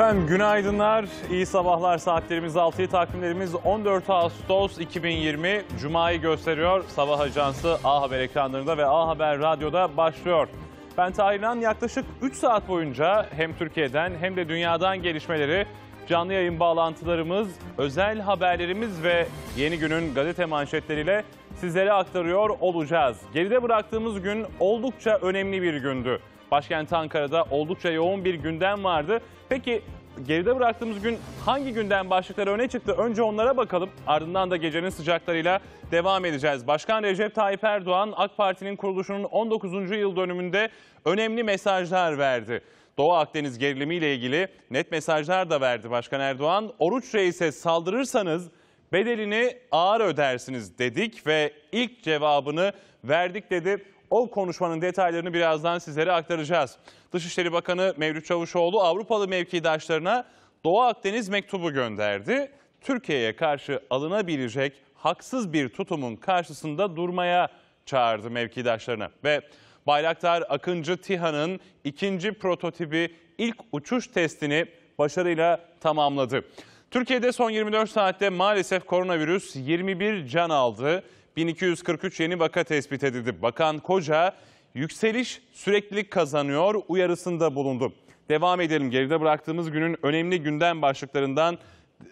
Efendim günaydınlar, iyi sabahlar. Saatlerimiz 6'yı takvimlerimiz 14 Ağustos 2020 Cuma'yı gösteriyor. Sabah Ajansı A Haber ekranlarında ve A Haber Radyo'da başlıyor. Ben Tahir yaklaşık 3 saat boyunca hem Türkiye'den hem de dünyadan gelişmeleri, canlı yayın bağlantılarımız, özel haberlerimiz ve yeni günün gazete manşetleriyle sizlere aktarıyor olacağız. Geride bıraktığımız gün oldukça önemli bir gündü. Başkent Ankara'da oldukça yoğun bir gündem vardı. Peki geride bıraktığımız gün hangi gündem başlıkları öne çıktı? Önce onlara bakalım. Ardından da gecenin sıcaklarıyla devam edeceğiz. Başkan Recep Tayyip Erdoğan AK Parti'nin kuruluşunun 19. yıl dönümünde önemli mesajlar verdi. Doğu Akdeniz gerilimiyle ilgili net mesajlar da verdi Başkan Erdoğan. Oruç Reis'e saldırırsanız bedelini ağır ödersiniz dedik ve ilk cevabını verdik dedi. O konuşmanın detaylarını birazdan sizlere aktaracağız. Dışişleri Bakanı Mevlüt Çavuşoğlu Avrupalı mevkidaşlarına Doğu Akdeniz mektubu gönderdi. Türkiye'ye karşı alınabilecek haksız bir tutumun karşısında durmaya çağırdı mevkidaşlarına. Ve Bayraktar Akıncı TİHA'nın ikinci prototipi ilk uçuş testini başarıyla tamamladı. Türkiye'de son 24 saatte maalesef koronavirüs 21 can aldı. 1243 yeni vaka tespit edildi. Bakan Koca yükseliş süreklilik kazanıyor uyarısında bulundu. Devam edelim. Geride bıraktığımız günün önemli gündem başlıklarından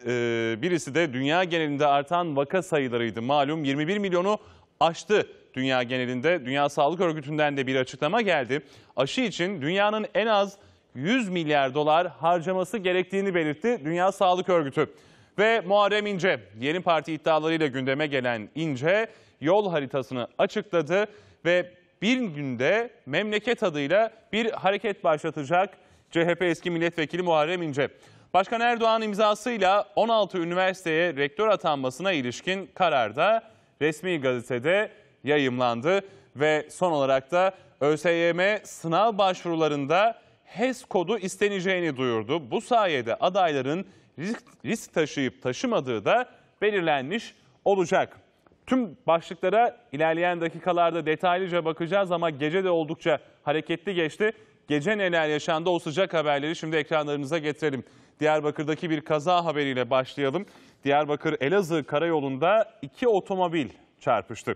e, birisi de dünya genelinde artan vaka sayılarıydı. Malum 21 milyonu aştı dünya genelinde. Dünya Sağlık Örgütü'nden de bir açıklama geldi. Aşı için dünyanın en az 100 milyar dolar harcaması gerektiğini belirtti Dünya Sağlık Örgütü. Ve Muharrem İnce, yeni parti iddialarıyla gündeme gelen İnce yol haritasını açıkladı ve bir günde memleket adıyla bir hareket başlatacak CHP eski milletvekili Muharrem İnce. Başkan Erdoğan imzasıyla 16 üniversiteye rektör atanmasına ilişkin kararda resmi gazetede yayımlandı ve son olarak da ÖSYM sınav başvurularında HES kodu isteneceğini duyurdu. Bu sayede adayların risk, risk taşıyıp taşımadığı da belirlenmiş olacak. Tüm başlıklara ilerleyen dakikalarda detaylıca bakacağız ama gece de oldukça hareketli geçti. Gece neler yaşandı o sıcak haberleri şimdi ekranlarınıza getirelim. Diyarbakır'daki bir kaza haberiyle başlayalım. Diyarbakır Elazığ karayolunda iki otomobil çarpıştı.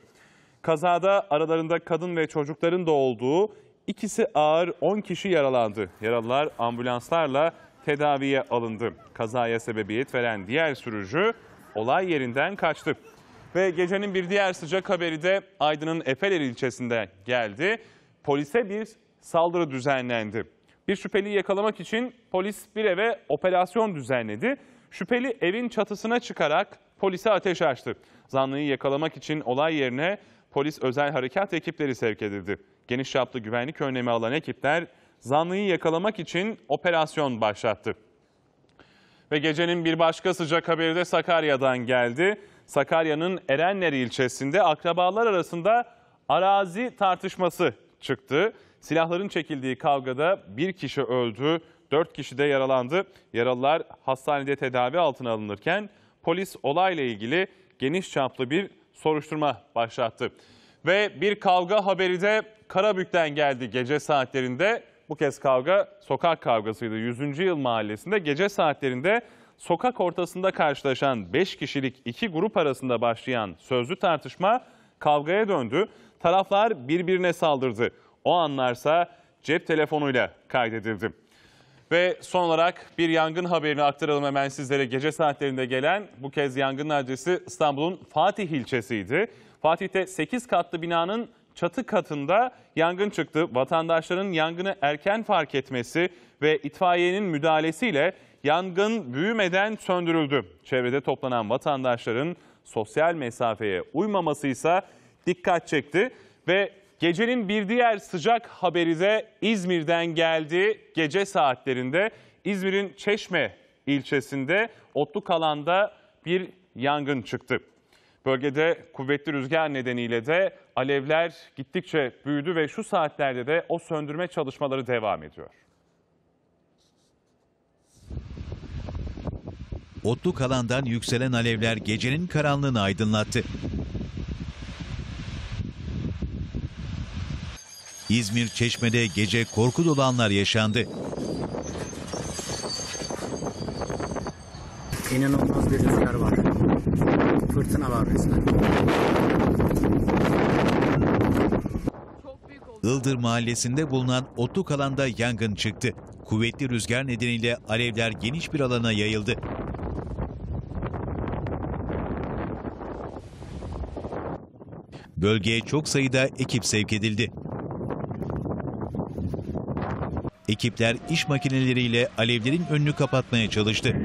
Kazada aralarında kadın ve çocukların da olduğu ikisi ağır 10 kişi yaralandı. Yaralılar ambulanslarla tedaviye alındı. Kazaya sebebiyet veren diğer sürücü olay yerinden kaçtı. Ve gecenin bir diğer sıcak haberi de Aydın'ın Efeler ilçesinde geldi. Polise bir saldırı düzenlendi. Bir şüpheliyi yakalamak için polis bir eve operasyon düzenledi. Şüpheli evin çatısına çıkarak polise ateş açtı. Zanlıyı yakalamak için olay yerine polis özel harekat ekipleri sevk edildi. Geniş çaplı güvenlik önlemi alan ekipler zanlıyı yakalamak için operasyon başlattı. Ve gecenin bir başka sıcak haberi de Sakarya'dan geldi. Sakarya'nın Erenler ilçesinde akrabalar arasında arazi tartışması çıktı. Silahların çekildiği kavgada bir kişi öldü, dört kişi de yaralandı. Yaralılar hastanede tedavi altına alınırken polis olayla ilgili geniş çaplı bir soruşturma başlattı. Ve bir kavga haberi de Karabük'ten geldi gece saatlerinde. Bu kez kavga sokak kavgasıydı. 100. Yıl Mahallesi'nde gece saatlerinde sokak ortasında karşılaşan 5 kişilik iki grup arasında başlayan sözlü tartışma kavgaya döndü. Taraflar birbirine saldırdı. O anlarsa cep telefonuyla kaydedildi. Ve son olarak bir yangın haberini aktaralım hemen sizlere. Gece saatlerinde gelen bu kez yangın adresi İstanbul'un Fatih ilçesiydi. Fatih'te 8 katlı binanın çatı katında yangın çıktı. Vatandaşların yangını erken fark etmesi ve itfaiyenin müdahalesiyle yangın büyümeden söndürüldü. Çevrede toplanan vatandaşların sosyal mesafeye uymaması ise dikkat çekti ve gecenin bir diğer sıcak haberi de İzmir'den geldi. Gece saatlerinde İzmir'in Çeşme ilçesinde Otluk alanda bir yangın çıktı. Bölgede kuvvetli rüzgar nedeniyle de alevler gittikçe büyüdü ve şu saatlerde de o söndürme çalışmaları devam ediyor. Otluk alandan yükselen alevler gecenin karanlığını aydınlattı. İzmir Çeşme'de gece korku dolu anlar yaşandı. İnanılmaz bir rüzgar var. Fırtına var resmen. Ildır mahallesinde bulunan otluk alanda yangın çıktı. Kuvvetli rüzgar nedeniyle alevler geniş bir alana yayıldı. Bölgeye çok sayıda ekip sevk edildi. Ekipler iş makineleriyle alevlerin önünü kapatmaya çalıştı.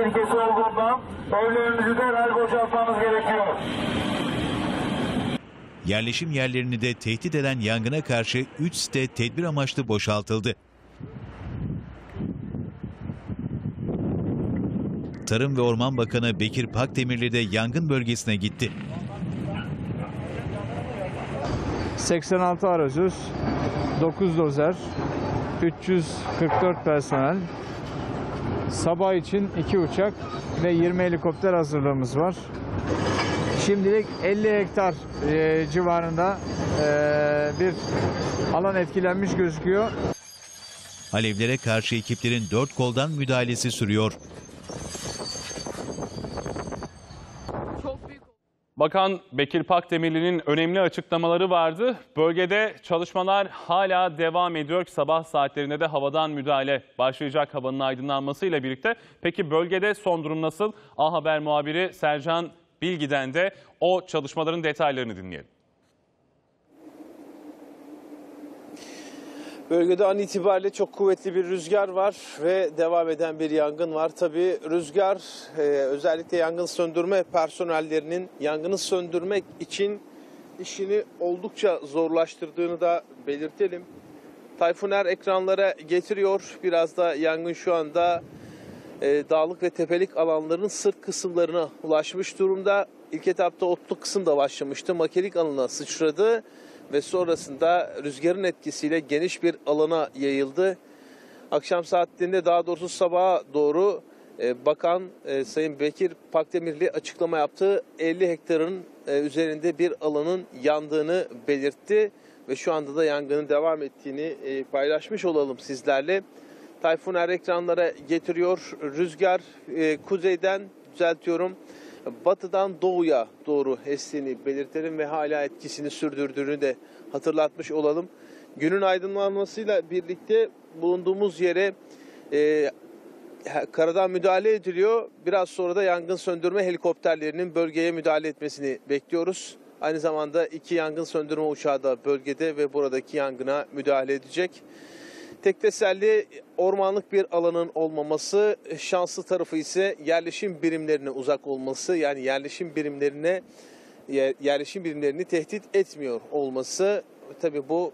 Tehlikesi olduğundan evlerinizi derhal boşaltmanız gerekiyor. Yerleşim yerlerini de tehdit eden yangına karşı 3 site tedbir amaçlı boşaltıldı. Tarım ve Orman Bakanı Bekir Pakdemirli de yangın bölgesine gitti. 86 aracız, 9 dozer, 344 personel, sabah için 2 uçak ve 20 helikopter hazırlığımız var. Şimdilik 50 hektar e, civarında e, bir alan etkilenmiş gözüküyor. Alevlere karşı ekiplerin dört koldan müdahalesi sürüyor. Bakan Bekir Pakdemirli'nin önemli açıklamaları vardı. Bölgede çalışmalar hala devam ediyor. Sabah saatlerinde de havadan müdahale başlayacak havanın aydınlanmasıyla birlikte. Peki bölgede son durum nasıl? A Haber muhabiri Sercan Bilgi'den de o çalışmaların detaylarını dinleyelim. Bölgede an itibariyle çok kuvvetli bir rüzgar var ve devam eden bir yangın var. Tabii rüzgar e, özellikle yangın söndürme personellerinin yangını söndürmek için işini oldukça zorlaştırdığını da belirtelim. Tayfuner ekranlara getiriyor. Biraz da yangın şu anda e, dağlık ve tepelik alanların sırt kısımlarına ulaşmış durumda. İlk etapta otlu kısım da başlamıştı. Makelik alanına sıçradı ve sonrasında rüzgarın etkisiyle geniş bir alana yayıldı. Akşam saatlerinde daha doğrusu sabaha doğru e, Bakan e, Sayın Bekir Pakdemirli açıklama yaptı. 50 hektarın e, üzerinde bir alanın yandığını belirtti ve şu anda da yangının devam ettiğini paylaşmış olalım sizlerle. Tayfun er ekranlara getiriyor. Rüzgar kuzeyden düzeltiyorum batıdan doğuya doğru estiğini belirtelim ve hala etkisini sürdürdüğünü de hatırlatmış olalım. Günün aydınlanmasıyla birlikte bulunduğumuz yere e, karadan müdahale ediliyor. Biraz sonra da yangın söndürme helikopterlerinin bölgeye müdahale etmesini bekliyoruz. Aynı zamanda iki yangın söndürme uçağı da bölgede ve buradaki yangına müdahale edecek. Tek teselli ormanlık bir alanın olmaması, şanslı tarafı ise yerleşim birimlerine uzak olması. Yani yerleşim birimlerine yerleşim birimlerini tehdit etmiyor olması. Tabii bu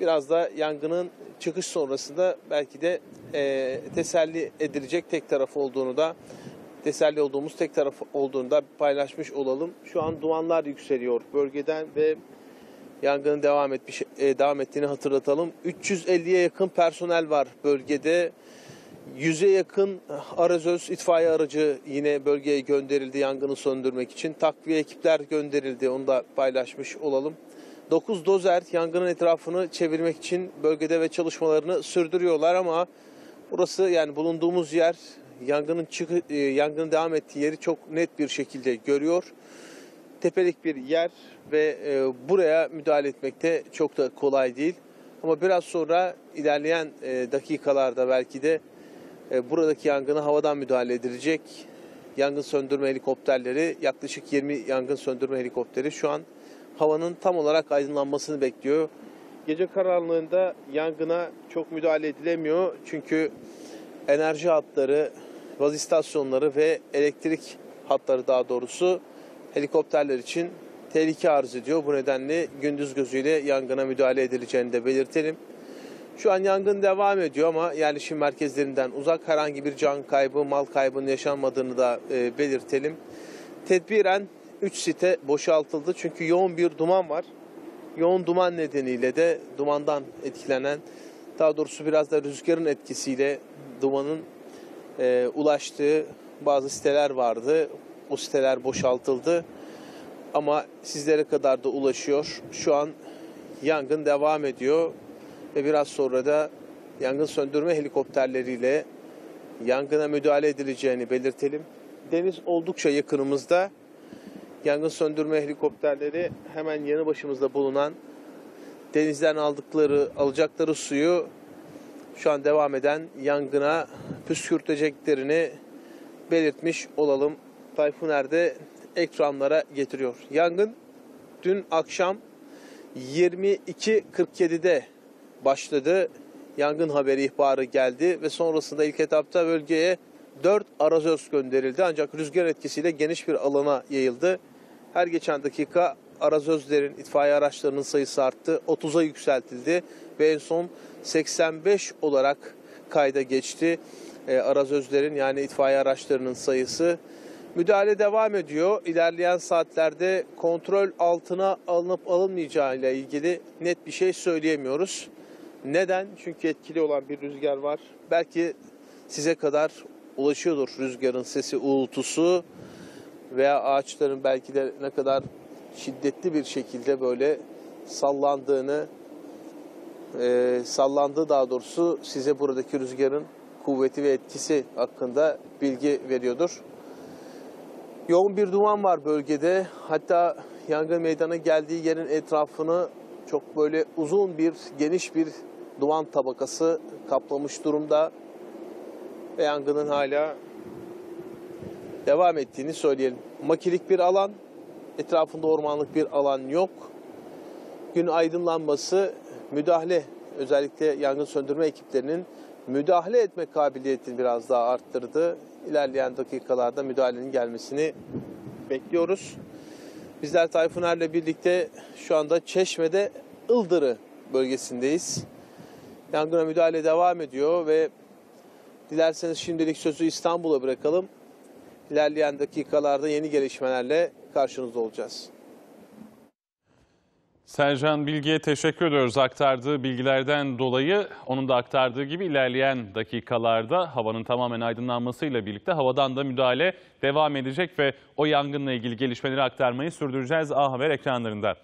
biraz da yangının çıkış sonrasında belki de e, teselli edilecek tek taraf olduğunu da teselli olduğumuz tek taraf olduğunu da paylaşmış olalım. Şu an dumanlar yükseliyor bölgeden ve yangının devam etmiş e, devam ettiğini hatırlatalım. 350'ye yakın personel var bölgede. 100'e yakın arazöz itfaiye aracı yine bölgeye gönderildi yangını söndürmek için. Takviye ekipler gönderildi. Onu da paylaşmış olalım. 9 dozer yangının etrafını çevirmek için bölgede ve çalışmalarını sürdürüyorlar ama burası yani bulunduğumuz yer yangının çıkı, e, yangının devam ettiği yeri çok net bir şekilde görüyor. Tepelik bir yer ve e, buraya müdahale etmek de çok da kolay değil. Ama biraz sonra ilerleyen e, dakikalarda belki de e, buradaki yangına havadan müdahale edilecek. Yangın söndürme helikopterleri yaklaşık 20 yangın söndürme helikopteri şu an havanın tam olarak aydınlanmasını bekliyor. Gece karanlığında yangına çok müdahale edilemiyor. Çünkü enerji hatları, baz istasyonları ve elektrik hatları daha doğrusu helikopterler için tehlike arz ediyor. Bu nedenle gündüz gözüyle yangına müdahale edileceğini de belirtelim. Şu an yangın devam ediyor ama yerleşim merkezlerinden uzak herhangi bir can kaybı, mal kaybının yaşanmadığını da e, belirtelim. Tedbiren 3 site boşaltıldı çünkü yoğun bir duman var. Yoğun duman nedeniyle de dumandan etkilenen, daha doğrusu biraz da rüzgarın etkisiyle dumanın e, ulaştığı bazı siteler vardı. O siteler boşaltıldı ama sizlere kadar da ulaşıyor. Şu an yangın devam ediyor ve biraz sonra da yangın söndürme helikopterleriyle yangına müdahale edileceğini belirtelim. Deniz oldukça yakınımızda. Yangın söndürme helikopterleri hemen yanı başımızda bulunan denizden aldıkları, alacakları suyu şu an devam eden yangına püskürteceklerini belirtmiş olalım. Tayfun Er'de ekranlara getiriyor. Yangın dün akşam 22.47'de başladı. Yangın haberi ihbarı geldi ve sonrasında ilk etapta bölgeye 4 arazöz gönderildi. Ancak rüzgar etkisiyle geniş bir alana yayıldı. Her geçen dakika arazözlerin, itfaiye araçlarının sayısı arttı. 30'a yükseltildi ve en son 85 olarak kayda geçti. E, arazözlerin yani itfaiye araçlarının sayısı. Müdahale devam ediyor. İlerleyen saatlerde kontrol altına alınıp alınmayacağı ile ilgili net bir şey söyleyemiyoruz. Neden? Çünkü etkili olan bir rüzgar var. Belki size kadar ulaşıyordur rüzgarın sesi, uğultusu veya ağaçların belki de ne kadar şiddetli bir şekilde böyle sallandığını, e, sallandığı daha doğrusu size buradaki rüzgarın kuvveti ve etkisi hakkında bilgi veriyordur. Yoğun bir duman var bölgede. Hatta yangın meydana geldiği yerin etrafını çok böyle uzun bir, geniş bir duman tabakası kaplamış durumda. Ve yangının hala devam ettiğini söyleyelim. Makilik bir alan, etrafında ormanlık bir alan yok. Gün aydınlanması müdahale, özellikle yangın söndürme ekiplerinin müdahale etme kabiliyetini biraz daha arttırdı. İlerleyen dakikalarda müdahalenin gelmesini bekliyoruz. Bizler Tayfun Er'le birlikte şu anda Çeşme'de Ildırı bölgesindeyiz. Yangına müdahale devam ediyor ve dilerseniz şimdilik sözü İstanbul'a bırakalım. İlerleyen dakikalarda yeni gelişmelerle karşınızda olacağız. Sercan Bilge'ye teşekkür ediyoruz aktardığı bilgilerden dolayı. Onun da aktardığı gibi ilerleyen dakikalarda havanın tamamen aydınlanmasıyla birlikte havadan da müdahale devam edecek ve o yangınla ilgili gelişmeleri aktarmayı sürdüreceğiz A Haber ekranlarında.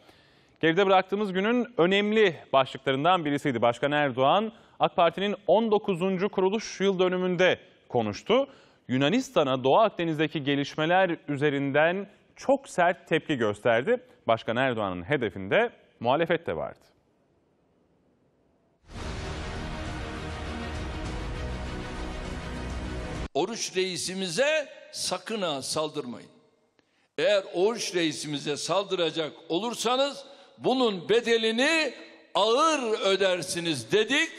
Geride bıraktığımız günün önemli başlıklarından birisiydi. Başkan Erdoğan AK Parti'nin 19. kuruluş yıl dönümünde konuştu. Yunanistan'a Doğu Akdeniz'deki gelişmeler üzerinden çok sert tepki gösterdi. Başkan Erdoğan'ın hedefinde muhalefet de vardı. Oruç reisimize sakın ha saldırmayın. Eğer Oruç reisimize saldıracak olursanız bunun bedelini ağır ödersiniz dedik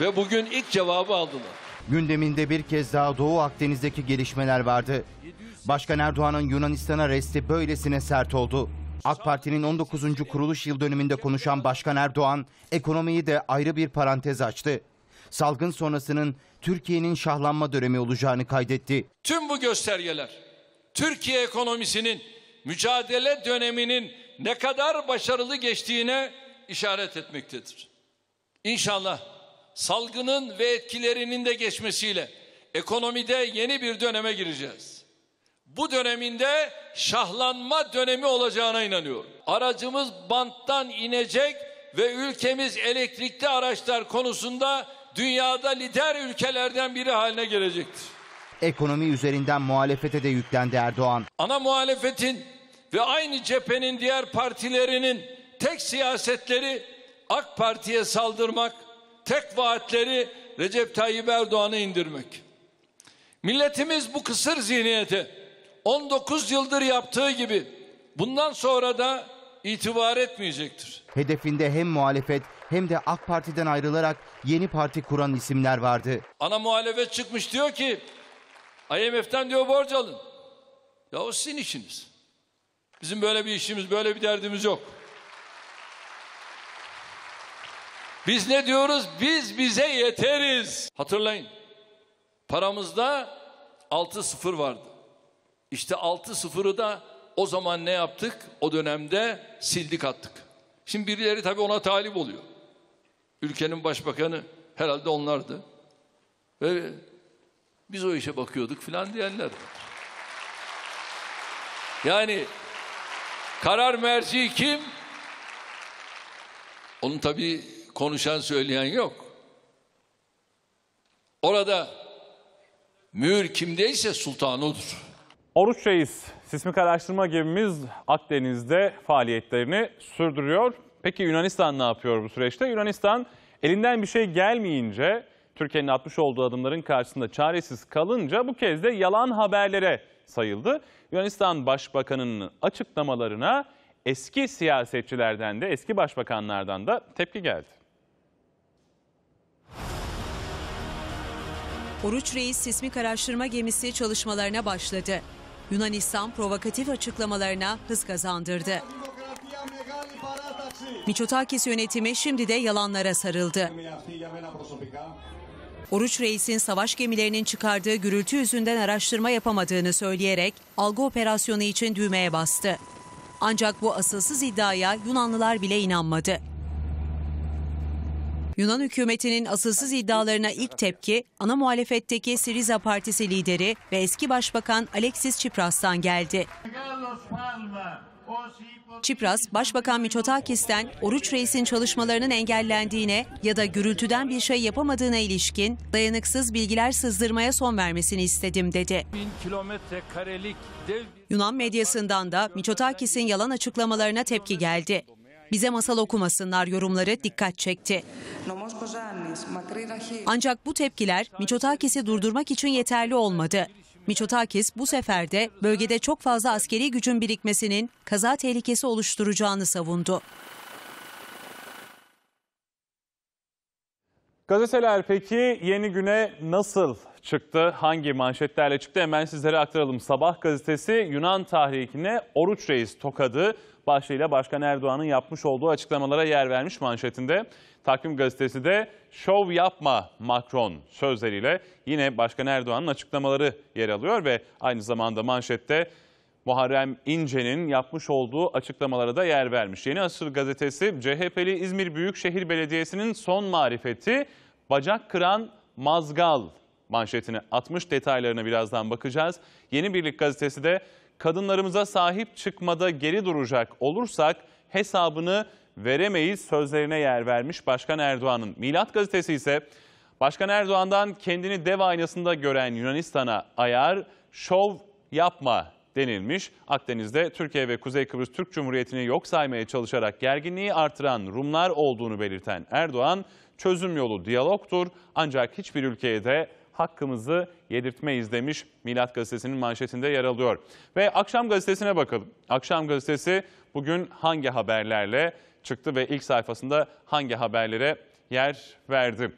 ve bugün ilk cevabı aldılar. Gündeminde bir kez daha Doğu Akdeniz'deki gelişmeler vardı. Başkan Erdoğan'ın Yunanistan'a resti böylesine sert oldu. AK Parti'nin 19. kuruluş yıl dönümünde konuşan Başkan Erdoğan, ekonomiyi de ayrı bir parantez açtı. Salgın sonrasının Türkiye'nin şahlanma dönemi olacağını kaydetti. Tüm bu göstergeler Türkiye ekonomisinin mücadele döneminin ne kadar başarılı geçtiğine işaret etmektedir. İnşallah salgının ve etkilerinin de geçmesiyle ekonomide yeni bir döneme gireceğiz. Bu döneminde şahlanma dönemi olacağına inanıyorum. Aracımız banttan inecek ve ülkemiz elektrikli araçlar konusunda dünyada lider ülkelerden biri haline gelecektir. Ekonomi üzerinden muhalefete de yüklendi Erdoğan. Ana muhalefetin ve aynı cephenin diğer partilerinin tek siyasetleri AK Parti'ye saldırmak, tek vaatleri Recep Tayyip Erdoğan'ı indirmek. Milletimiz bu kısır zihniyete 19 yıldır yaptığı gibi bundan sonra da itibar etmeyecektir. Hedefinde hem muhalefet hem de AK Parti'den ayrılarak yeni parti kuran isimler vardı. Ana muhalefet çıkmış diyor ki IMF'den diyor borç alın. Ya o sizin işiniz. Bizim böyle bir işimiz, böyle bir derdimiz yok. Biz ne diyoruz? Biz bize yeteriz. Hatırlayın. Paramızda 6-0 vardı. İşte 6-0'ı da o zaman ne yaptık? O dönemde sildik attık. Şimdi birileri tabii ona talip oluyor. Ülkenin başbakanı herhalde onlardı. Ve biz o işe bakıyorduk filan diyenler. Yani karar merci kim? Onun tabii konuşan söyleyen yok. Orada mühür kimdeyse sultan odur. Oruç Reis, sismik araştırma gemimiz Akdeniz'de faaliyetlerini sürdürüyor. Peki Yunanistan ne yapıyor bu süreçte? Yunanistan elinden bir şey gelmeyince, Türkiye'nin atmış olduğu adımların karşısında çaresiz kalınca bu kez de yalan haberlere sayıldı. Yunanistan Başbakanı'nın açıklamalarına eski siyasetçilerden de eski başbakanlardan da tepki geldi. Oruç Reis sismik araştırma gemisi çalışmalarına başladı. Yunanistan provokatif açıklamalarına hız kazandırdı. Miçotakis yönetimi şimdi de yalanlara sarıldı. Oruç Reis'in savaş gemilerinin çıkardığı gürültü yüzünden araştırma yapamadığını söyleyerek algı operasyonu için düğmeye bastı. Ancak bu asılsız iddiaya Yunanlılar bile inanmadı. Yunan hükümetinin asılsız iddialarına ilk tepki ana muhalefetteki Siriza Partisi lideri ve eski başbakan Alexis Tsipras'tan geldi. Çipras, Başbakan Miçotakis'ten Oruç Reis'in çalışmalarının engellendiğine ya da gürültüden bir şey yapamadığına ilişkin dayanıksız bilgiler sızdırmaya son vermesini istedim dedi. Yunan medyasından da Miçotakis'in yalan açıklamalarına tepki geldi. Bize masal okumasınlar yorumları dikkat çekti. Ancak bu tepkiler Miçotakis'i durdurmak için yeterli olmadı. Miçotakis bu sefer de bölgede çok fazla askeri gücün birikmesinin kaza tehlikesi oluşturacağını savundu. Gazeteler peki yeni güne nasıl çıktı? Hangi manşetlerle çıktı? Hemen sizlere aktaralım. Sabah gazetesi Yunan tahrikine Oruç Reis tokadı başlığıyla Başkan Erdoğan'ın yapmış olduğu açıklamalara yer vermiş manşetinde. Takvim gazetesi de şov yapma Macron sözleriyle yine Başkan Erdoğan'ın açıklamaları yer alıyor ve aynı zamanda manşette Muharrem İnce'nin yapmış olduğu açıklamalara da yer vermiş. Yeni Asır gazetesi CHP'li İzmir Büyükşehir Belediyesi'nin son marifeti bacak kıran mazgal manşetini atmış. Detaylarına birazdan bakacağız. Yeni Birlik gazetesi de kadınlarımıza sahip çıkmada geri duracak olursak hesabını veremeyiz sözlerine yer vermiş Başkan Erdoğan'ın. Milat gazetesi ise Başkan Erdoğan'dan kendini dev aynasında gören Yunanistan'a ayar, şov yapma denilmiş. Akdeniz'de Türkiye ve Kuzey Kıbrıs Türk Cumhuriyeti'ni yok saymaya çalışarak gerginliği artıran Rumlar olduğunu belirten Erdoğan, çözüm yolu diyalogtur ancak hiçbir ülkeye de hakkımızı yedirtmeyiz demiş Milat Gazetesi'nin manşetinde yer alıyor. Ve Akşam Gazetesi'ne bakalım. Akşam Gazetesi bugün hangi haberlerle çıktı ve ilk sayfasında hangi haberlere yer verdi?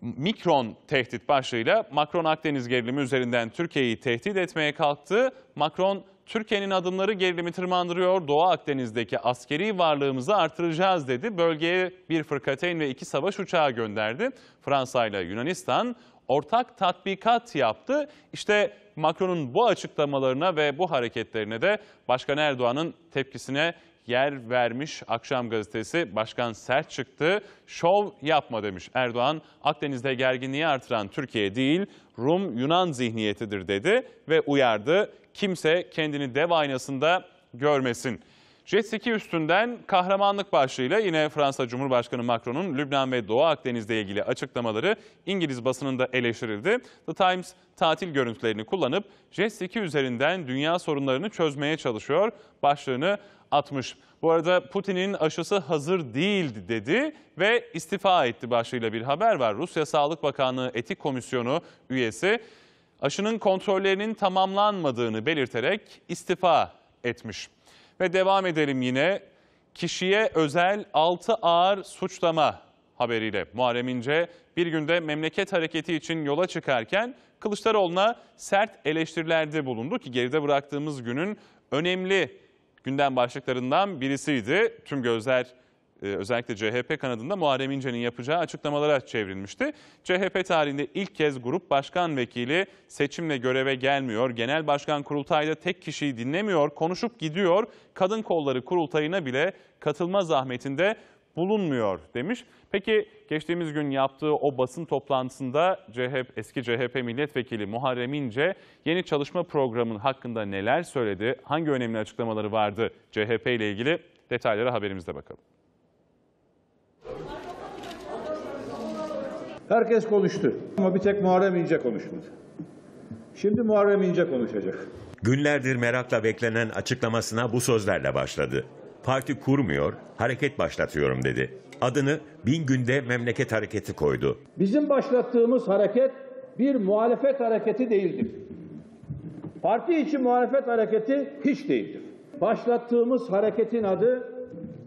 Mikron tehdit başlığıyla Macron Akdeniz gerilimi üzerinden Türkiye'yi tehdit etmeye kalktı. Macron Türkiye'nin adımları gerilimi tırmandırıyor. Doğu Akdeniz'deki askeri varlığımızı artıracağız dedi. Bölgeye bir fırkateyn ve iki savaş uçağı gönderdi. Fransa ile Yunanistan ortak tatbikat yaptı. İşte Macron'un bu açıklamalarına ve bu hareketlerine de Başkan Erdoğan'ın tepkisine yer vermiş Akşam Gazetesi. Başkan sert çıktı, şov yapma demiş. Erdoğan, Akdeniz'de gerginliği artıran Türkiye değil, Rum-Yunan zihniyetidir dedi ve uyardı. Kimse kendini dev aynasında görmesin. Jet ski üstünden kahramanlık başlığıyla yine Fransa Cumhurbaşkanı Macron'un Lübnan ve Doğu Akdeniz'le ilgili açıklamaları İngiliz basınında eleştirildi. The Times tatil görüntülerini kullanıp jet ski üzerinden dünya sorunlarını çözmeye çalışıyor başlığını atmış. Bu arada Putin'in aşısı hazır değildi dedi ve istifa etti başlığıyla bir haber var. Rusya Sağlık Bakanlığı Etik Komisyonu üyesi aşının kontrollerinin tamamlanmadığını belirterek istifa etmiş. Ve devam edelim yine kişiye özel 6 ağır suçlama haberiyle. Muharrem İnce bir günde memleket hareketi için yola çıkarken Kılıçdaroğlu'na sert eleştirilerde bulundu ki geride bıraktığımız günün önemli gündem başlıklarından birisiydi. Tüm gözler e, özellikle CHP kanadında Muharrem İnce'nin yapacağı açıklamalara çevrilmişti. CHP tarihinde ilk kez grup başkan vekili seçimle göreve gelmiyor. Genel başkan kurultayda tek kişiyi dinlemiyor, konuşup gidiyor. Kadın kolları kurultayına bile katılma zahmetinde bulunmuyor demiş. Peki geçtiğimiz gün yaptığı o basın toplantısında CHP, eski CHP milletvekili Muharrem İnce yeni çalışma programının hakkında neler söyledi? Hangi önemli açıklamaları vardı CHP ile ilgili? Detaylara haberimizde bakalım. Herkes konuştu ama bir tek Muharrem İnce konuşmadı. Şimdi Muharrem İnce konuşacak. Günlerdir merakla beklenen açıklamasına bu sözlerle başladı. Parti kurmuyor, hareket başlatıyorum dedi. Adını bin günde memleket hareketi koydu. Bizim başlattığımız hareket bir muhalefet hareketi değildir. Parti içi muhalefet hareketi hiç değildir. Başlattığımız hareketin adı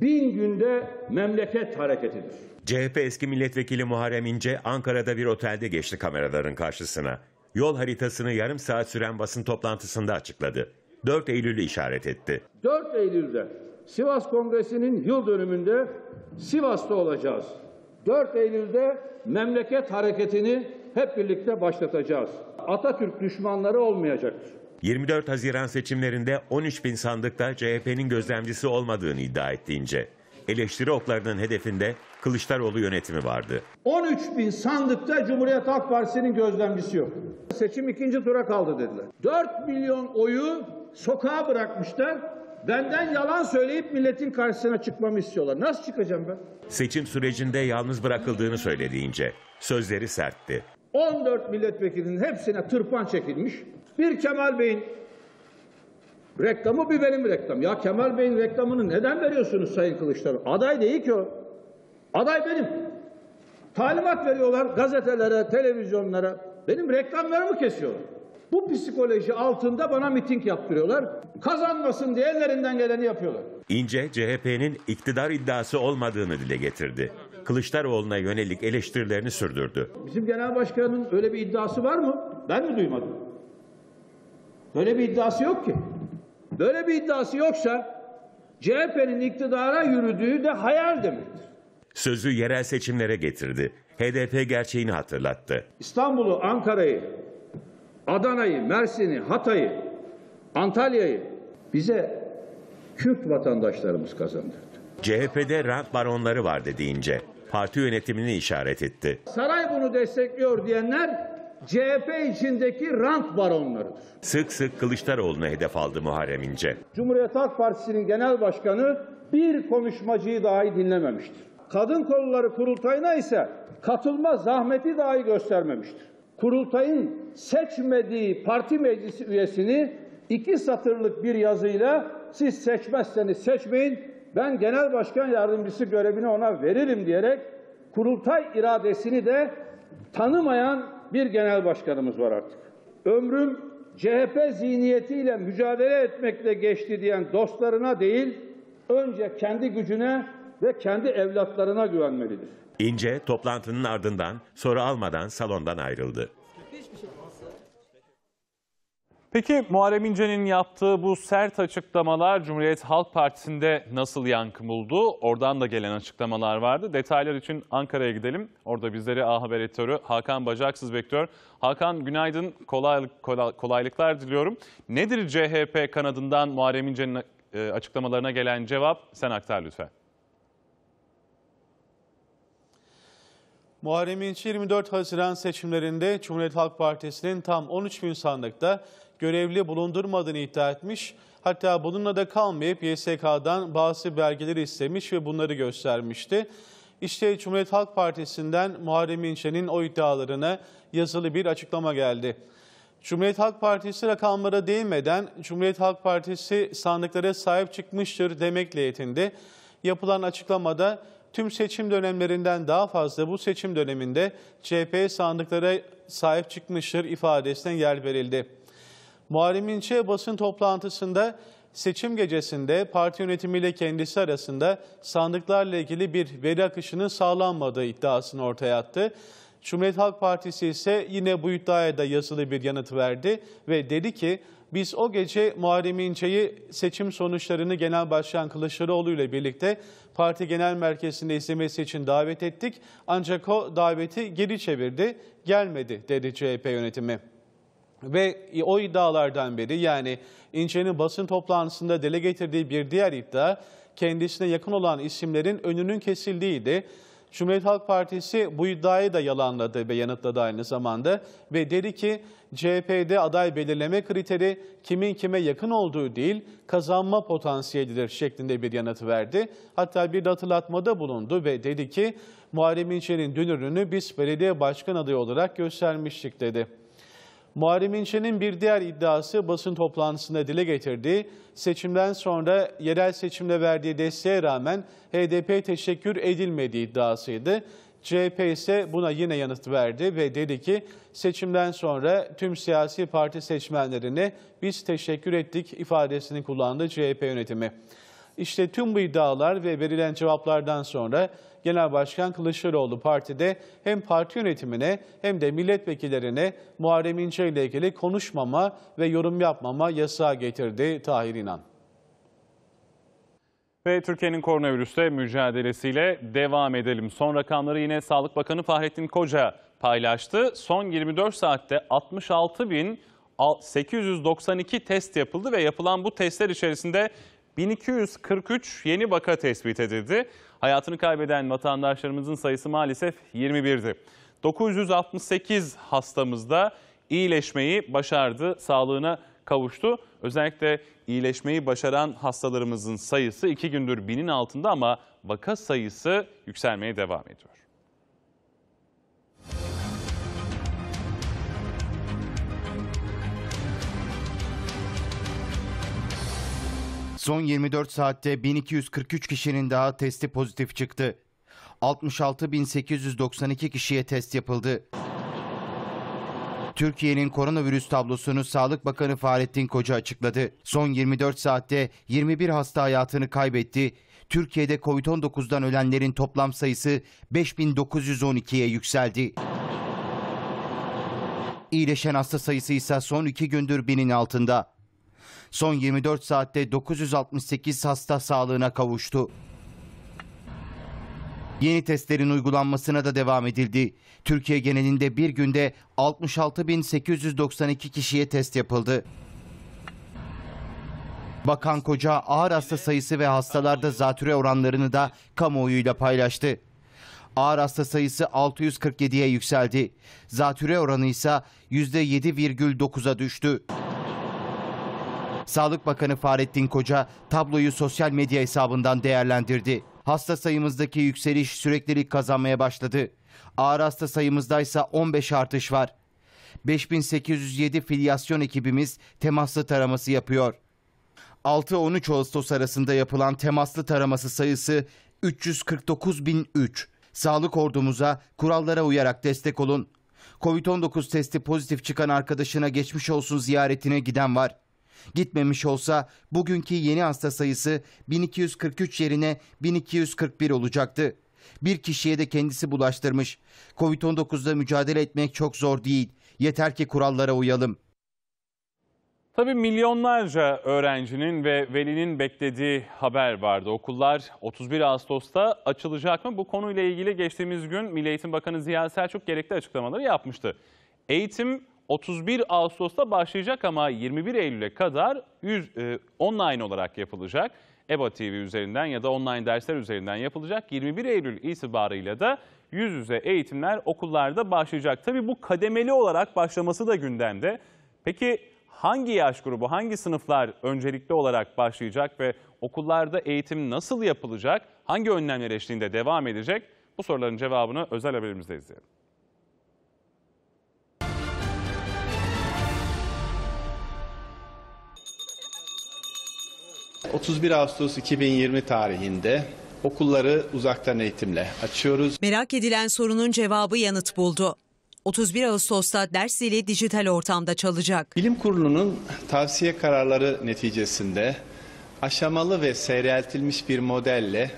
bin günde memleket hareketidir. CHP eski milletvekili Muharrem İnce Ankara'da bir otelde geçti kameraların karşısına. Yol haritasını yarım saat süren basın toplantısında açıkladı. 4 Eylül'ü işaret etti. 4 Eylül'de Sivas Kongresi'nin yıl dönümünde Sivas'ta olacağız. 4 Eylül'de memleket hareketini hep birlikte başlatacağız. Atatürk düşmanları olmayacaktır. 24 Haziran seçimlerinde 13 bin sandıkta CHP'nin gözlemcisi olmadığını iddia etti İnce. Eleştiri oklarının hedefinde Kılıçdaroğlu yönetimi vardı. 13 bin sandıkta Cumhuriyet Halk Partisi'nin gözlemcisi yok. Seçim ikinci tura kaldı dediler. 4 milyon oyu sokağa bırakmışlar. Benden yalan söyleyip milletin karşısına çıkmamı istiyorlar. Nasıl çıkacağım ben? Seçim sürecinde yalnız bırakıldığını söyledi İnce. Sözleri sertti. 14 milletvekilinin hepsine tırpan çekilmiş. Bir Kemal Bey'in reklamı bir benim reklam. Ya Kemal Bey'in reklamını neden veriyorsunuz Sayın Kılıçdaroğlu? Aday değil ki o. Aday benim. Talimat veriyorlar gazetelere, televizyonlara. Benim reklamlarımı kesiyorlar. Bu psikoloji altında bana miting yaptırıyorlar. Kazanmasın diye ellerinden geleni yapıyorlar. İnce CHP'nin iktidar iddiası olmadığını dile getirdi. Kılıçdaroğlu'na yönelik eleştirilerini sürdürdü. Bizim genel başkanın öyle bir iddiası var mı? Ben mi duymadım? Böyle bir iddiası yok ki. Böyle bir iddiası yoksa CHP'nin iktidara yürüdüğü de hayal demektir. Sözü yerel seçimlere getirdi. HDP gerçeğini hatırlattı. İstanbul'u, Ankara'yı, Adana'yı, Mersin'i, Hatay'ı, Antalya'yı bize Kürt vatandaşlarımız kazandırdı. CHP'de rant baronları var dedi İnce. Parti yönetimini işaret etti. Saray bunu destekliyor diyenler CHP içindeki rant baronlarıdır. Sık sık Kılıçdaroğlu'na hedef aldı Muharrem İnce. Cumhuriyet Halk Partisi'nin genel başkanı bir konuşmacıyı dahi dinlememiştir. Kadın kolları kurultayına ise katılma zahmeti dahi göstermemiştir. Kurultayın seçmediği parti meclisi üyesini iki satırlık bir yazıyla siz seçmezseniz seçmeyin ben genel başkan yardımcısı görevini ona veririm diyerek kurultay iradesini de tanımayan bir genel başkanımız var artık. Ömrüm CHP zihniyetiyle mücadele etmekle geçti diyen dostlarına değil, önce kendi gücüne ve kendi evlatlarına güvenmelidir. İnce toplantının ardından soru almadan salondan ayrıldı. Peki Muharrem İnce'nin yaptığı bu sert açıklamalar Cumhuriyet Halk Partisi'nde nasıl yankı buldu? Oradan da gelen açıklamalar vardı. Detaylar için Ankara'ya gidelim. Orada bizleri A Haber editörü Hakan Bacaksız bekliyor. Hakan günaydın, kolaylık, kolay- kolaylıklar diliyorum. Nedir CHP kanadından Muharrem İnce'nin e, açıklamalarına gelen cevap? Sen aktar lütfen. Muharrem İnce 24 Haziran seçimlerinde Cumhuriyet Halk Partisi'nin tam 13 bin sandıkta görevli bulundurmadığını iddia etmiş. Hatta bununla da kalmayıp YSK'dan bazı belgeleri istemiş ve bunları göstermişti. İşte Cumhuriyet Halk Partisi'nden Muharrem İnce'nin o iddialarına yazılı bir açıklama geldi. Cumhuriyet Halk Partisi rakamlara değinmeden Cumhuriyet Halk Partisi sandıklara sahip çıkmıştır demekle yetindi. Yapılan açıklamada tüm seçim dönemlerinden daha fazla bu seçim döneminde CHP sandıklara sahip çıkmıştır ifadesine yer verildi. Muharrem İnce basın toplantısında seçim gecesinde parti yönetimiyle kendisi arasında sandıklarla ilgili bir veri akışının sağlanmadığı iddiasını ortaya attı. Cumhuriyet Halk Partisi ise yine bu iddiaya da yazılı bir yanıt verdi ve dedi ki biz o gece Muharrem İnce'yi seçim sonuçlarını Genel Başkan Kılıçdaroğlu ile birlikte parti genel merkezinde izlemesi için davet ettik. Ancak o daveti geri çevirdi, gelmedi dedi CHP yönetimi. Ve o iddialardan biri yani İnce'nin basın toplantısında dile getirdiği bir diğer iddia kendisine yakın olan isimlerin önünün kesildiğiydi. Cumhuriyet Halk Partisi bu iddiayı da yalanladı ve yanıtladı aynı zamanda ve dedi ki CHP'de aday belirleme kriteri kimin kime yakın olduğu değil kazanma potansiyelidir şeklinde bir yanıt verdi. Hatta bir hatırlatmada bulundu ve dedi ki Muharrem İnce'nin dünürünü biz belediye başkan adayı olarak göstermiştik dedi. Muharrem İnce'nin bir diğer iddiası basın toplantısında dile getirdiği seçimden sonra yerel seçimde verdiği desteğe rağmen HDP teşekkür edilmediği iddiasıydı. CHP ise buna yine yanıt verdi ve dedi ki seçimden sonra tüm siyasi parti seçmenlerine biz teşekkür ettik ifadesini kullandı CHP yönetimi. İşte tüm bu iddialar ve verilen cevaplardan sonra Genel Başkan Kılıçdaroğlu partide hem parti yönetimine hem de milletvekillerine Muharrem İnce ile ilgili konuşmama ve yorum yapmama yasağı getirdi Tahir İnan. Ve Türkiye'nin koronavirüsle mücadelesiyle devam edelim. Son rakamları yine Sağlık Bakanı Fahrettin Koca paylaştı. Son 24 saatte 66.892 test yapıldı ve yapılan bu testler içerisinde 1243 yeni vaka tespit edildi. Hayatını kaybeden vatandaşlarımızın sayısı maalesef 21'di. 968 hastamızda iyileşmeyi başardı, sağlığına kavuştu. Özellikle iyileşmeyi başaran hastalarımızın sayısı 2 gündür binin altında ama vaka sayısı yükselmeye devam ediyor. Son 24 saatte 1243 kişinin daha testi pozitif çıktı. 66.892 kişiye test yapıldı. Türkiye'nin koronavirüs tablosunu Sağlık Bakanı Fahrettin Koca açıkladı. Son 24 saatte 21 hasta hayatını kaybetti. Türkiye'de Covid-19'dan ölenlerin toplam sayısı 5912'ye yükseldi. İyileşen hasta sayısı ise son 2 gündür binin altında. Son 24 saatte 968 hasta sağlığına kavuştu. Yeni testlerin uygulanmasına da devam edildi. Türkiye genelinde bir günde 66.892 kişiye test yapıldı. Bakan Koca ağır hasta sayısı ve hastalarda zatüre oranlarını da kamuoyuyla paylaştı. Ağır hasta sayısı 647'ye yükseldi. Zatüre oranı ise %7,9'a düştü. Sağlık Bakanı Fahrettin Koca tabloyu sosyal medya hesabından değerlendirdi. Hasta sayımızdaki yükseliş süreklilik kazanmaya başladı. Ağır hasta sayımızda ise 15 artış var. 5807 filyasyon ekibimiz temaslı taraması yapıyor. 6-13 Ağustos arasında yapılan temaslı taraması sayısı 349.003. Sağlık ordumuza kurallara uyarak destek olun. Covid-19 testi pozitif çıkan arkadaşına geçmiş olsun ziyaretine giden var. Gitmemiş olsa bugünkü yeni hasta sayısı 1243 yerine 1241 olacaktı. Bir kişiye de kendisi bulaştırmış. Covid-19'da mücadele etmek çok zor değil. Yeter ki kurallara uyalım. Tabii milyonlarca öğrencinin ve velinin beklediği haber vardı. Okullar 31 Ağustos'ta açılacak mı? Bu konuyla ilgili geçtiğimiz gün Milli Eğitim Bakanı Ziya Selçuk gerekli açıklamaları yapmıştı. Eğitim 31 Ağustos'ta başlayacak ama 21 Eylül'e kadar 100, e, online olarak yapılacak. EBA TV üzerinden ya da online dersler üzerinden yapılacak. 21 Eylül itibarıyla da yüz yüze eğitimler okullarda başlayacak. Tabii bu kademeli olarak başlaması da gündemde. Peki hangi yaş grubu, hangi sınıflar öncelikli olarak başlayacak ve okullarda eğitim nasıl yapılacak, hangi önlemler eşliğinde devam edecek? Bu soruların cevabını özel haberimizde izleyelim. 31 Ağustos 2020 tarihinde okulları uzaktan eğitimle açıyoruz. Merak edilen sorunun cevabı yanıt buldu. 31 Ağustos'ta ders zili dijital ortamda çalacak. Bilim Kurulu'nun tavsiye kararları neticesinde aşamalı ve seyreltilmiş bir modelle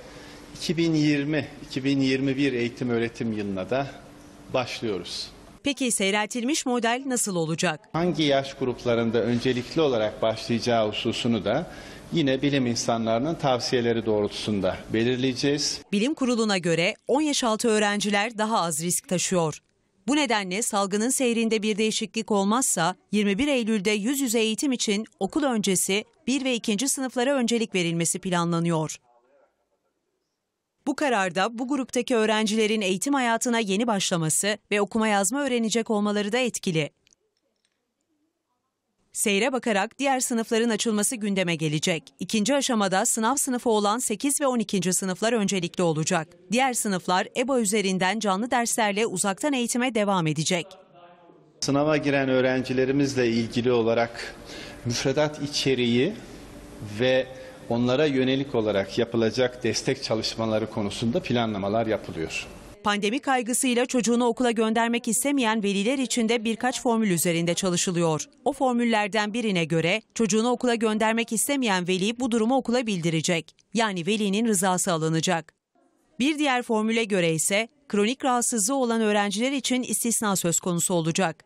2020-2021 eğitim öğretim yılına da başlıyoruz. Peki seyreltilmiş model nasıl olacak? Hangi yaş gruplarında öncelikli olarak başlayacağı hususunu da yine bilim insanlarının tavsiyeleri doğrultusunda belirleyeceğiz. Bilim kuruluna göre 10 yaş altı öğrenciler daha az risk taşıyor. Bu nedenle salgının seyrinde bir değişiklik olmazsa 21 Eylül'de yüz yüze eğitim için okul öncesi 1 ve 2. sınıflara öncelik verilmesi planlanıyor. Bu kararda bu gruptaki öğrencilerin eğitim hayatına yeni başlaması ve okuma yazma öğrenecek olmaları da etkili. Seyre bakarak diğer sınıfların açılması gündeme gelecek. İkinci aşamada sınav sınıfı olan 8 ve 12. sınıflar öncelikli olacak. Diğer sınıflar EBA üzerinden canlı derslerle uzaktan eğitime devam edecek. Sınava giren öğrencilerimizle ilgili olarak müfredat içeriği ve onlara yönelik olarak yapılacak destek çalışmaları konusunda planlamalar yapılıyor. Pandemi kaygısıyla çocuğunu okula göndermek istemeyen veliler için de birkaç formül üzerinde çalışılıyor. O formüllerden birine göre çocuğunu okula göndermek istemeyen veli bu durumu okula bildirecek. Yani velinin rızası alınacak. Bir diğer formüle göre ise kronik rahatsızlığı olan öğrenciler için istisna söz konusu olacak.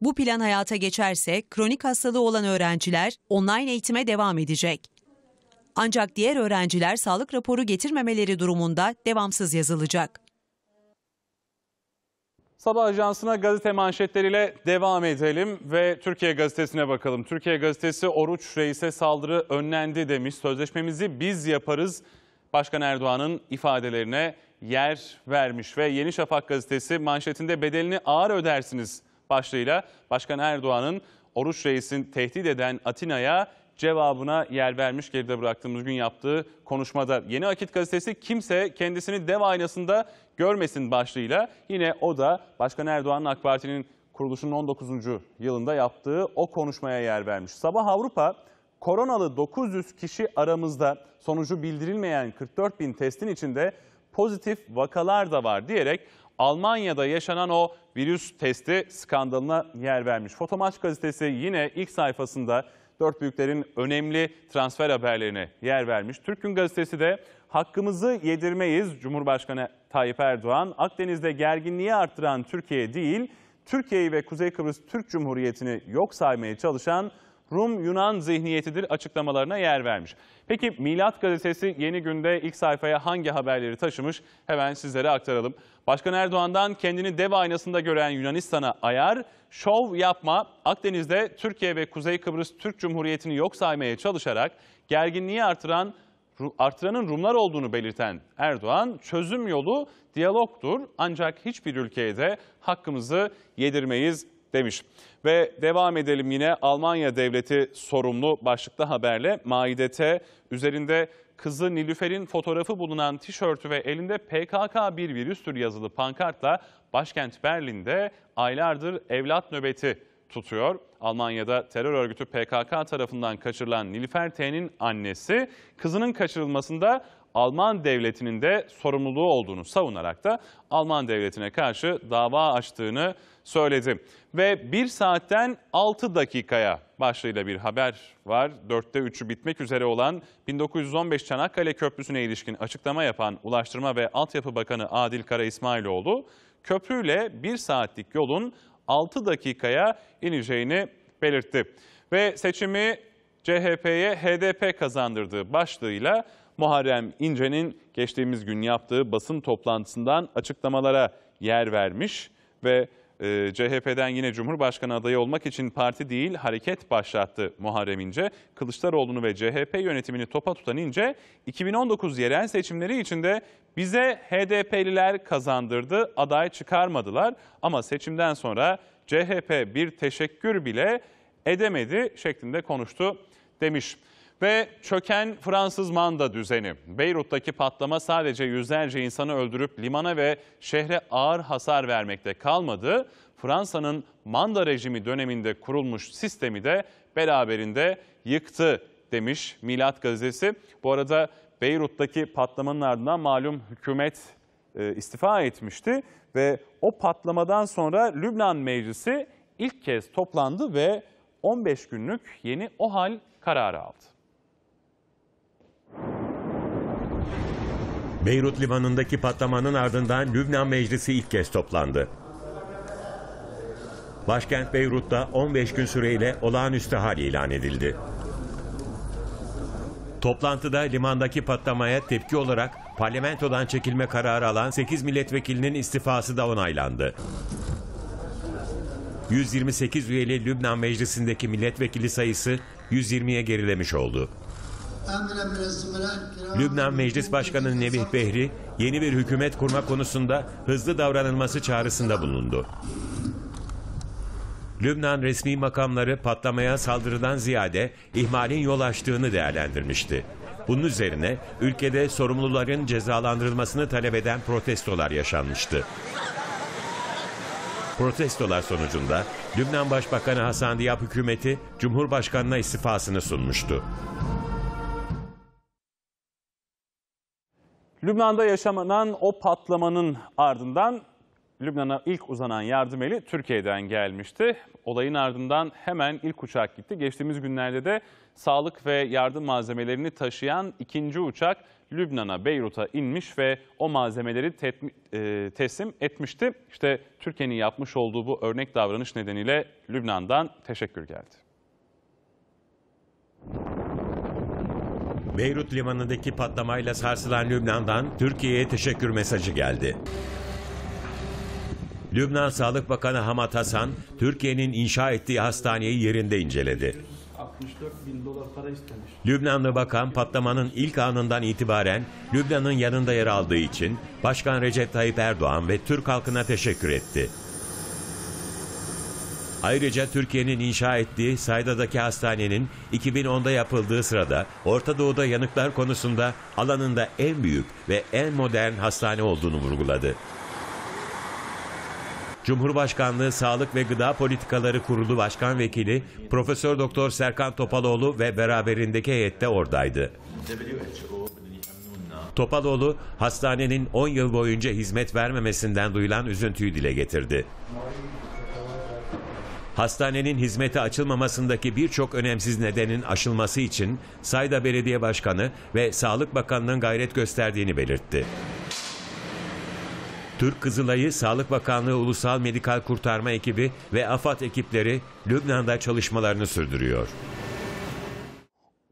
Bu plan hayata geçerse kronik hastalığı olan öğrenciler online eğitime devam edecek. Ancak diğer öğrenciler sağlık raporu getirmemeleri durumunda devamsız yazılacak. Sabah Ajansı'na gazete manşetleriyle devam edelim ve Türkiye Gazetesi'ne bakalım. Türkiye Gazetesi Oruç Reis'e saldırı önlendi demiş. Sözleşmemizi biz yaparız. Başkan Erdoğan'ın ifadelerine yer vermiş ve Yeni Şafak gazetesi manşetinde bedelini ağır ödersiniz başlığıyla Başkan Erdoğan'ın Oruç Reis'in tehdit eden Atina'ya cevabına yer vermiş geride bıraktığımız gün yaptığı konuşmada. Yeni Akit gazetesi kimse kendisini dev aynasında görmesin başlığıyla yine o da Başkan Erdoğan'ın AK Parti'nin kuruluşunun 19. yılında yaptığı o konuşmaya yer vermiş. Sabah Avrupa koronalı 900 kişi aramızda sonucu bildirilmeyen 44 bin testin içinde pozitif vakalar da var diyerek Almanya'da yaşanan o virüs testi skandalına yer vermiş. Fotomaç gazetesi yine ilk sayfasında dört büyüklerin önemli transfer haberlerine yer vermiş. Türk Gün gazetesi de hakkımızı yedirmeyiz. Cumhurbaşkanı Tayyip Erdoğan Akdeniz'de gerginliği arttıran Türkiye değil, Türkiye'yi ve Kuzey Kıbrıs Türk Cumhuriyeti'ni yok saymaya çalışan Rum-Yunan zihniyetidir açıklamalarına yer vermiş. Peki Milat gazetesi yeni günde ilk sayfaya hangi haberleri taşımış hemen sizlere aktaralım. Başkan Erdoğan'dan kendini dev aynasında gören Yunanistan'a ayar, şov yapma, Akdeniz'de Türkiye ve Kuzey Kıbrıs Türk Cumhuriyeti'ni yok saymaya çalışarak gerginliği artıran artıranın Rumlar olduğunu belirten Erdoğan, çözüm yolu diyalogtur ancak hiçbir ülkeye de hakkımızı yedirmeyiz demiş. Ve devam edelim yine Almanya devleti sorumlu başlıklı haberle Maidete üzerinde kızı Nilüfer'in fotoğrafı bulunan tişörtü ve elinde PKK bir virüstür yazılı pankartla başkent Berlin'de aylardır evlat nöbeti tutuyor. Almanya'da terör örgütü PKK tarafından kaçırılan Nilüfer T'nin annesi kızının kaçırılmasında Alman devletinin de sorumluluğu olduğunu savunarak da Alman devletine karşı dava açtığını söyledi. Ve 1 saatten 6 dakikaya başlığıyla bir haber var. 4'te 3'ü bitmek üzere olan 1915 Çanakkale Köprüsü'ne ilişkin açıklama yapan Ulaştırma ve Altyapı Bakanı Adil Kara İsmailoğlu, köprüyle 1 saatlik yolun 6 dakikaya ineceğini belirtti. Ve seçimi CHP'ye HDP kazandırdığı başlığıyla Muharrem İnce'nin geçtiğimiz gün yaptığı basın toplantısından açıklamalara yer vermiş ve e, CHP'den yine Cumhurbaşkanı adayı olmak için parti değil hareket başlattı Muharrem İnce. Kılıçdaroğlu'nu ve CHP yönetimini topa tutan İnce 2019 yerel seçimleri içinde bize HDP'liler kazandırdı, aday çıkarmadılar ama seçimden sonra CHP bir teşekkür bile edemedi şeklinde konuştu demiş. Ve çöken Fransız manda düzeni. Beyrut'taki patlama sadece yüzlerce insanı öldürüp limana ve şehre ağır hasar vermekte kalmadı. Fransa'nın manda rejimi döneminde kurulmuş sistemi de beraberinde yıktı demiş Milat gazetesi. Bu arada Beyrut'taki patlamanın ardından malum hükümet e, istifa etmişti ve o patlamadan sonra Lübnan Meclisi ilk kez toplandı ve 15 günlük yeni OHAL kararı aldı. Beyrut limanındaki patlamanın ardından Lübnan Meclisi ilk kez toplandı. Başkent Beyrut'ta 15 gün süreyle olağanüstü hal ilan edildi. Toplantıda limandaki patlamaya tepki olarak parlamentodan çekilme kararı alan 8 milletvekilinin istifası da onaylandı. 128 üyeli Lübnan Meclisi'ndeki milletvekili sayısı 120'ye gerilemiş oldu. Lübnan Meclis Başkanı Nebih Behri, yeni bir hükümet kurma konusunda hızlı davranılması çağrısında bulundu. Lübnan resmi makamları patlamaya saldırıdan ziyade ihmalin yol açtığını değerlendirmişti. Bunun üzerine ülkede sorumluların cezalandırılmasını talep eden protestolar yaşanmıştı. Protestolar sonucunda Lübnan Başbakanı Hasan Diyab hükümeti Cumhurbaşkanına istifasını sunmuştu. Lübnan'da yaşanan o patlamanın ardından Lübnan'a ilk uzanan yardım eli Türkiye'den gelmişti. Olayın ardından hemen ilk uçak gitti. Geçtiğimiz günlerde de sağlık ve yardım malzemelerini taşıyan ikinci uçak Lübnan'a, Beyrut'a inmiş ve o malzemeleri e, teslim etmişti. İşte Türkiye'nin yapmış olduğu bu örnek davranış nedeniyle Lübnan'dan teşekkür geldi. Beyrut limanındaki patlamayla sarsılan Lübnan'dan Türkiye'ye teşekkür mesajı geldi. Lübnan Sağlık Bakanı Hamad Hasan, Türkiye'nin inşa ettiği hastaneyi yerinde inceledi. 64 bin dolar para istemiş. Lübnanlı bakan patlamanın ilk anından itibaren Lübnan'ın yanında yer aldığı için Başkan Recep Tayyip Erdoğan ve Türk halkına teşekkür etti. Ayrıca Türkiye'nin inşa ettiği Sayda'daki hastanenin 2010'da yapıldığı sırada Orta Doğu'da yanıklar konusunda alanında en büyük ve en modern hastane olduğunu vurguladı. Cumhurbaşkanlığı Sağlık ve Gıda Politikaları Kurulu Başkan Vekili Profesör Doktor Serkan Topaloğlu ve beraberindeki heyette oradaydı. Topaloğlu, hastanenin 10 yıl boyunca hizmet vermemesinden duyulan üzüntüyü dile getirdi. Hastanenin hizmete açılmamasındaki birçok önemsiz nedenin aşılması için Sayda Belediye Başkanı ve Sağlık Bakanlığı'nın gayret gösterdiğini belirtti. Türk Kızılayı, Sağlık Bakanlığı Ulusal Medikal Kurtarma Ekibi ve AFAD ekipleri Lübnan'da çalışmalarını sürdürüyor.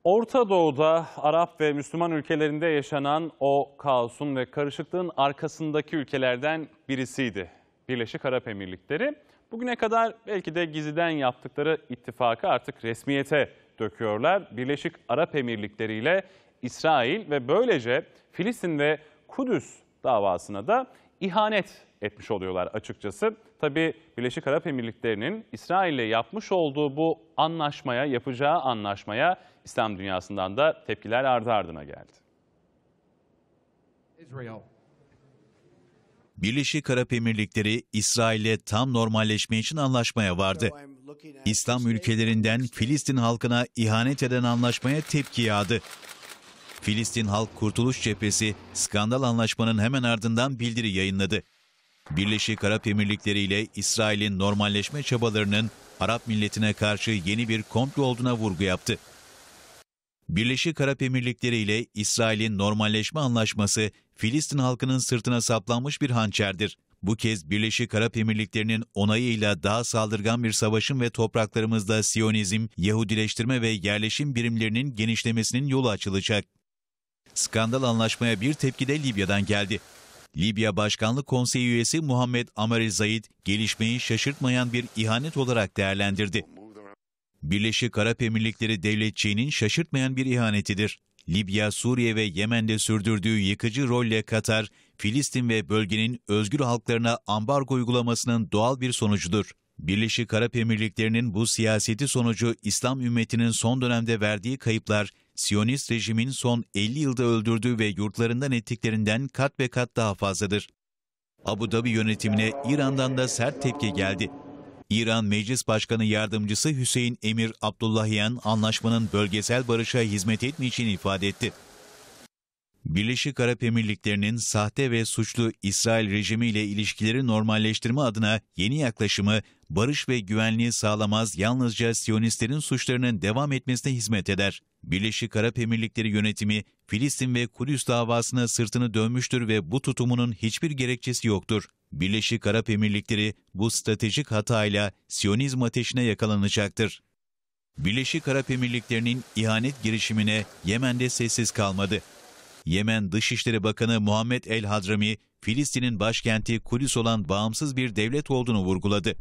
Orta Doğu'da Arap ve Müslüman ülkelerinde yaşanan o kaosun ve karışıklığın arkasındaki ülkelerden birisiydi. Birleşik Arap Emirlikleri. Bugüne kadar belki de gizliden yaptıkları ittifakı artık resmiyete döküyorlar. Birleşik Arap Emirlikleri ile İsrail ve böylece Filistin ve Kudüs davasına da ihanet etmiş oluyorlar açıkçası. Tabi Birleşik Arap Emirlikleri'nin İsrail ile yapmış olduğu bu anlaşmaya, yapacağı anlaşmaya İslam dünyasından da tepkiler ardı ardına geldi. Birleşik Arap Emirlikleri İsrail'le tam normalleşme için anlaşmaya vardı. İslam ülkelerinden Filistin halkına ihanet eden anlaşmaya tepki yağdı. Filistin Halk Kurtuluş Cephesi skandal anlaşmanın hemen ardından bildiri yayınladı. Birleşik Arap Emirlikleri ile İsrail'in normalleşme çabalarının Arap milletine karşı yeni bir komplo olduğuna vurgu yaptı. Birleşik Arap Emirlikleri ile İsrail'in normalleşme anlaşması Filistin halkının sırtına saplanmış bir hançerdir. Bu kez Birleşik Arap Emirlikleri'nin onayıyla daha saldırgan bir savaşın ve topraklarımızda Siyonizm, Yahudileştirme ve yerleşim birimlerinin genişlemesinin yolu açılacak. Skandal anlaşmaya bir tepki de Libya'dan geldi. Libya Başkanlık Konseyi üyesi Muhammed Amari Zayid, gelişmeyi şaşırtmayan bir ihanet olarak değerlendirdi. Birleşik Arap Emirlikleri devletçiğinin şaşırtmayan bir ihanetidir. Libya, Suriye ve Yemen'de sürdürdüğü yıkıcı rolle Katar, Filistin ve bölgenin özgür halklarına ambargo uygulamasının doğal bir sonucudur. Birleşik Arap Emirlikleri'nin bu siyaseti sonucu İslam ümmetinin son dönemde verdiği kayıplar, Siyonist rejimin son 50 yılda öldürdüğü ve yurtlarından ettiklerinden kat ve kat daha fazladır. Abu Dhabi yönetimine İran'dan da sert tepki geldi. İran Meclis Başkanı Yardımcısı Hüseyin Emir Abdullahiyan anlaşmanın bölgesel barışa hizmet etmeyeceğini ifade etti. Birleşik Arap Emirlikleri'nin sahte ve suçlu İsrail rejimiyle ilişkileri normalleştirme adına yeni yaklaşımı barış ve güvenliği sağlamaz yalnızca Siyonistlerin suçlarının devam etmesine hizmet eder. Birleşik Arap Emirlikleri yönetimi Filistin ve Kudüs davasına sırtını dönmüştür ve bu tutumunun hiçbir gerekçesi yoktur. Birleşik Arap Emirlikleri bu stratejik hatayla Siyonizm ateşine yakalanacaktır. Birleşik Arap Emirlikleri'nin ihanet girişimine Yemen'de sessiz kalmadı. Yemen Dışişleri Bakanı Muhammed El Hadrami, Filistin'in başkenti Kudüs olan bağımsız bir devlet olduğunu vurguladı.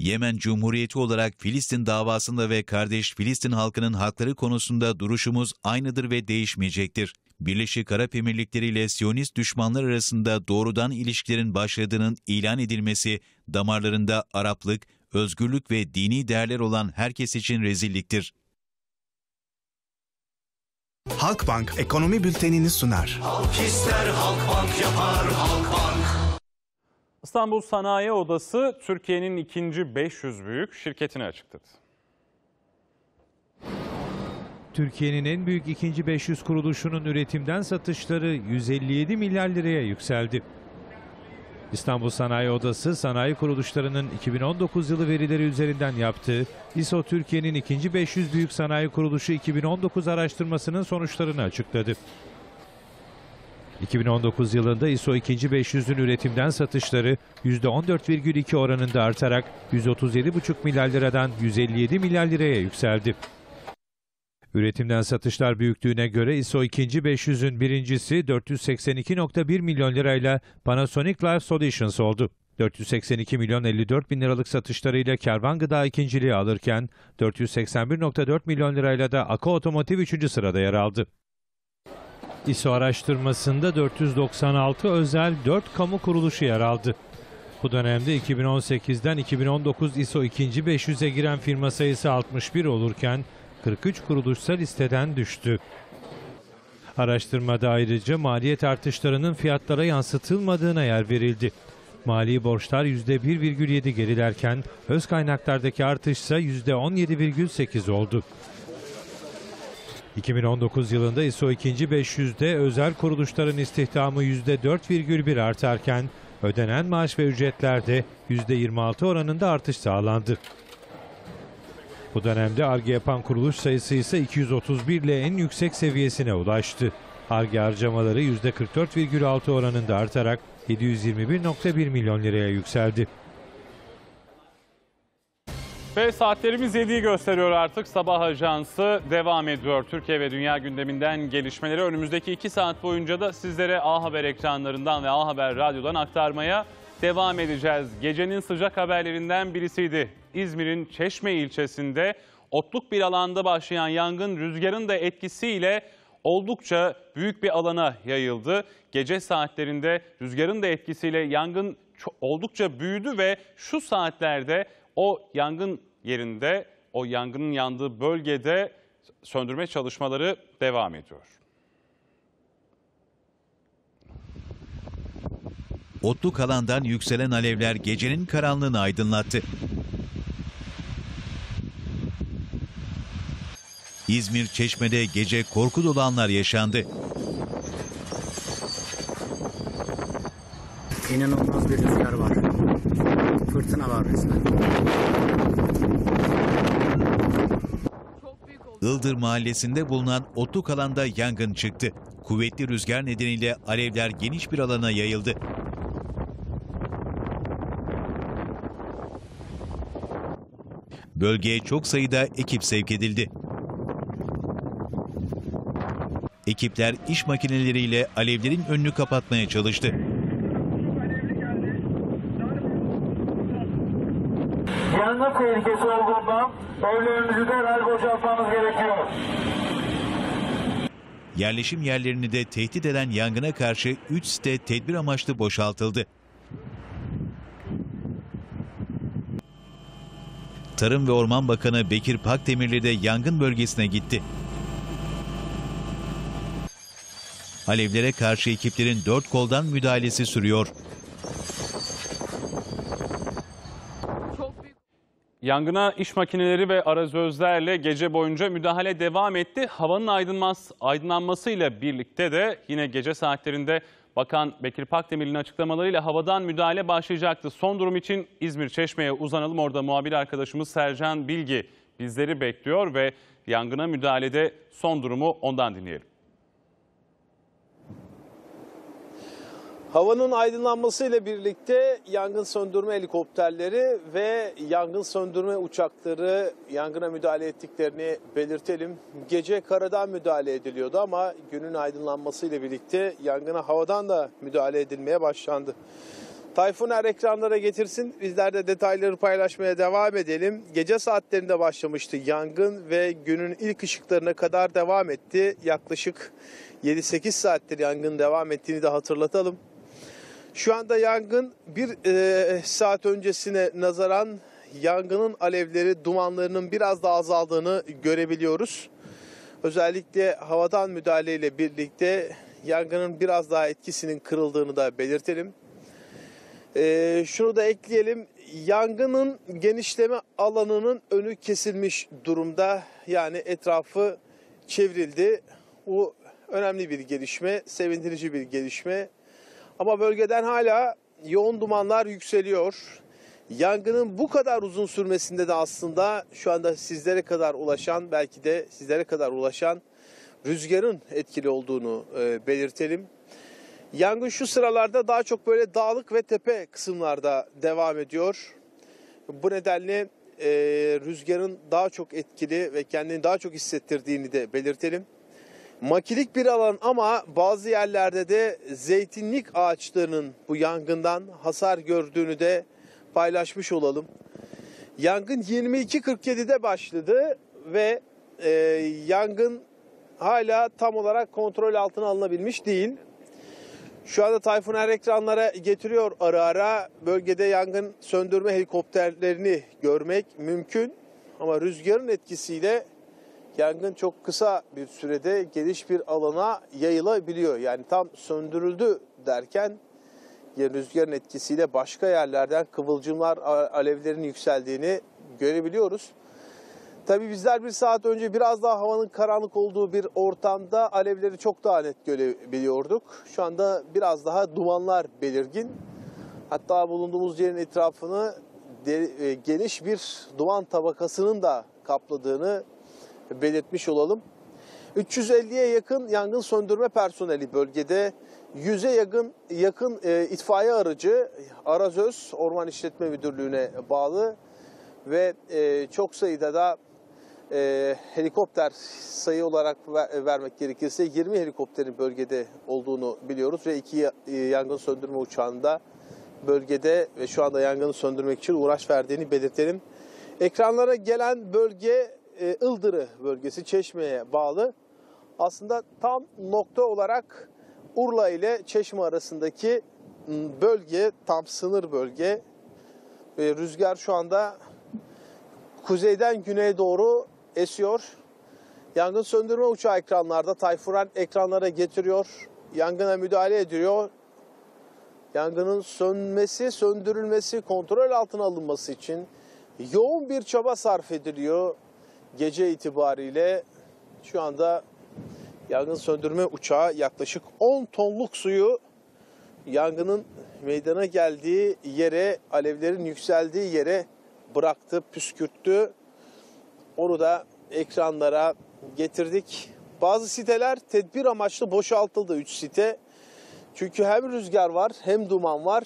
Yemen Cumhuriyeti olarak Filistin davasında ve kardeş Filistin halkının hakları konusunda duruşumuz aynıdır ve değişmeyecektir. Birleşik Arap Emirlikleri ile Siyonist düşmanlar arasında doğrudan ilişkilerin başladığının ilan edilmesi damarlarında Araplık, özgürlük ve dini değerler olan herkes için rezilliktir. Halkbank ekonomi bültenini sunar. Halk ister Halkbank yapar Halkbank. İstanbul Sanayi Odası Türkiye'nin ikinci 500 büyük şirketini açıkladı. Türkiye'nin en büyük ikinci 500 kuruluşunun üretimden satışları 157 milyar liraya yükseldi. İstanbul Sanayi Odası sanayi kuruluşlarının 2019 yılı verileri üzerinden yaptığı ISO Türkiye'nin ikinci 500 büyük sanayi kuruluşu 2019 araştırmasının sonuçlarını açıkladı. 2019 yılında ISO 2. 500'ün üretimden satışları %14,2 oranında artarak 137,5 milyar liradan 157 milyar liraya yükseldi. Üretimden satışlar büyüklüğüne göre ISO 2. 500'ün birincisi 482.1 milyon lirayla Panasonic Life Solutions oldu. 482 milyon 54 bin liralık satışlarıyla Kervan Gıda ikinciliği alırken 481.4 milyon lirayla da Aka Otomotiv 3. sırada yer aldı. ISO araştırmasında 496 özel 4 kamu kuruluşu yer aldı. Bu dönemde 2018'den 2019 ISO 2. 500'e giren firma sayısı 61 olurken 43 kuruluşsa listeden düştü. Araştırmada ayrıca maliyet artışlarının fiyatlara yansıtılmadığına yer verildi. Mali borçlar %1,7 gerilerken öz kaynaklardaki artış ise %17,8 oldu. 2019 yılında ISO 2. 500'de özel kuruluşların istihdamı %4,1 artarken ödenen maaş ve ücretlerde %26 oranında artış sağlandı. Bu dönemde ARGE yapan kuruluş sayısı ise 231 ile en yüksek seviyesine ulaştı. ARGE harcamaları %44,6 oranında artarak 721,1 milyon liraya yükseldi. Ve saatlerimiz 7'yi gösteriyor artık. Sabah ajansı devam ediyor. Türkiye ve dünya gündeminden gelişmeleri önümüzdeki 2 saat boyunca da sizlere A Haber ekranlarından ve A Haber Radyo'dan aktarmaya devam edeceğiz. Gecenin sıcak haberlerinden birisiydi. İzmir'in Çeşme ilçesinde otluk bir alanda başlayan yangın rüzgarın da etkisiyle oldukça büyük bir alana yayıldı. Gece saatlerinde rüzgarın da etkisiyle yangın oldukça büyüdü ve şu saatlerde o yangın yerinde, o yangının yandığı bölgede söndürme çalışmaları devam ediyor. Otluk alandan yükselen alevler gecenin karanlığını aydınlattı. İzmir Çeşme'de gece korku dolu anlar yaşandı. İnanılmaz bir rüzgar var. Fırtına var resmen. Ildır mahallesinde bulunan otluk alanda yangın çıktı. Kuvvetli rüzgar nedeniyle alevler geniş bir alana yayıldı. Bölgeye çok sayıda ekip sevk edildi. Ekipler iş makineleriyle alevlerin önünü kapatmaya çalıştı. Yangın tehlikesi olduğundan evlerimizi derhal boşaltmamız gerekiyor. Yerleşim yerlerini de tehdit eden yangına karşı 3 site tedbir amaçlı boşaltıldı. Tarım ve Orman Bakanı Bekir Pakdemirli de yangın bölgesine gitti. Alevlere karşı ekiplerin dört koldan müdahalesi sürüyor. Yangına iş makineleri ve arazözlerle gece boyunca müdahale devam etti. Havanın aydınmaz, aydınlanmasıyla birlikte de yine gece saatlerinde Bakan Bekir Pakdemirli'nin açıklamalarıyla havadan müdahale başlayacaktı. Son durum için İzmir Çeşme'ye uzanalım. Orada muhabir arkadaşımız Sercan Bilgi bizleri bekliyor ve yangına müdahalede son durumu ondan dinleyelim. Havanın aydınlanmasıyla birlikte yangın söndürme helikopterleri ve yangın söndürme uçakları yangına müdahale ettiklerini belirtelim. Gece karadan müdahale ediliyordu ama günün aydınlanmasıyla birlikte yangına havadan da müdahale edilmeye başlandı. Tayfun Er ekranlara getirsin. Bizler de detayları paylaşmaya devam edelim. Gece saatlerinde başlamıştı yangın ve günün ilk ışıklarına kadar devam etti. Yaklaşık 7-8 saattir yangın devam ettiğini de hatırlatalım. Şu anda yangın bir e, saat öncesine nazaran yangının alevleri, dumanlarının biraz daha azaldığını görebiliyoruz. Özellikle havadan müdahaleyle birlikte yangının biraz daha etkisinin kırıldığını da belirtelim. Ee, şunu da ekleyelim. Yangının genişleme alanının önü kesilmiş durumda. Yani etrafı çevrildi. Bu önemli bir gelişme, sevindirici bir gelişme. Ama bölgeden hala yoğun dumanlar yükseliyor. Yangının bu kadar uzun sürmesinde de aslında şu anda sizlere kadar ulaşan, belki de sizlere kadar ulaşan rüzgarın etkili olduğunu e, belirtelim. Yangın şu sıralarda daha çok böyle dağlık ve tepe kısımlarda devam ediyor. Bu nedenle e, rüzgarın daha çok etkili ve kendini daha çok hissettirdiğini de belirtelim. Makilik bir alan ama bazı yerlerde de zeytinlik ağaçlarının bu yangından hasar gördüğünü de paylaşmış olalım. Yangın 22.47'de başladı ve e, yangın hala tam olarak kontrol altına alınabilmiş değil. Şu anda Tayfun Er ekranlara getiriyor ara ara. Bölgede yangın söndürme helikopterlerini görmek mümkün. Ama rüzgarın etkisiyle yangın çok kısa bir sürede geniş bir alana yayılabiliyor. Yani tam söndürüldü derken rüzgarın etkisiyle başka yerlerden kıvılcımlar, alevlerin yükseldiğini görebiliyoruz. Tabii bizler bir saat önce biraz daha havanın karanlık olduğu bir ortamda alevleri çok daha net görebiliyorduk. Şu anda biraz daha dumanlar belirgin. Hatta bulunduğumuz yerin etrafını e, geniş bir duman tabakasının da kapladığını belirtmiş olalım. 350'ye yakın yangın söndürme personeli bölgede 100'e yakın yakın e, itfaiye aracı Arazöz Orman İşletme Müdürlüğü'ne bağlı ve e, çok sayıda da e, helikopter sayı olarak ver, vermek gerekirse 20 helikopterin bölgede olduğunu biliyoruz ve iki e, yangın söndürme uçağında bölgede ve şu anda yangını söndürmek için uğraş verdiğini belirtelim. Ekranlara gelen bölge e, Ildırı bölgesi Çeşme'ye bağlı. Aslında tam nokta olarak Urla ile Çeşme arasındaki bölge, tam sınır bölge. Ve rüzgar şu anda kuzeyden güneye doğru esiyor. Yangın söndürme uçağı ekranlarda Tayfuran ekranlara getiriyor. Yangına müdahale ediyor. Yangının sönmesi, söndürülmesi, kontrol altına alınması için yoğun bir çaba sarf ediliyor. Gece itibariyle şu anda yangın söndürme uçağı yaklaşık 10 tonluk suyu yangının meydana geldiği yere, alevlerin yükseldiği yere bıraktı, püskürttü. Onu da ekranlara getirdik. Bazı siteler tedbir amaçlı boşaltıldı 3 site. Çünkü hem rüzgar var hem duman var.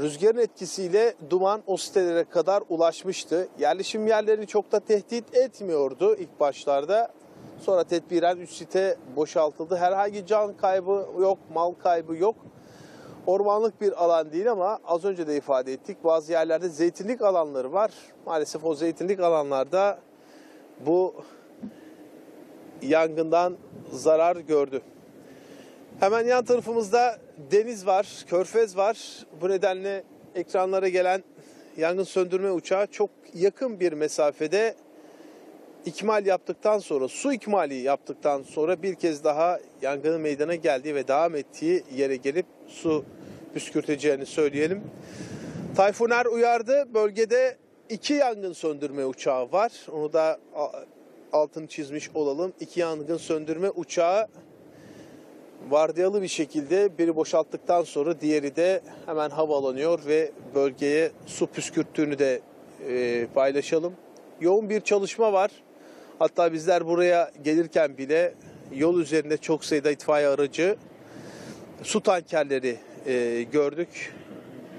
Rüzgarın etkisiyle duman o sitelere kadar ulaşmıştı. Yerleşim yerlerini çok da tehdit etmiyordu ilk başlarda. Sonra tedbiren 3 site boşaltıldı. Herhangi can kaybı yok, mal kaybı yok. Ormanlık bir alan değil ama az önce de ifade ettik. Bazı yerlerde zeytinlik alanları var. Maalesef o zeytinlik alanlarda bu yangından zarar gördü. Hemen yan tarafımızda deniz var, körfez var. Bu nedenle ekranlara gelen yangın söndürme uçağı çok yakın bir mesafede ikmal yaptıktan sonra, su ikmali yaptıktan sonra bir kez daha yangının meydana geldiği ve devam ettiği yere gelip su püskürteceğini söyleyelim. Tayfuner uyardı. Bölgede iki yangın söndürme uçağı var. Onu da altını çizmiş olalım. İki yangın söndürme uçağı vardiyalı bir şekilde biri boşalttıktan sonra diğeri de hemen havalanıyor ve bölgeye su püskürttüğünü de e, paylaşalım. Yoğun bir çalışma var. Hatta bizler buraya gelirken bile yol üzerinde çok sayıda itfaiye aracı, su tankerleri e, gördük.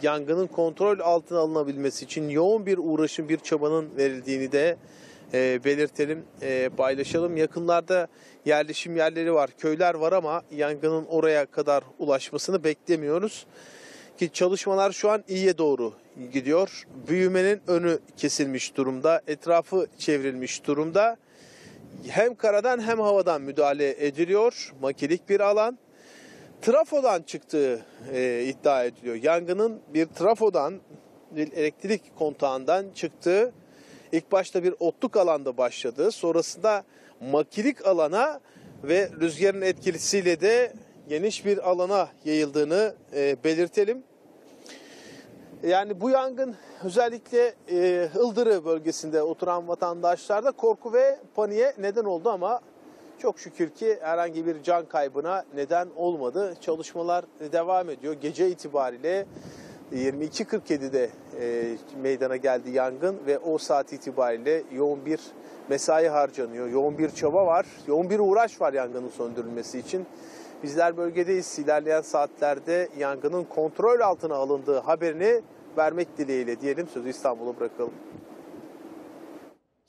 Yangının kontrol altına alınabilmesi için yoğun bir uğraşın, bir çabanın verildiğini de e, belirtelim, e, paylaşalım. Yakınlarda yerleşim yerleri var, köyler var ama yangının oraya kadar ulaşmasını beklemiyoruz. ki çalışmalar şu an iyiye doğru gidiyor. Büyümenin önü kesilmiş durumda, etrafı çevrilmiş durumda. Hem karadan hem havadan müdahale ediliyor. Makilik bir alan. Trafodan çıktığı e, iddia ediliyor. Yangının bir trafodan, elektrik kontağından çıktığı ilk başta bir otluk alanda başladı. Sonrasında makilik alana ve rüzgarın etkisiyle de geniş bir alana yayıldığını e, belirtelim. Yani bu yangın özellikle e, Ildırı bölgesinde oturan vatandaşlarda korku ve paniğe neden oldu ama çok şükür ki herhangi bir can kaybına neden olmadı. Çalışmalar devam ediyor. Gece itibariyle 22.47'de e, meydana geldi yangın ve o saat itibariyle yoğun bir mesai harcanıyor. Yoğun bir çaba var. Yoğun bir uğraş var yangının söndürülmesi için. Bizler bölgedeyiz. İlerleyen saatlerde yangının kontrol altına alındığı haberini vermek dileğiyle diyelim. Sözü İstanbul'a bırakalım.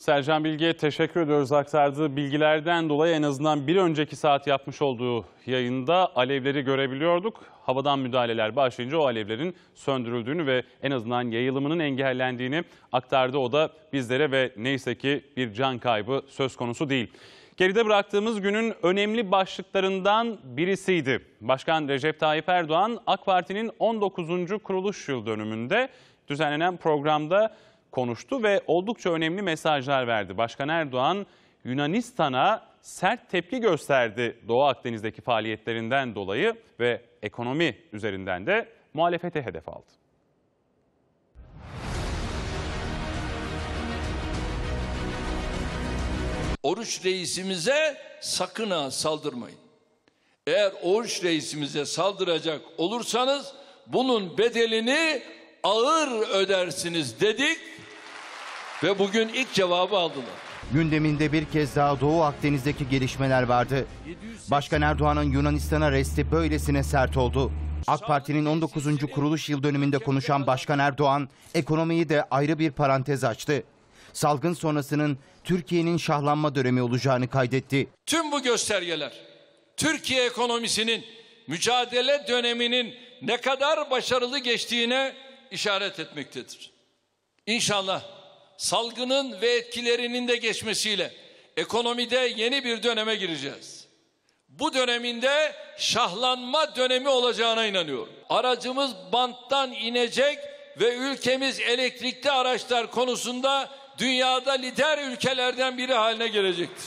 Sercan Bilge'ye teşekkür ediyoruz aktardığı bilgilerden dolayı en azından bir önceki saat yapmış olduğu yayında alevleri görebiliyorduk. Havadan müdahaleler başlayınca o alevlerin söndürüldüğünü ve en azından yayılımının engellendiğini aktardı o da bizlere ve neyse ki bir can kaybı söz konusu değil. Geride bıraktığımız günün önemli başlıklarından birisiydi. Başkan Recep Tayyip Erdoğan AK Parti'nin 19. kuruluş yıl dönümünde düzenlenen programda konuştu ve oldukça önemli mesajlar verdi. Başkan Erdoğan Yunanistan'a sert tepki gösterdi Doğu Akdeniz'deki faaliyetlerinden dolayı ve ekonomi üzerinden de muhalefete hedef aldı. Oruç reisimize sakın ha saldırmayın. Eğer Oruç reisimize saldıracak olursanız bunun bedelini ağır ödersiniz dedik ve bugün ilk cevabı aldılar. Gündeminde bir kez daha Doğu Akdeniz'deki gelişmeler vardı. Başkan Erdoğan'ın Yunanistan'a resti böylesine sert oldu. AK Parti'nin 19. kuruluş yıl dönümünde konuşan Başkan Erdoğan, ekonomiyi de ayrı bir parantez açtı. Salgın sonrasının Türkiye'nin şahlanma dönemi olacağını kaydetti. Tüm bu göstergeler Türkiye ekonomisinin mücadele döneminin ne kadar başarılı geçtiğine işaret etmektedir. İnşallah salgının ve etkilerinin de geçmesiyle ekonomide yeni bir döneme gireceğiz. Bu döneminde şahlanma dönemi olacağına inanıyorum. Aracımız banttan inecek ve ülkemiz elektrikli araçlar konusunda dünyada lider ülkelerden biri haline gelecektir.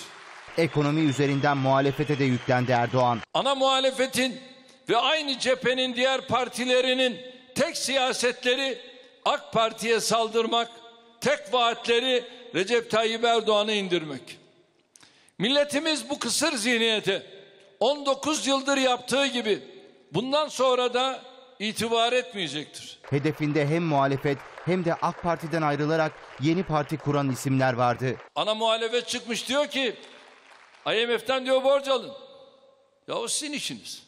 Ekonomi üzerinden muhalefete de yüklendi Erdoğan. Ana muhalefetin ve aynı cephenin diğer partilerinin tek siyasetleri AK Parti'ye saldırmak, tek vaatleri Recep Tayyip Erdoğan'ı indirmek. Milletimiz bu kısır zihniyete 19 yıldır yaptığı gibi bundan sonra da itibar etmeyecektir. Hedefinde hem muhalefet hem de AK Parti'den ayrılarak yeni parti kuran isimler vardı. Ana muhalefet çıkmış diyor ki IMF'den diyor borç alın. Ya o sizin işiniz.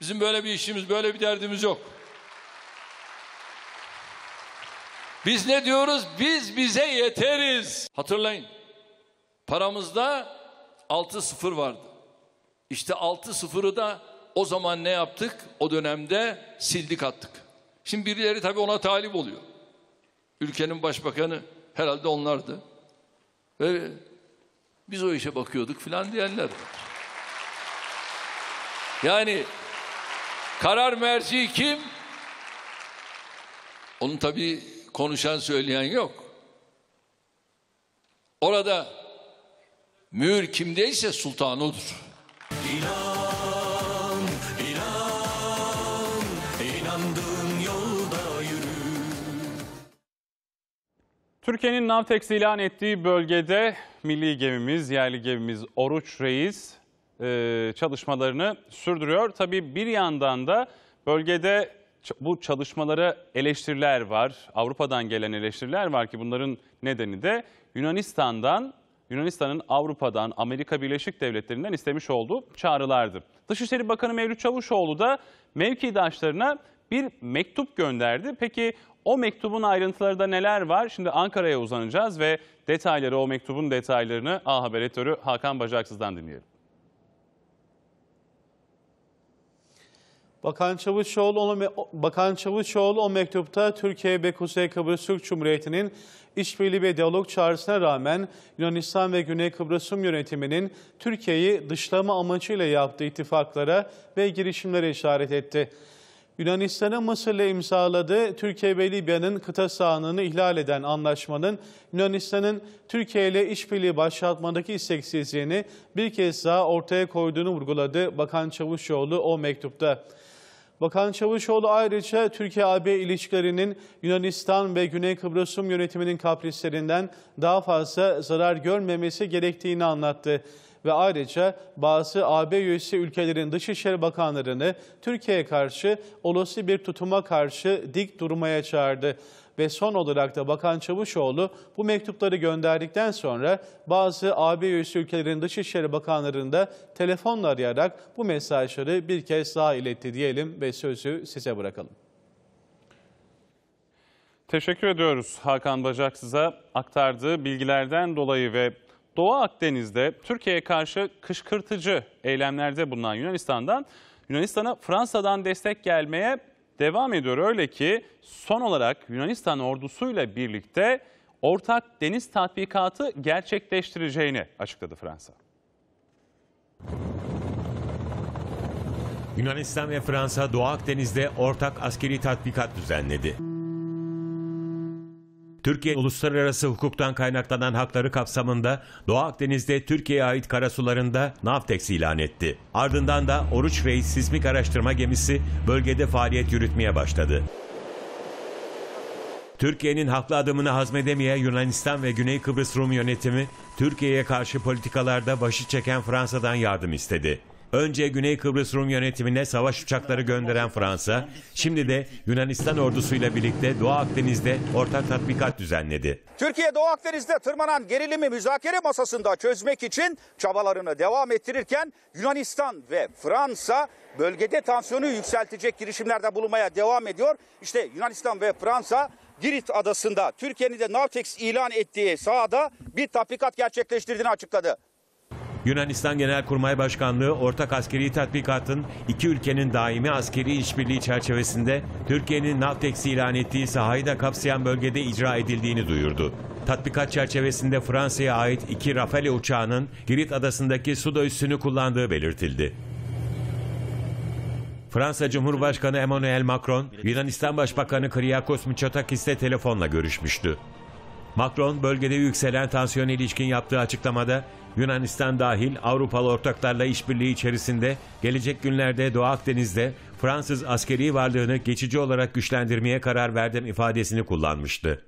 Bizim böyle bir işimiz, böyle bir derdimiz yok. Biz ne diyoruz? Biz bize yeteriz. Hatırlayın. Paramızda 6 sıfır vardı. İşte 6 sıfırı da o zaman ne yaptık? O dönemde sildik attık. Şimdi birileri tabii ona talip oluyor. Ülkenin başbakanı herhalde onlardı. Ve biz o işe bakıyorduk filan diyenler. Yani karar merci kim? Onun tabii konuşan söyleyen yok. Orada mühür kimdeyse sultan odur. İnan, inan, inandığın yolda yürü. Türkiye'nin Navtex ilan ettiği bölgede milli gemimiz, yerli gemimiz Oruç Reis e, çalışmalarını sürdürüyor. Tabii bir yandan da bölgede bu çalışmalara eleştiriler var. Avrupa'dan gelen eleştiriler var ki bunların nedeni de Yunanistan'dan Yunanistan'ın Avrupa'dan, Amerika Birleşik Devletleri'nden istemiş olduğu çağrılardı. Dışişleri Bakanı Mevlüt Çavuşoğlu da mevkidaşlarına bir mektup gönderdi. Peki o mektubun ayrıntıları da neler var? Şimdi Ankara'ya uzanacağız ve detayları, o mektubun detaylarını A Haber editörü Hakan Bacaksız'dan dinleyelim. Bakan Çavuşoğlu, o me- Bakan Çavuşoğlu o mektupta Türkiye ve Kuzey Kıbrıs Türk Cumhuriyeti'nin işbirliği ve diyalog çağrısına rağmen Yunanistan ve Güney Kıbrıs Rum yönetiminin Türkiye'yi dışlama amacıyla yaptığı ittifaklara ve girişimlere işaret etti. Yunanistan'ın Mısır'la imzaladığı Türkiye ve Libya'nın kıta sahanlığını ihlal eden anlaşmanın Yunanistan'ın Türkiye ile işbirliği başlatmadaki isteksizliğini bir kez daha ortaya koyduğunu vurguladı Bakan Çavuşoğlu o mektupta. Bakan Çavuşoğlu ayrıca Türkiye-AB ilişkilerinin Yunanistan ve Güney Kıbrıs Rum yönetiminin kaprislerinden daha fazla zarar görmemesi gerektiğini anlattı ve ayrıca bazı AB üyesi ülkelerin Dışişleri Bakanlarını Türkiye'ye karşı olası bir tutuma karşı dik durmaya çağırdı. Ve son olarak da Bakan Çavuşoğlu bu mektupları gönderdikten sonra bazı AB üyesi ülkelerin Dışişleri Bakanlarını da telefonla arayarak bu mesajları bir kez daha iletti diyelim ve sözü size bırakalım. Teşekkür ediyoruz Hakan Bacaksız'a aktardığı bilgilerden dolayı ve Doğu Akdeniz'de Türkiye'ye karşı kışkırtıcı eylemlerde bulunan Yunanistan'dan Yunanistan'a Fransa'dan destek gelmeye devam ediyor. Öyle ki son olarak Yunanistan ordusuyla birlikte ortak deniz tatbikatı gerçekleştireceğini açıkladı Fransa. Yunanistan ve Fransa Doğu Akdeniz'de ortak askeri tatbikat düzenledi. Türkiye uluslararası hukuktan kaynaklanan hakları kapsamında Doğu Akdeniz'de Türkiye'ye ait karasularında Navtex ilan etti. Ardından da Oruç Reis sismik araştırma gemisi bölgede faaliyet yürütmeye başladı. Türkiye'nin haklı adımını hazmedemeyen Yunanistan ve Güney Kıbrıs Rum yönetimi Türkiye'ye karşı politikalarda başı çeken Fransa'dan yardım istedi. Önce Güney Kıbrıs Rum yönetimine savaş uçakları gönderen Fransa, şimdi de Yunanistan ordusuyla birlikte Doğu Akdeniz'de ortak tatbikat düzenledi. Türkiye Doğu Akdeniz'de tırmanan gerilimi müzakere masasında çözmek için çabalarını devam ettirirken Yunanistan ve Fransa bölgede tansiyonu yükseltecek girişimlerde bulunmaya devam ediyor. İşte Yunanistan ve Fransa Girit adasında Türkiye'nin de Navtex ilan ettiği sahada bir tatbikat gerçekleştirdiğini açıkladı. Yunanistan Genelkurmay Başkanlığı ortak askeri tatbikatın iki ülkenin daimi askeri işbirliği çerçevesinde Türkiye'nin Navtex ilan ettiği sahayı da kapsayan bölgede icra edildiğini duyurdu. Tatbikat çerçevesinde Fransa'ya ait iki Rafale uçağının Girit adasındaki suda üssünü kullandığı belirtildi. Fransa Cumhurbaşkanı Emmanuel Macron, Yunanistan Başbakanı Kyriakos Mitsotakis'le telefonla görüşmüştü. Macron bölgede yükselen tansiyona ilişkin yaptığı açıklamada Yunanistan dahil Avrupalı ortaklarla işbirliği içerisinde gelecek günlerde Doğu Akdeniz'de Fransız askeri varlığını geçici olarak güçlendirmeye karar verdim ifadesini kullanmıştı.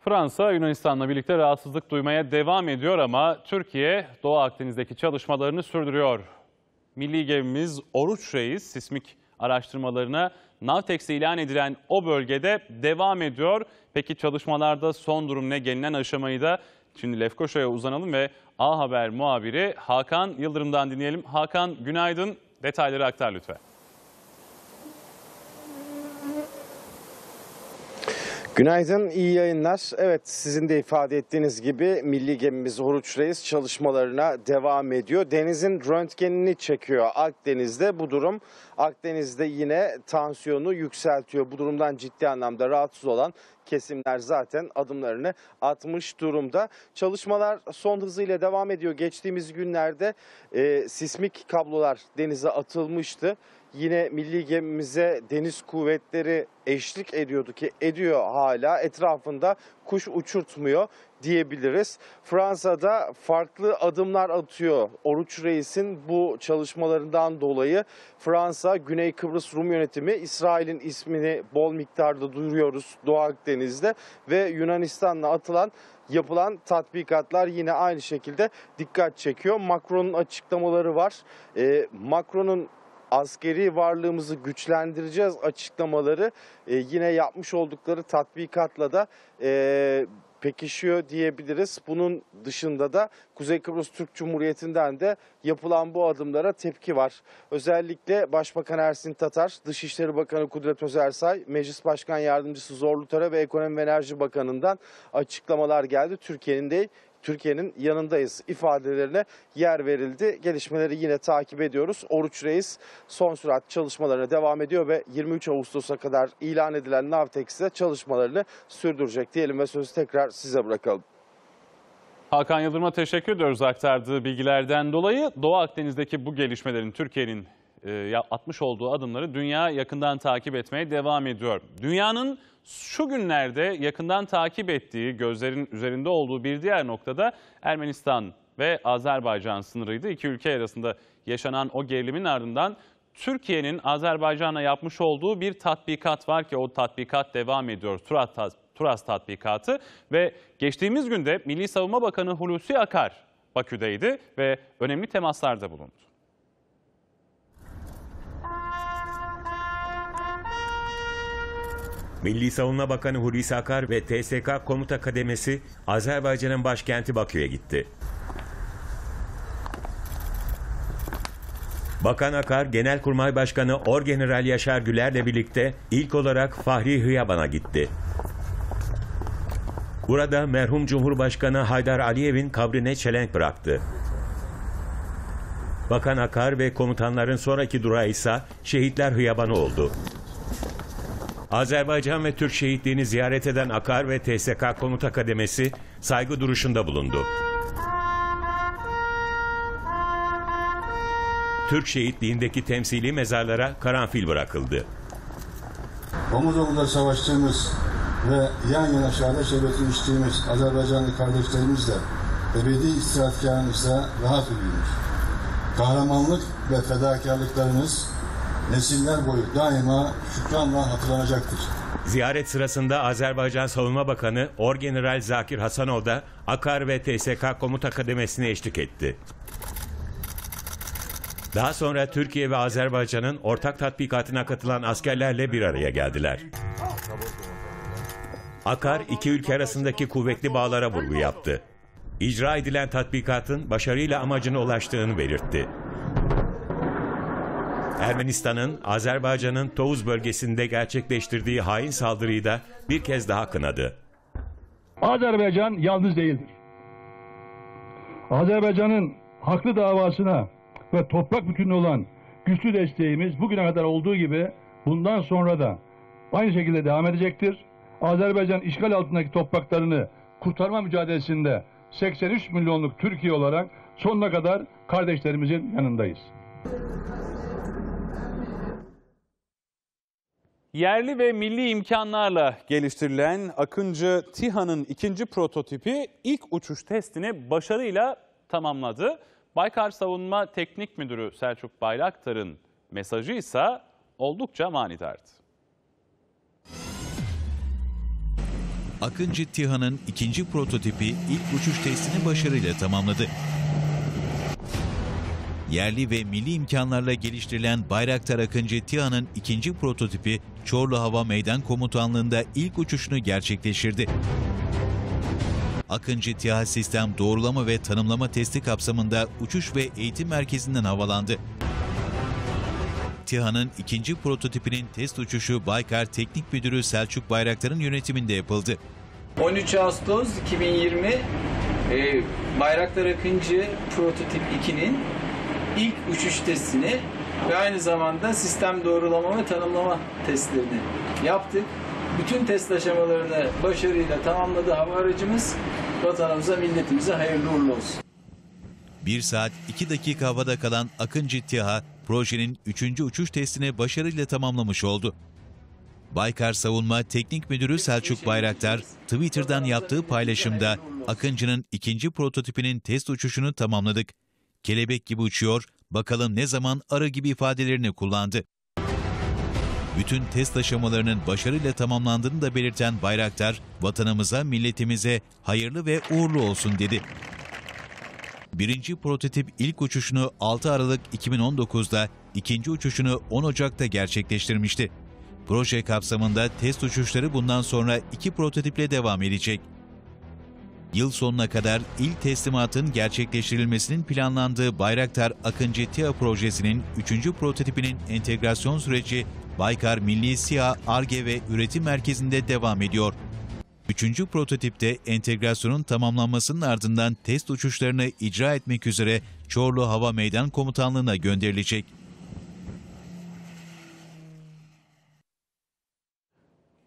Fransa Yunanistan'la birlikte rahatsızlık duymaya devam ediyor ama Türkiye Doğu Akdeniz'deki çalışmalarını sürdürüyor. Milli gemimiz Oruç Reis sismik araştırmalarına Navtex ilan edilen o bölgede devam ediyor. Peki çalışmalarda son durum ne? Gelinen aşamayı da şimdi Lefkoşa'ya uzanalım ve A Haber muhabiri Hakan Yıldırım'dan dinleyelim. Hakan günaydın. Detayları aktar lütfen. Günaydın, iyi yayınlar. Evet, sizin de ifade ettiğiniz gibi milli gemimiz Oruç Reis çalışmalarına devam ediyor. Denizin röntgenini çekiyor Akdeniz'de. Bu durum Akdeniz'de yine tansiyonu yükseltiyor. Bu durumdan ciddi anlamda rahatsız olan kesimler zaten adımlarını atmış durumda. Çalışmalar son hızıyla devam ediyor. Geçtiğimiz günlerde e, sismik kablolar denize atılmıştı. Yine milli gemimize deniz kuvvetleri eşlik ediyordu ki ediyor hala etrafında kuş uçurtmuyor diyebiliriz. Fransa'da farklı adımlar atıyor Oruç Reis'in bu çalışmalarından dolayı. Fransa, Güney Kıbrıs Rum yönetimi İsrail'in ismini bol miktarda duyuruyoruz Doğu Akdeniz'de ve Yunanistan'la atılan yapılan tatbikatlar yine aynı şekilde dikkat çekiyor. Macron'un açıklamaları var. Ee, Macron'un askeri varlığımızı güçlendireceğiz açıklamaları e, yine yapmış oldukları tatbikatla da e, pekişiyor diyebiliriz. Bunun dışında da Kuzey Kıbrıs Türk Cumhuriyeti'nden de yapılan bu adımlara tepki var. Özellikle Başbakan Ersin Tatar, Dışişleri Bakanı Kudret Özersay, Meclis Başkan Yardımcısı Zorlu Töre ve Ekonomi ve Enerji Bakanı'ndan açıklamalar geldi. Türkiye'nin de Türkiye'nin yanındayız ifadelerine yer verildi. Gelişmeleri yine takip ediyoruz. Oruç Reis son sürat çalışmalarına devam ediyor ve 23 Ağustos'a kadar ilan edilen Navtex'te çalışmalarını sürdürecek diyelim ve sözü tekrar size bırakalım. Hakan Yıldırım'a teşekkür ediyoruz aktardığı bilgilerden dolayı. Doğu Akdeniz'deki bu gelişmelerin Türkiye'nin e, atmış olduğu adımları dünya yakından takip etmeye devam ediyor. Dünyanın şu günlerde yakından takip ettiği, gözlerin üzerinde olduğu bir diğer noktada Ermenistan ve Azerbaycan sınırıydı. İki ülke arasında yaşanan o gerilimin ardından Türkiye'nin Azerbaycan'a yapmış olduğu bir tatbikat var ki o tatbikat devam ediyor. Turat TURAS tatbikatı ve geçtiğimiz günde Milli Savunma Bakanı Hulusi Akar Bakü'deydi ve önemli temaslarda bulundu. Milli Savunma Bakanı Hulusi Akar ve TSK Komuta Kademesi Azerbaycan'ın başkenti Bakü'ye gitti. Bakan Akar, Genelkurmay Başkanı Orgeneral Yaşar Güler'le birlikte ilk olarak Fahri Hıyaban'a gitti. Burada merhum Cumhurbaşkanı Haydar Aliyev'in kabrine çelenk bıraktı. Bakan Akar ve komutanların sonraki durağı ise Şehitler Hıyabanı oldu. Azerbaycan ve Türk şehitliğini ziyaret eden Akar ve TSK Komuta Kademesi saygı duruşunda bulundu. Türk şehitliğindeki temsili mezarlara karanfil bırakıldı. Omuz omuza savaştığımız ve yan yana şehadet şerbetini içtiğimiz Azerbaycanlı kardeşlerimizle ebedi istirahatgahınızda rahat uyuyunuz. Kahramanlık ve fedakarlıklarınız nesiller boyu daima şükranla hatırlanacaktır. Ziyaret sırasında Azerbaycan Savunma Bakanı Orgeneral Zakir Hasanov da Akar ve TSK Komuta Kademesi'ne eşlik etti. Daha sonra Türkiye ve Azerbaycan'ın ortak tatbikatına katılan askerlerle bir araya geldiler. Akar iki ülke arasındaki kuvvetli bağlara vurgu yaptı. İcra edilen tatbikatın başarıyla amacına ulaştığını belirtti. Ermenistan'ın Azerbaycan'ın Tovuz bölgesinde gerçekleştirdiği hain saldırıyı da bir kez daha kınadı. Azerbaycan yalnız değildir. Azerbaycan'ın haklı davasına ve toprak bütünlüğü olan güçlü desteğimiz bugüne kadar olduğu gibi bundan sonra da aynı şekilde devam edecektir. Azerbaycan işgal altındaki topraklarını kurtarma mücadelesinde 83 milyonluk Türkiye olarak sonuna kadar kardeşlerimizin yanındayız. Yerli ve milli imkanlarla geliştirilen Akıncı TİHA'nın ikinci prototipi ilk uçuş testini başarıyla tamamladı. Baykar Savunma Teknik Müdürü Selçuk Bayraktar'ın mesajı ise oldukça manidardı. Akıncı TİHA'nın ikinci prototipi ilk uçuş testini başarıyla tamamladı. Yerli ve milli imkanlarla geliştirilen Bayraktar Akıncı TİHA'nın ikinci prototipi Çorlu Hava Meydan Komutanlığı'nda ilk uçuşunu gerçekleştirdi. Akıncı TİHA sistem doğrulama ve tanımlama testi kapsamında uçuş ve eğitim merkezinden havalandı. TİHA'nın ikinci prototipinin test uçuşu Baykar Teknik Müdürü Selçuk Bayraktar'ın yönetiminde yapıldı. 13 Ağustos 2020 e, Bayraktar Akıncı Prototip 2'nin ilk uçuş testini ve aynı zamanda sistem doğrulama ve tanımlama testlerini yaptık. Bütün test aşamalarını başarıyla tamamladı hava aracımız. Vatanımıza, milletimize hayırlı uğurlu olsun. 1 saat 2 dakika havada kalan Akıncı TİHA projenin 3. uçuş testini başarıyla tamamlamış oldu. Baykar Savunma Teknik Müdürü Selçuk Bayraktar Twitter'dan yaptığı paylaşımda Akıncı'nın ikinci prototipinin test uçuşunu tamamladık. Kelebek gibi uçuyor, bakalım ne zaman arı gibi ifadelerini kullandı. Bütün test aşamalarının başarıyla tamamlandığını da belirten Bayraktar, vatanımıza, milletimize hayırlı ve uğurlu olsun dedi. Birinci prototip ilk uçuşunu 6 Aralık 2019'da, ikinci uçuşunu 10 Ocak'ta gerçekleştirmişti. Proje kapsamında test uçuşları bundan sonra iki prototiple devam edecek. Yıl sonuna kadar ilk teslimatın gerçekleştirilmesinin planlandığı Bayraktar Akıncı TİHA projesinin 3. prototipinin entegrasyon süreci Baykar Milli SİHA, ARGE ve Üretim Merkezi'nde devam ediyor. Üçüncü prototipte entegrasyonun tamamlanmasının ardından test uçuşlarını icra etmek üzere Çorlu Hava Meydan Komutanlığı'na gönderilecek.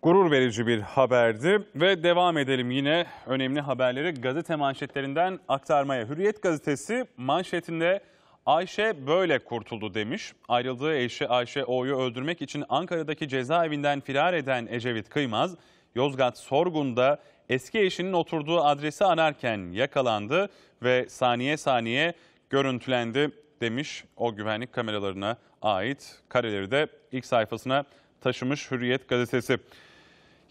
Gurur verici bir haberdi ve devam edelim yine önemli haberleri gazete manşetlerinden aktarmaya. Hürriyet gazetesi manşetinde Ayşe böyle kurtuldu demiş. Ayrıldığı eşi Ayşe O'yu öldürmek için Ankara'daki cezaevinden firar eden Ecevit Kıymaz, Yozgat Sorgun'da eski eşinin oturduğu adresi ararken yakalandı ve saniye saniye görüntülendi demiş. O güvenlik kameralarına ait kareleri de ilk sayfasına taşımış Hürriyet gazetesi.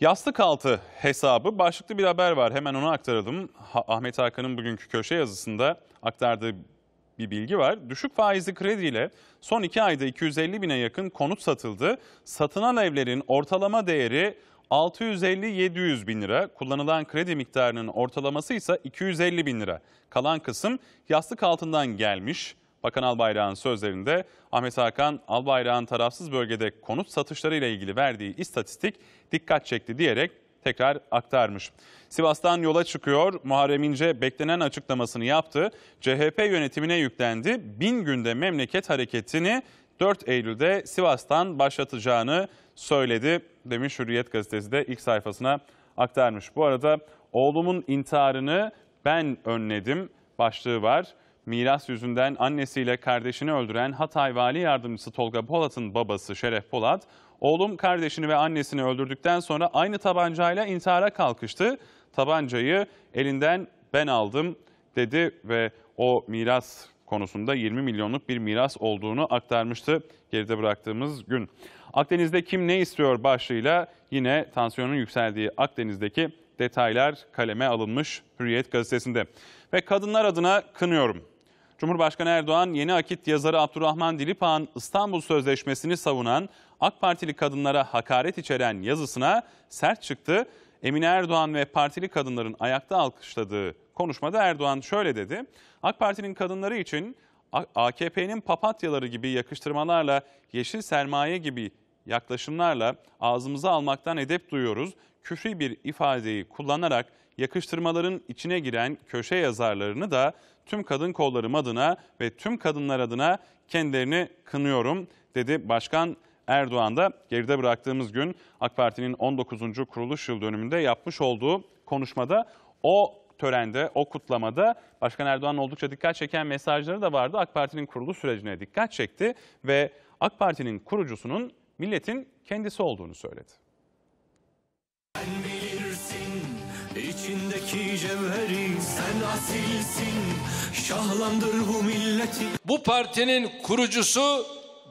Yastık altı hesabı başlıklı bir haber var. Hemen onu aktaralım. Ahmet Hakan'ın bugünkü köşe yazısında aktardığı bir bilgi var. Düşük faizli krediyle son iki ayda 250 bine yakın konut satıldı. Satılan evlerin ortalama değeri 650-700 bin lira. Kullanılan kredi miktarının ortalaması ise 250 bin lira. Kalan kısım yastık altından gelmiş. Bakan Albayrak'ın sözlerinde Ahmet Hakan Albayrak'ın tarafsız bölgede konut satışları ile ilgili verdiği istatistik dikkat çekti diyerek tekrar aktarmış. Sivas'tan yola çıkıyor. Muharrem İnce beklenen açıklamasını yaptı. CHP yönetimine yüklendi. Bin günde memleket hareketini 4 Eylül'de Sivas'tan başlatacağını söyledi demiş Hürriyet gazetesi de ilk sayfasına aktarmış. Bu arada oğlumun intiharını ben önledim başlığı var. Miras yüzünden annesiyle kardeşini öldüren Hatay Vali Yardımcısı Tolga Polat'ın babası Şeref Polat, oğlum kardeşini ve annesini öldürdükten sonra aynı tabancayla intihara kalkıştı. Tabancayı elinden ben aldım dedi ve o miras konusunda 20 milyonluk bir miras olduğunu aktarmıştı geride bıraktığımız gün. Akdeniz'de kim ne istiyor başlığıyla yine tansiyonun yükseldiği Akdeniz'deki detaylar kaleme alınmış Hürriyet gazetesinde. Ve kadınlar adına kınıyorum. Cumhurbaşkanı Erdoğan yeni akit yazarı Abdurrahman Dilipağ'ın İstanbul Sözleşmesi'ni savunan AK Partili kadınlara hakaret içeren yazısına sert çıktı. Emine Erdoğan ve partili kadınların ayakta alkışladığı konuşmada Erdoğan şöyle dedi. AK Parti'nin kadınları için AKP'nin papatyaları gibi yakıştırmalarla, yeşil sermaye gibi yaklaşımlarla ağzımıza almaktan edep duyuyoruz. Küfrü bir ifadeyi kullanarak yakıştırmaların içine giren köşe yazarlarını da tüm kadın kollarım adına ve tüm kadınlar adına kendilerini kınıyorum dedi Başkan Erdoğan da geride bıraktığımız gün AK Parti'nin 19. kuruluş yıl dönümünde yapmış olduğu konuşmada o törende, o kutlamada Başkan Erdoğan'ın oldukça dikkat çeken mesajları da vardı. AK Parti'nin kuruluş sürecine dikkat çekti ve AK Parti'nin kurucusunun milletin kendisi olduğunu söyledi. Sen bilirsin içindeki cevheri sen asilsin şahlandır bu milleti. Bu partinin kurucusu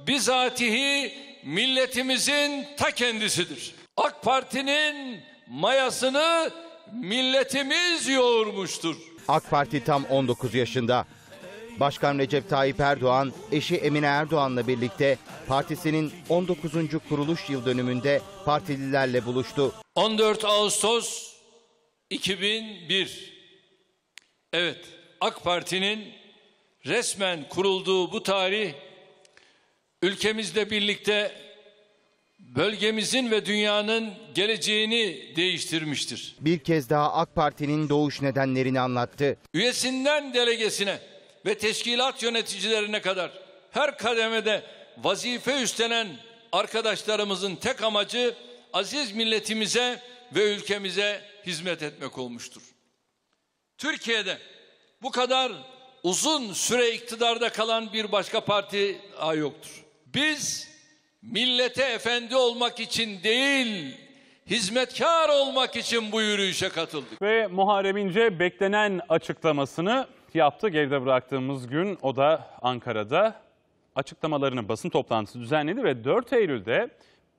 bizatihi milletimizin ta kendisidir. AK Parti'nin mayasını milletimiz yoğurmuştur. AK Parti tam 19 yaşında. Başkan Recep Tayyip Erdoğan, eşi Emine Erdoğan'la birlikte partisinin 19. kuruluş yıl dönümünde partililerle buluştu. 14 Ağustos 2001. Evet, AK Parti'nin resmen kurulduğu bu tarih ülkemizle birlikte bölgemizin ve dünyanın geleceğini değiştirmiştir. Bir kez daha AK Parti'nin doğuş nedenlerini anlattı. Üyesinden delegesine ve teşkilat yöneticilerine kadar her kademede vazife üstlenen arkadaşlarımızın tek amacı aziz milletimize ve ülkemize hizmet etmek olmuştur. Türkiye'de bu kadar uzun süre iktidarda kalan bir başka parti daha yoktur. Biz millete efendi olmak için değil, hizmetkar olmak için bu yürüyüşe katıldık. Ve Muharrem İnce beklenen açıklamasını yaptı. Geride bıraktığımız gün o da Ankara'da açıklamalarını basın toplantısı düzenledi ve 4 Eylül'de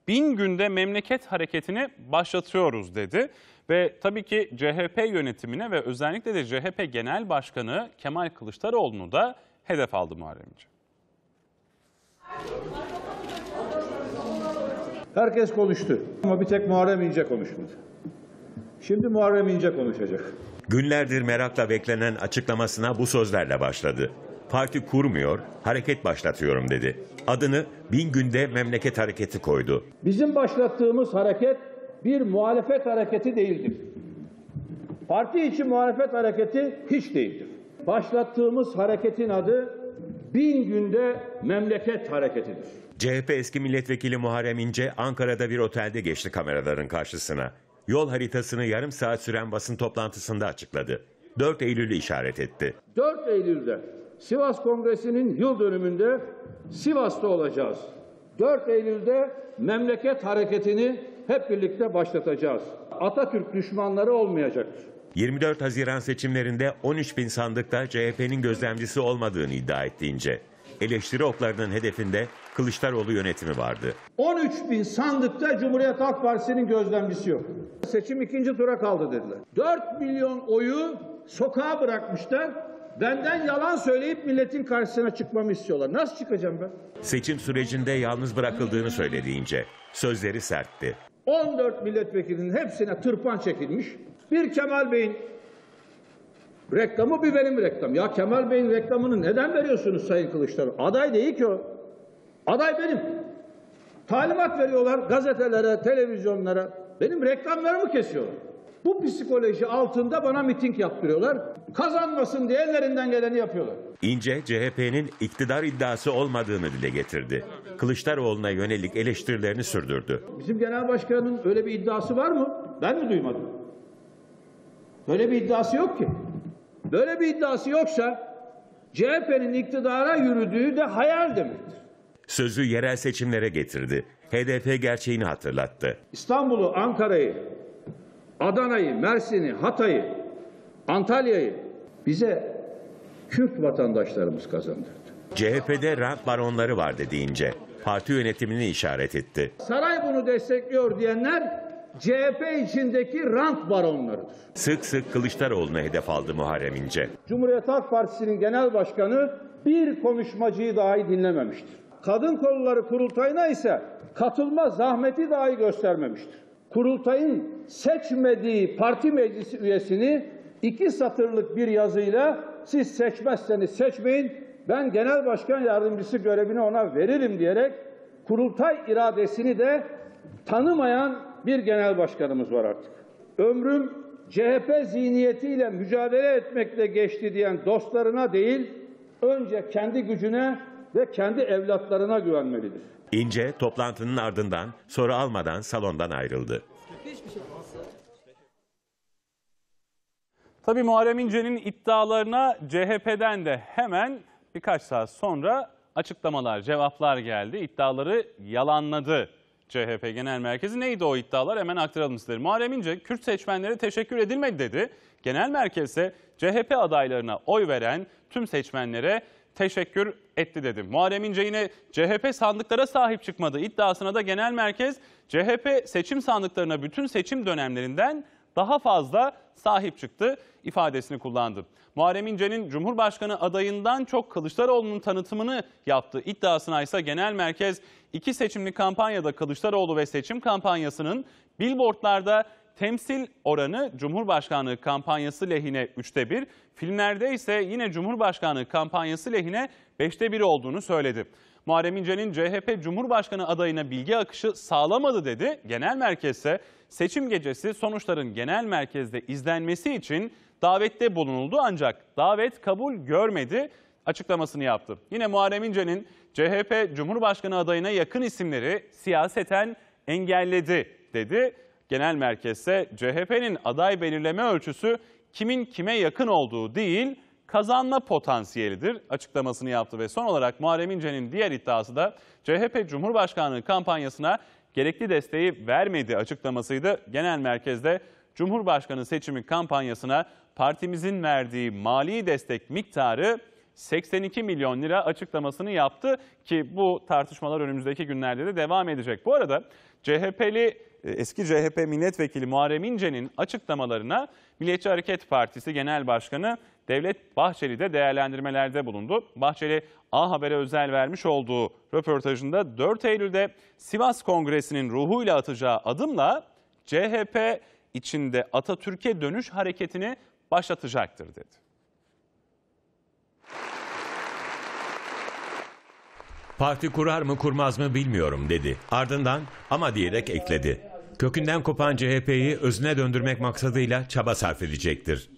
bin günde memleket hareketini başlatıyoruz dedi. Ve tabii ki CHP yönetimine ve özellikle de CHP Genel Başkanı Kemal Kılıçdaroğlu'nu da hedef aldı Muharrem İnce. Herkes konuştu ama bir tek Muharrem İnce konuşmadı. Şimdi Muharrem İnce konuşacak. Günlerdir merakla beklenen açıklamasına bu sözlerle başladı. Parti kurmuyor, hareket başlatıyorum dedi. Adını bin günde memleket hareketi koydu. Bizim başlattığımız hareket bir muhalefet hareketi değildir. Parti içi muhalefet hareketi hiç değildir. Başlattığımız hareketin adı bin günde memleket hareketidir. CHP eski milletvekili Muharrem İnce Ankara'da bir otelde geçti kameraların karşısına. Yol haritasını yarım saat süren basın toplantısında açıkladı. 4 Eylül'ü işaret etti. 4 Eylül'de Sivas Kongresi'nin yıl dönümünde Sivas'ta olacağız. 4 Eylül'de memleket hareketini hep birlikte başlatacağız. Atatürk düşmanları olmayacaktır. 24 Haziran seçimlerinde 13 bin sandıkta CHP'nin gözlemcisi olmadığını iddia etti İnce. Eleştiri oklarının hedefinde Kılıçdaroğlu yönetimi vardı. 13 bin sandıkta Cumhuriyet Halk Partisi'nin gözlemcisi yok. Seçim ikinci tura kaldı dediler. 4 milyon oyu sokağa bırakmışlar. Benden yalan söyleyip milletin karşısına çıkmamı istiyorlar. Nasıl çıkacağım ben? Seçim sürecinde yalnız bırakıldığını söyledi İnce. Sözleri sertti. 14 milletvekilinin hepsine tırpan çekilmiş. Bir Kemal Bey'in reklamı bir benim reklam. Ya Kemal Bey'in reklamını neden veriyorsunuz Sayın Kılıçdaroğlu? Aday değil ki o. Aday benim. Talimat veriyorlar gazetelere, televizyonlara. Benim reklamlarımı kesiyorlar. Bu psikoloji altında bana miting yaptırıyorlar. Kazanmasın diye ellerinden geleni yapıyorlar. İnce CHP'nin iktidar iddiası olmadığını dile getirdi. Kılıçdaroğlu'na yönelik eleştirilerini sürdürdü. Bizim genel başkanın öyle bir iddiası var mı? Ben mi duymadım? Böyle bir iddiası yok ki. Böyle bir iddiası yoksa CHP'nin iktidara yürüdüğü de hayal demektir. Sözü yerel seçimlere getirdi. HDP gerçeğini hatırlattı. İstanbul'u, Ankara'yı, Adana'yı, Mersin'i, Hatay'ı, Antalya'yı bize Kürt vatandaşlarımız kazandırdı. CHP'de rant baronları var dedi İnce. Parti yönetimini işaret etti. Saray bunu destekliyor diyenler CHP içindeki rant baronlarıdır. Sık sık Kılıçdaroğlu'na hedef aldı Muharrem İnce. Cumhuriyet Halk Partisi'nin genel başkanı bir konuşmacıyı dahi dinlememiştir. Kadın kolları kurultayına ise katılma zahmeti dahi göstermemiştir. Kurultayın seçmediği parti meclisi üyesini iki satırlık bir yazıyla siz seçmezseniz seçmeyin ben genel başkan yardımcısı görevini ona veririm diyerek kurultay iradesini de tanımayan bir genel başkanımız var artık. Ömrüm CHP zihniyetiyle mücadele etmekle geçti diyen dostlarına değil, önce kendi gücüne ve kendi evlatlarına güvenmelidir. İnce toplantının ardından soru almadan salondan ayrıldı. Tabii Muharrem İnce'nin iddialarına CHP'den de hemen birkaç saat sonra açıklamalar, cevaplar geldi. İddiaları yalanladı CHP Genel Merkezi. Neydi o iddialar? Hemen aktaralım sizlere. Muharrem İnce, Kürt seçmenlere teşekkür edilmedi dedi. Genel Merkez ise CHP adaylarına oy veren tüm seçmenlere teşekkür etti dedi. Muharrem İnce yine CHP sandıklara sahip çıkmadı iddiasına da genel merkez CHP seçim sandıklarına bütün seçim dönemlerinden daha fazla sahip çıktı ifadesini kullandı. Muharrem İnce'nin Cumhurbaşkanı adayından çok Kılıçdaroğlu'nun tanıtımını yaptığı iddiasına ise genel merkez iki seçimli kampanyada Kılıçdaroğlu ve seçim kampanyasının billboardlarda temsil oranı Cumhurbaşkanlığı kampanyası lehine 3'te 1, filmlerde ise yine Cumhurbaşkanlığı kampanyası lehine 5'te 1 olduğunu söyledi. Muharrem İnce'nin CHP Cumhurbaşkanı adayına bilgi akışı sağlamadı dedi. Genel merkez seçim gecesi sonuçların genel merkezde izlenmesi için davette bulunuldu ancak davet kabul görmedi açıklamasını yaptı. Yine Muharrem İnce'nin CHP Cumhurbaşkanı adayına yakın isimleri siyaseten engelledi dedi. Genel merkezse CHP'nin aday belirleme ölçüsü kimin kime yakın olduğu değil, kazanma potansiyelidir açıklamasını yaptı ve son olarak Muharrem İnce'nin diğer iddiası da CHP Cumhurbaşkanlığı kampanyasına gerekli desteği vermedi açıklamasıydı. Genel merkezde Cumhurbaşkanı seçimi kampanyasına partimizin verdiği mali destek miktarı 82 milyon lira açıklamasını yaptı ki bu tartışmalar önümüzdeki günlerde de devam edecek. Bu arada CHP'li eski CHP milletvekili Muharrem İnce'nin açıklamalarına Milliyetçi Hareket Partisi Genel Başkanı Devlet Bahçeli de değerlendirmelerde bulundu. Bahçeli A Haber'e özel vermiş olduğu röportajında 4 Eylül'de Sivas Kongresi'nin ruhuyla atacağı adımla CHP içinde Atatürk'e dönüş hareketini başlatacaktır dedi. Parti kurar mı kurmaz mı bilmiyorum dedi. Ardından ama diyerek ekledi. Kökünden kopan CHP'yi özüne döndürmek maksadıyla çaba sarf edecektir.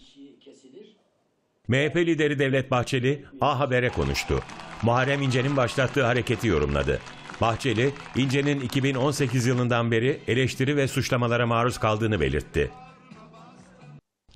MHP lideri Devlet Bahçeli A Haber'e konuştu. Muharrem İnce'nin başlattığı hareketi yorumladı. Bahçeli, İnce'nin 2018 yılından beri eleştiri ve suçlamalara maruz kaldığını belirtti.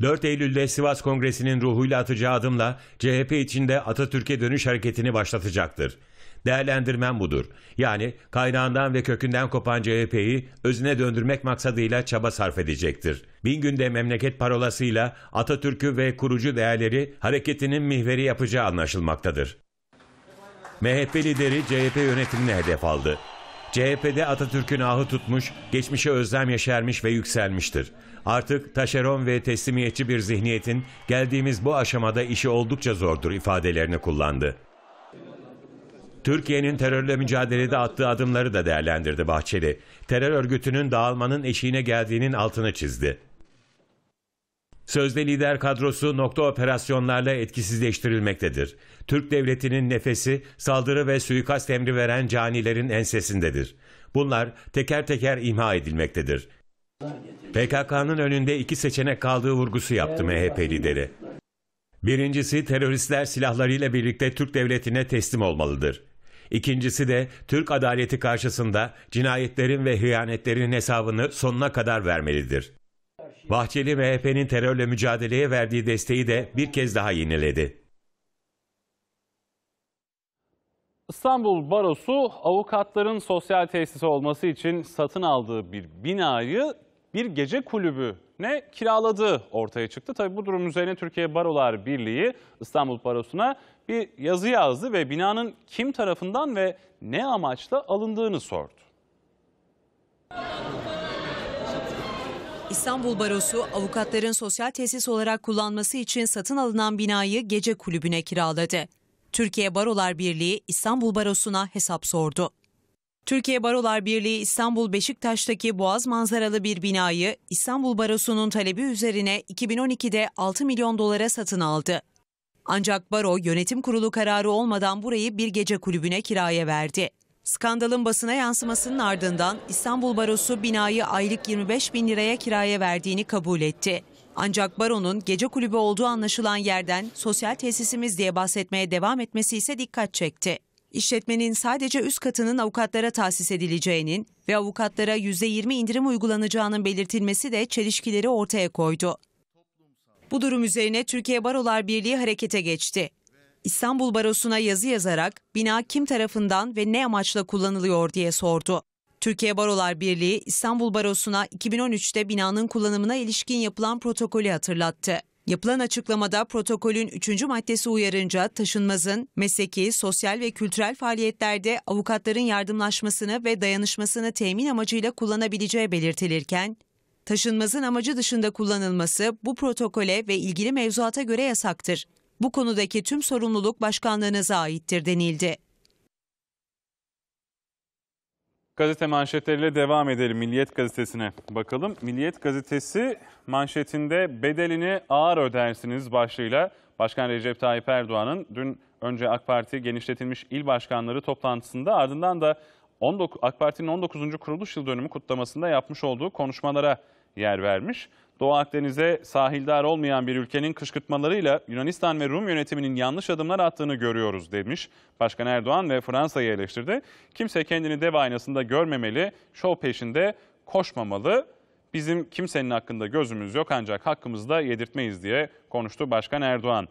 4 Eylül'de Sivas Kongresi'nin ruhuyla atacağı adımla CHP içinde Atatürk'e dönüş hareketini başlatacaktır. Değerlendirmem budur. Yani kaynağından ve kökünden kopan CHP'yi özüne döndürmek maksadıyla çaba sarf edecektir. Bin günde memleket parolasıyla Atatürk'ü ve kurucu değerleri hareketinin mihveri yapacağı anlaşılmaktadır. MHP lideri CHP yönetimine hedef aldı. CHP'de Atatürk'ün ahı tutmuş, geçmişe özlem yeşermiş ve yükselmiştir. Artık taşeron ve teslimiyetçi bir zihniyetin geldiğimiz bu aşamada işi oldukça zordur ifadelerini kullandı. Türkiye'nin terörle mücadelede attığı adımları da değerlendirdi Bahçeli. Terör örgütünün dağılmanın eşiğine geldiğinin altını çizdi. Sözde lider kadrosu nokta operasyonlarla etkisizleştirilmektedir. Türk devletinin nefesi saldırı ve suikast emri veren canilerin ensesindedir. Bunlar teker teker imha edilmektedir. PKK'nın önünde iki seçenek kaldığı vurgusu yaptı MHP lideri. Birincisi teröristler silahlarıyla birlikte Türk devletine teslim olmalıdır. İkincisi de Türk adaleti karşısında cinayetlerin ve hıyanetlerin hesabını sonuna kadar vermelidir. Bahçeli MHP'nin terörle mücadeleye verdiği desteği de bir kez daha yeniledi. İstanbul Barosu avukatların sosyal tesisi olması için satın aldığı bir binayı bir gece kulübüne kiraladığı ortaya çıktı. Tabii bu durum üzerine Türkiye Barolar Birliği İstanbul Barosu'na bir yazı yazdı ve binanın kim tarafından ve ne amaçla alındığını sordu. İstanbul Barosu avukatların sosyal tesis olarak kullanması için satın alınan binayı gece kulübüne kiraladı. Türkiye Barolar Birliği İstanbul Barosu'na hesap sordu. Türkiye Barolar Birliği İstanbul Beşiktaş'taki boğaz manzaralı bir binayı İstanbul Barosu'nun talebi üzerine 2012'de 6 milyon dolara satın aldı. Ancak baro yönetim kurulu kararı olmadan burayı bir gece kulübüne kiraya verdi. Skandalın basına yansımasının ardından İstanbul Barosu binayı aylık 25 bin liraya kiraya verdiğini kabul etti. Ancak baronun gece kulübü olduğu anlaşılan yerden sosyal tesisimiz diye bahsetmeye devam etmesi ise dikkat çekti. İşletmenin sadece üst katının avukatlara tahsis edileceğinin ve avukatlara %20 indirim uygulanacağının belirtilmesi de çelişkileri ortaya koydu. Bu durum üzerine Türkiye Barolar Birliği harekete geçti. İstanbul Barosu'na yazı yazarak bina kim tarafından ve ne amaçla kullanılıyor diye sordu. Türkiye Barolar Birliği İstanbul Barosu'na 2013'te binanın kullanımına ilişkin yapılan protokolü hatırlattı. Yapılan açıklamada protokolün 3. maddesi uyarınca taşınmazın mesleki, sosyal ve kültürel faaliyetlerde avukatların yardımlaşmasını ve dayanışmasını temin amacıyla kullanabileceği belirtilirken, taşınmazın amacı dışında kullanılması bu protokole ve ilgili mevzuata göre yasaktır. Bu konudaki tüm sorumluluk başkanlığınıza aittir denildi. Gazete manşetleriyle devam edelim. Milliyet gazetesine bakalım. Milliyet gazetesi manşetinde bedelini ağır ödersiniz başlığıyla Başkan Recep Tayyip Erdoğan'ın dün önce AK Parti genişletilmiş il başkanları toplantısında ardından da 19, AK Parti'nin 19. kuruluş yıl dönümü kutlamasında yapmış olduğu konuşmalara yer vermiş. Doğu Akdeniz'e sahildar olmayan bir ülkenin kışkırtmalarıyla Yunanistan ve Rum yönetiminin yanlış adımlar attığını görüyoruz demiş. Başkan Erdoğan ve Fransa'yı eleştirdi. Kimse kendini dev aynasında görmemeli, şov peşinde koşmamalı. Bizim kimsenin hakkında gözümüz yok ancak hakkımızda yedirtmeyiz diye konuştu Başkan Erdoğan.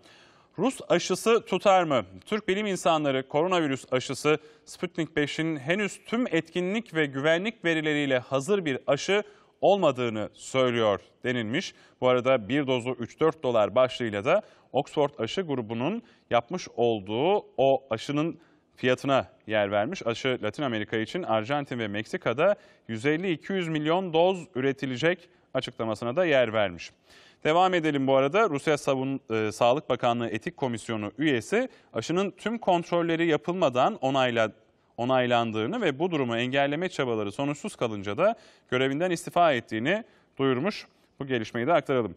Rus aşısı tutar mı? Türk bilim insanları koronavirüs aşısı Sputnik 5'in henüz tüm etkinlik ve güvenlik verileriyle hazır bir aşı olmadığını söylüyor denilmiş. Bu arada bir dozu 3-4 dolar başlığıyla da Oxford aşı grubunun yapmış olduğu o aşının fiyatına yer vermiş. Aşı Latin Amerika için Arjantin ve Meksika'da 150-200 milyon doz üretilecek açıklamasına da yer vermiş. Devam edelim bu arada. Rusya Savun, e, Sağlık Bakanlığı Etik Komisyonu üyesi aşının tüm kontrolleri yapılmadan onayla, onaylandığını ve bu durumu engelleme çabaları sonuçsuz kalınca da görevinden istifa ettiğini duyurmuş. Bu gelişmeyi de aktaralım.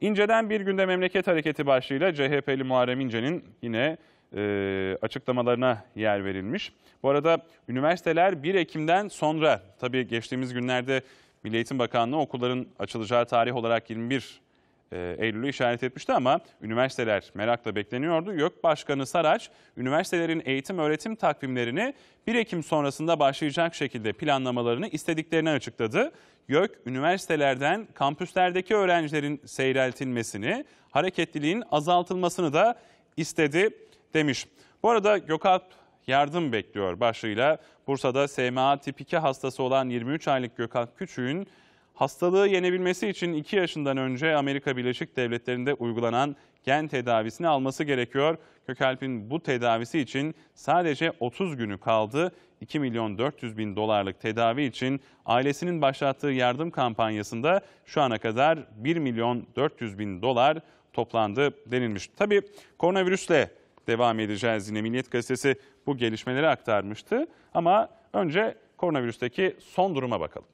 İnce'den bir günde memleket hareketi başlığıyla CHP'li Muharrem İnce'nin yine e, açıklamalarına yer verilmiş. Bu arada üniversiteler 1 Ekim'den sonra tabii geçtiğimiz günlerde Milli Eğitim Bakanlığı okulların açılacağı tarih olarak 21 e, Eylül'ü işaret etmişti ama üniversiteler merakla bekleniyordu. YÖK Başkanı Saraç, üniversitelerin eğitim öğretim takvimlerini 1 Ekim sonrasında başlayacak şekilde planlamalarını istediklerini açıkladı. YÖK, üniversitelerden kampüslerdeki öğrencilerin seyreltilmesini, hareketliliğin azaltılmasını da istedi demiş. Bu arada Gökalp yardım bekliyor başlığıyla Bursa'da SMA tip 2 hastası olan 23 aylık Gökalp Küçük'ün hastalığı yenebilmesi için 2 yaşından önce Amerika Birleşik Devletleri'nde uygulanan gen tedavisini alması gerekiyor. Gökalp'in bu tedavisi için sadece 30 günü kaldı. 2 milyon 400 bin dolarlık tedavi için ailesinin başlattığı yardım kampanyasında şu ana kadar 1 milyon 400 bin dolar toplandı denilmiş. Tabii koronavirüsle devam edeceğiz yine Milliyet Gazetesi bu gelişmeleri aktarmıştı. Ama önce koronavirüsteki son duruma bakalım.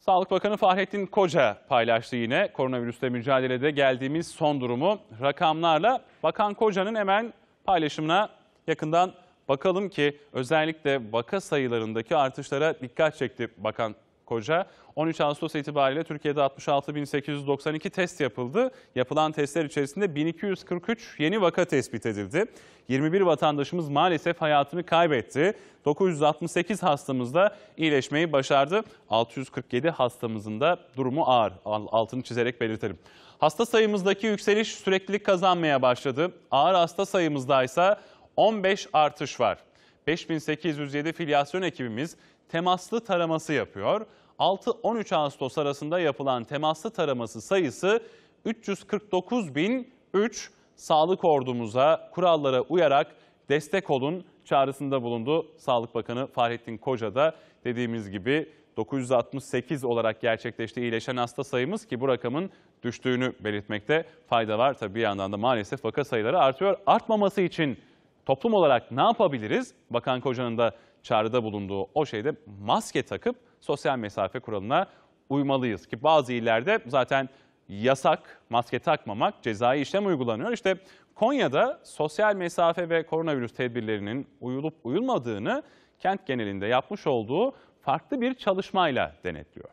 Sağlık Bakanı Fahrettin Koca paylaştı yine koronavirüsle mücadelede geldiğimiz son durumu rakamlarla. Bakan Koca'nın hemen paylaşımına yakından bakalım ki özellikle vaka sayılarındaki artışlara dikkat çekti Bakan Koca. 13 Ağustos itibariyle Türkiye'de 66.892 test yapıldı. Yapılan testler içerisinde 1243 yeni vaka tespit edildi. 21 vatandaşımız maalesef hayatını kaybetti. 968 hastamız da iyileşmeyi başardı. 647 hastamızın da durumu ağır. Altını çizerek belirtelim. Hasta sayımızdaki yükseliş süreklilik kazanmaya başladı. Ağır hasta sayımızda ise 15 artış var. 5807 filyasyon ekibimiz temaslı taraması yapıyor. 6-13 Ağustos arasında yapılan temaslı taraması sayısı 349.003 sağlık ordumuza kurallara uyarak destek olun çağrısında bulundu. Sağlık Bakanı Fahrettin Koca da dediğimiz gibi 968 olarak gerçekleşti iyileşen hasta sayımız ki bu rakamın düştüğünü belirtmekte fayda var. Tabii bir yandan da maalesef vaka sayıları artıyor. Artmaması için toplum olarak ne yapabiliriz? Bakan Koca'nın da çağrıda bulunduğu o şeyde maske takıp sosyal mesafe kuralına uymalıyız. Ki bazı illerde zaten yasak maske takmamak cezai işlem uygulanıyor. İşte Konya'da sosyal mesafe ve koronavirüs tedbirlerinin uyulup uyulmadığını kent genelinde yapmış olduğu farklı bir çalışmayla denetliyor.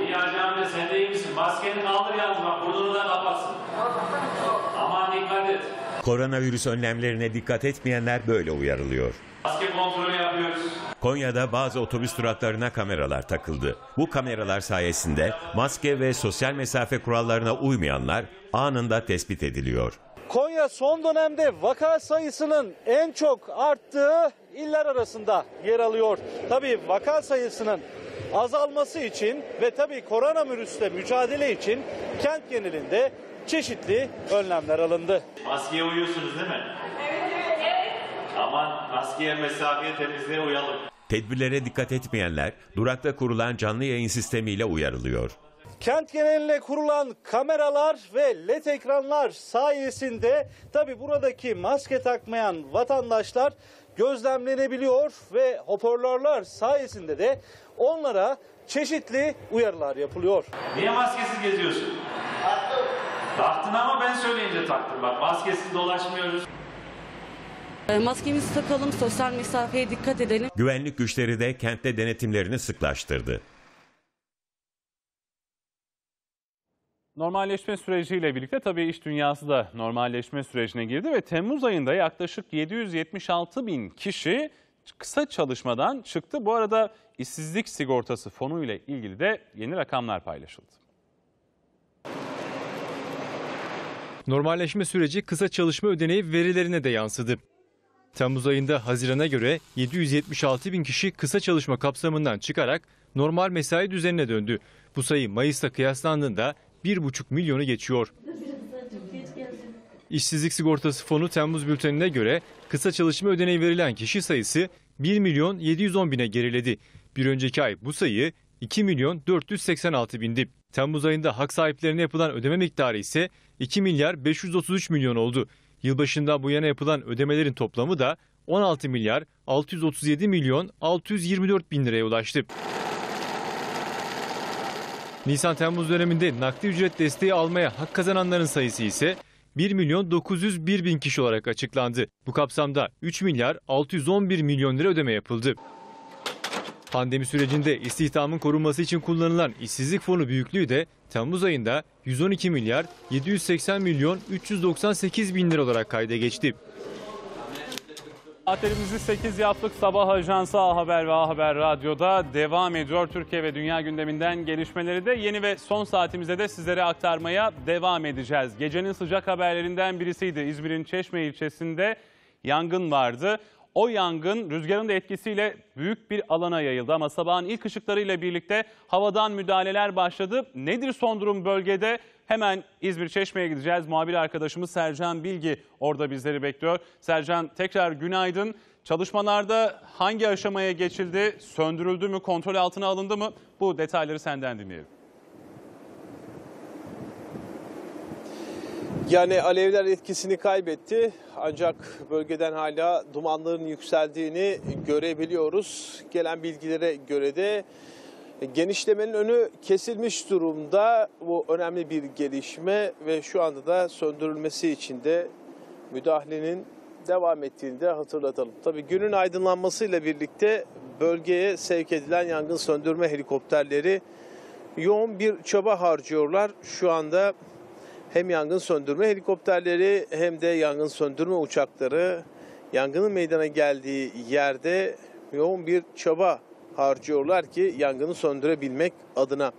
İyi Hacı sen de iyi misin? Maskeni kaldır yalnız bak burnunu da kapatsın. Aman dikkat et. Koronavirüs önlemlerine dikkat etmeyenler böyle uyarılıyor. Maske kontrolü yapıyoruz. Konya'da bazı otobüs duraklarına kameralar takıldı. Bu kameralar sayesinde maske ve sosyal mesafe kurallarına uymayanlar anında tespit ediliyor. Konya son dönemde vaka sayısının en çok arttığı iller arasında yer alıyor. Tabii vaka sayısının azalması için ve tabii koronavirüsle mücadele için kent genelinde çeşitli önlemler alındı. Maskeye uyuyorsunuz değil mi? Aman maskeye, mesafeye, temizliğe uyalım. Tedbirlere dikkat etmeyenler durakta kurulan canlı yayın sistemiyle uyarılıyor. Kent geneline kurulan kameralar ve led ekranlar sayesinde tabi buradaki maske takmayan vatandaşlar gözlemlenebiliyor ve hoparlörler sayesinde de onlara çeşitli uyarılar yapılıyor. Niye maskesiz geziyorsun? Taktım. Taktın ama ben söyleyince taktım bak maskesiz dolaşmıyoruz. E, Maskemizi takalım, sosyal mesafeye dikkat edelim. Güvenlik güçleri de kentte denetimlerini sıklaştırdı. Normalleşme süreciyle birlikte tabii iş dünyası da normalleşme sürecine girdi ve Temmuz ayında yaklaşık 776 bin kişi kısa çalışmadan çıktı. Bu arada işsizlik sigortası fonu ile ilgili de yeni rakamlar paylaşıldı. Normalleşme süreci kısa çalışma ödeneği verilerine de yansıdı. Temmuz ayında Haziran'a göre 776 bin kişi kısa çalışma kapsamından çıkarak normal mesai düzenine döndü. Bu sayı Mayıs'ta kıyaslandığında 1,5 milyonu geçiyor. İşsizlik Sigortası Fonu Temmuz bültenine göre kısa çalışma ödeneği verilen kişi sayısı 1 milyon 710 bine geriledi. Bir önceki ay bu sayı 2 milyon 486 bindi. Temmuz ayında hak sahiplerine yapılan ödeme miktarı ise 2 milyar 533 milyon oldu. Yılbaşından bu yana yapılan ödemelerin toplamı da 16 milyar 637 milyon 624 bin liraya ulaştı. Nisan-Temmuz döneminde nakdi ücret desteği almaya hak kazananların sayısı ise 1 milyon 901 bin kişi olarak açıklandı. Bu kapsamda 3 milyar 611 milyon lira ödeme yapıldı. Pandemi sürecinde istihdamın korunması için kullanılan işsizlik fonu büyüklüğü de Temmuz ayında 112 milyar 780 milyon 398 bin lira olarak kayda geçti. Saatlerimizi 8 yaptık. Sabah Ajansı A Haber ve A Haber Radyo'da devam ediyor. Türkiye ve dünya gündeminden gelişmeleri de yeni ve son saatimizde de sizlere aktarmaya devam edeceğiz. Gecenin sıcak haberlerinden birisiydi. İzmir'in Çeşme ilçesinde yangın vardı. O yangın rüzgarın da etkisiyle büyük bir alana yayıldı ama sabahın ilk ışıklarıyla birlikte havadan müdahaleler başladı. Nedir son durum bölgede? Hemen İzmir Çeşme'ye gideceğiz. Muhabir arkadaşımız Sercan Bilgi orada bizleri bekliyor. Sercan tekrar günaydın. Çalışmalarda hangi aşamaya geçildi? Söndürüldü mü? Kontrol altına alındı mı? Bu detayları senden dinleyelim. Yani alevler etkisini kaybetti ancak bölgeden hala dumanların yükseldiğini görebiliyoruz. Gelen bilgilere göre de genişlemenin önü kesilmiş durumda. Bu önemli bir gelişme ve şu anda da söndürülmesi için de müdahalenin devam ettiğini de hatırlatalım. Tabii günün aydınlanmasıyla birlikte bölgeye sevk edilen yangın söndürme helikopterleri yoğun bir çaba harcıyorlar. Şu anda hem yangın söndürme helikopterleri hem de yangın söndürme uçakları yangının meydana geldiği yerde yoğun bir çaba harcıyorlar ki yangını söndürebilmek adına.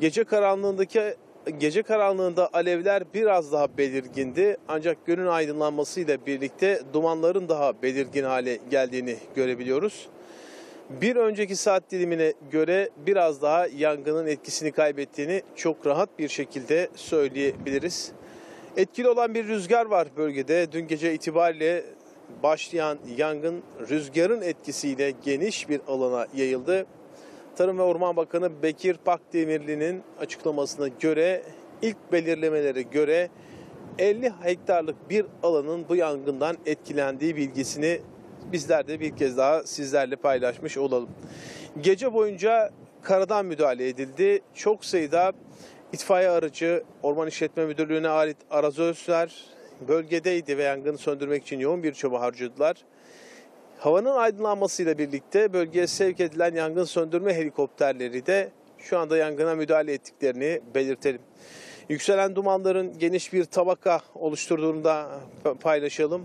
Gece karanlığındaki gece karanlığında alevler biraz daha belirgindi ancak günün aydınlanmasıyla birlikte dumanların daha belirgin hale geldiğini görebiliyoruz. Bir önceki saat dilimine göre biraz daha yangının etkisini kaybettiğini çok rahat bir şekilde söyleyebiliriz. Etkili olan bir rüzgar var bölgede. Dün gece itibariyle başlayan yangın rüzgarın etkisiyle geniş bir alana yayıldı. Tarım ve Orman Bakanı Bekir Pakdemirli'nin açıklamasına göre ilk belirlemelere göre 50 hektarlık bir alanın bu yangından etkilendiği bilgisini bizler de bir kez daha sizlerle paylaşmış olalım. Gece boyunca karadan müdahale edildi. Çok sayıda itfaiye aracı, Orman İşletme Müdürlüğü'ne ait arazözler bölgedeydi ve yangını söndürmek için yoğun bir çaba harcadılar. Havanın aydınlanmasıyla birlikte bölgeye sevk edilen yangın söndürme helikopterleri de şu anda yangına müdahale ettiklerini belirtelim. Yükselen dumanların geniş bir tabaka oluşturduğunu da paylaşalım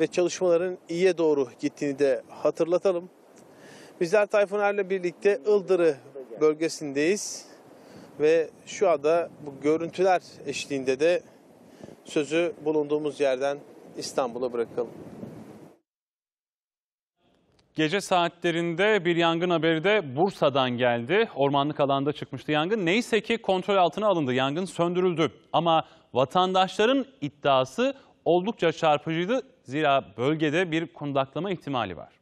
ve çalışmaların iyiye doğru gittiğini de hatırlatalım. Bizler Tayfun Er'le birlikte Ildırı bölgesindeyiz ve şu anda bu görüntüler eşliğinde de sözü bulunduğumuz yerden İstanbul'a bırakalım. Gece saatlerinde bir yangın haberi de Bursa'dan geldi. Ormanlık alanda çıkmıştı yangın. Neyse ki kontrol altına alındı. Yangın söndürüldü. Ama vatandaşların iddiası oldukça çarpıcıydı. Zira bölgede bir kundaklama ihtimali var.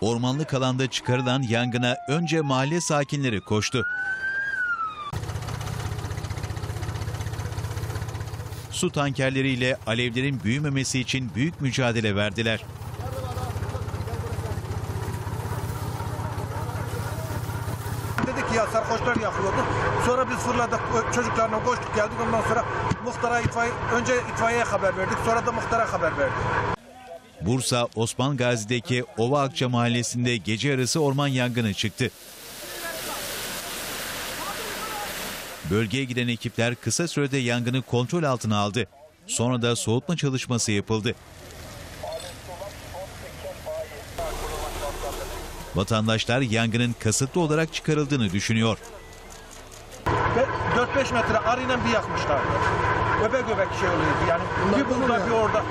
Ormanlık alanda çıkarılan yangına önce mahalle sakinleri koştu. Su tankerleriyle alevlerin büyümemesi için büyük mücadele verdiler. Dedik ki ya sarhoşlar yakıyordu. Sonra çocuklarla koştuk geldik ondan sonra muhtara itfaiye, önce itfaiyeye haber verdik sonra da muhtara haber verdik. Bursa Osman Gazi'deki Ova Akça mahallesinde gece yarısı orman yangını çıktı. Bölgeye giden ekipler kısa sürede yangını kontrol altına aldı. Sonra da soğutma çalışması yapıldı. Vatandaşlar yangının kasıtlı olarak çıkarıldığını düşünüyor. 4-5 metre arıyla bir yakmışlar. Göbek göbek şey oluyordu yani. Bir burada bir orada.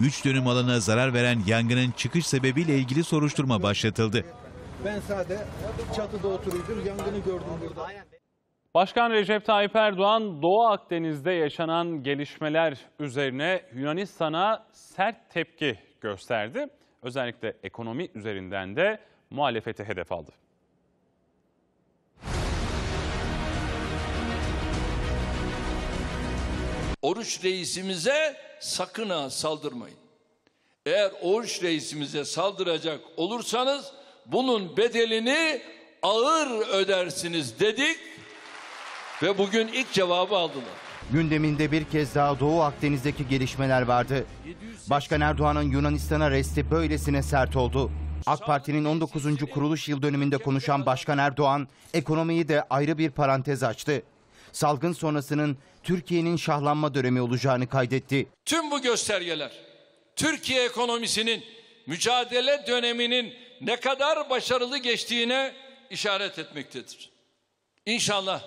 3 dönüm alana zarar veren yangının çıkış sebebiyle ilgili soruşturma başlatıldı. Ben sade çatıda oturuyordum yangını gördüm burada. Başkan Recep Tayyip Erdoğan Doğu Akdeniz'de yaşanan gelişmeler üzerine Yunanistan'a sert tepki gösterdi. Özellikle ekonomi üzerinden de muhalefeti hedef aldı. Oruç reisimize sakın ha saldırmayın. Eğer Oruç reisimize saldıracak olursanız bunun bedelini ağır ödersiniz dedik Ve bugün ilk cevabı aldılar. Gündeminde bir kez daha Doğu Akdeniz'deki gelişmeler vardı. Başkan Erdoğan'ın Yunanistan'a resti böylesine sert oldu. AK Parti'nin 19. kuruluş yıl dönümünde konuşan Başkan Erdoğan, ekonomiyi de ayrı bir parantez açtı. Salgın sonrasının Türkiye'nin şahlanma dönemi olacağını kaydetti. Tüm bu göstergeler Türkiye ekonomisinin mücadele döneminin ne kadar başarılı geçtiğine işaret etmektedir. İnşallah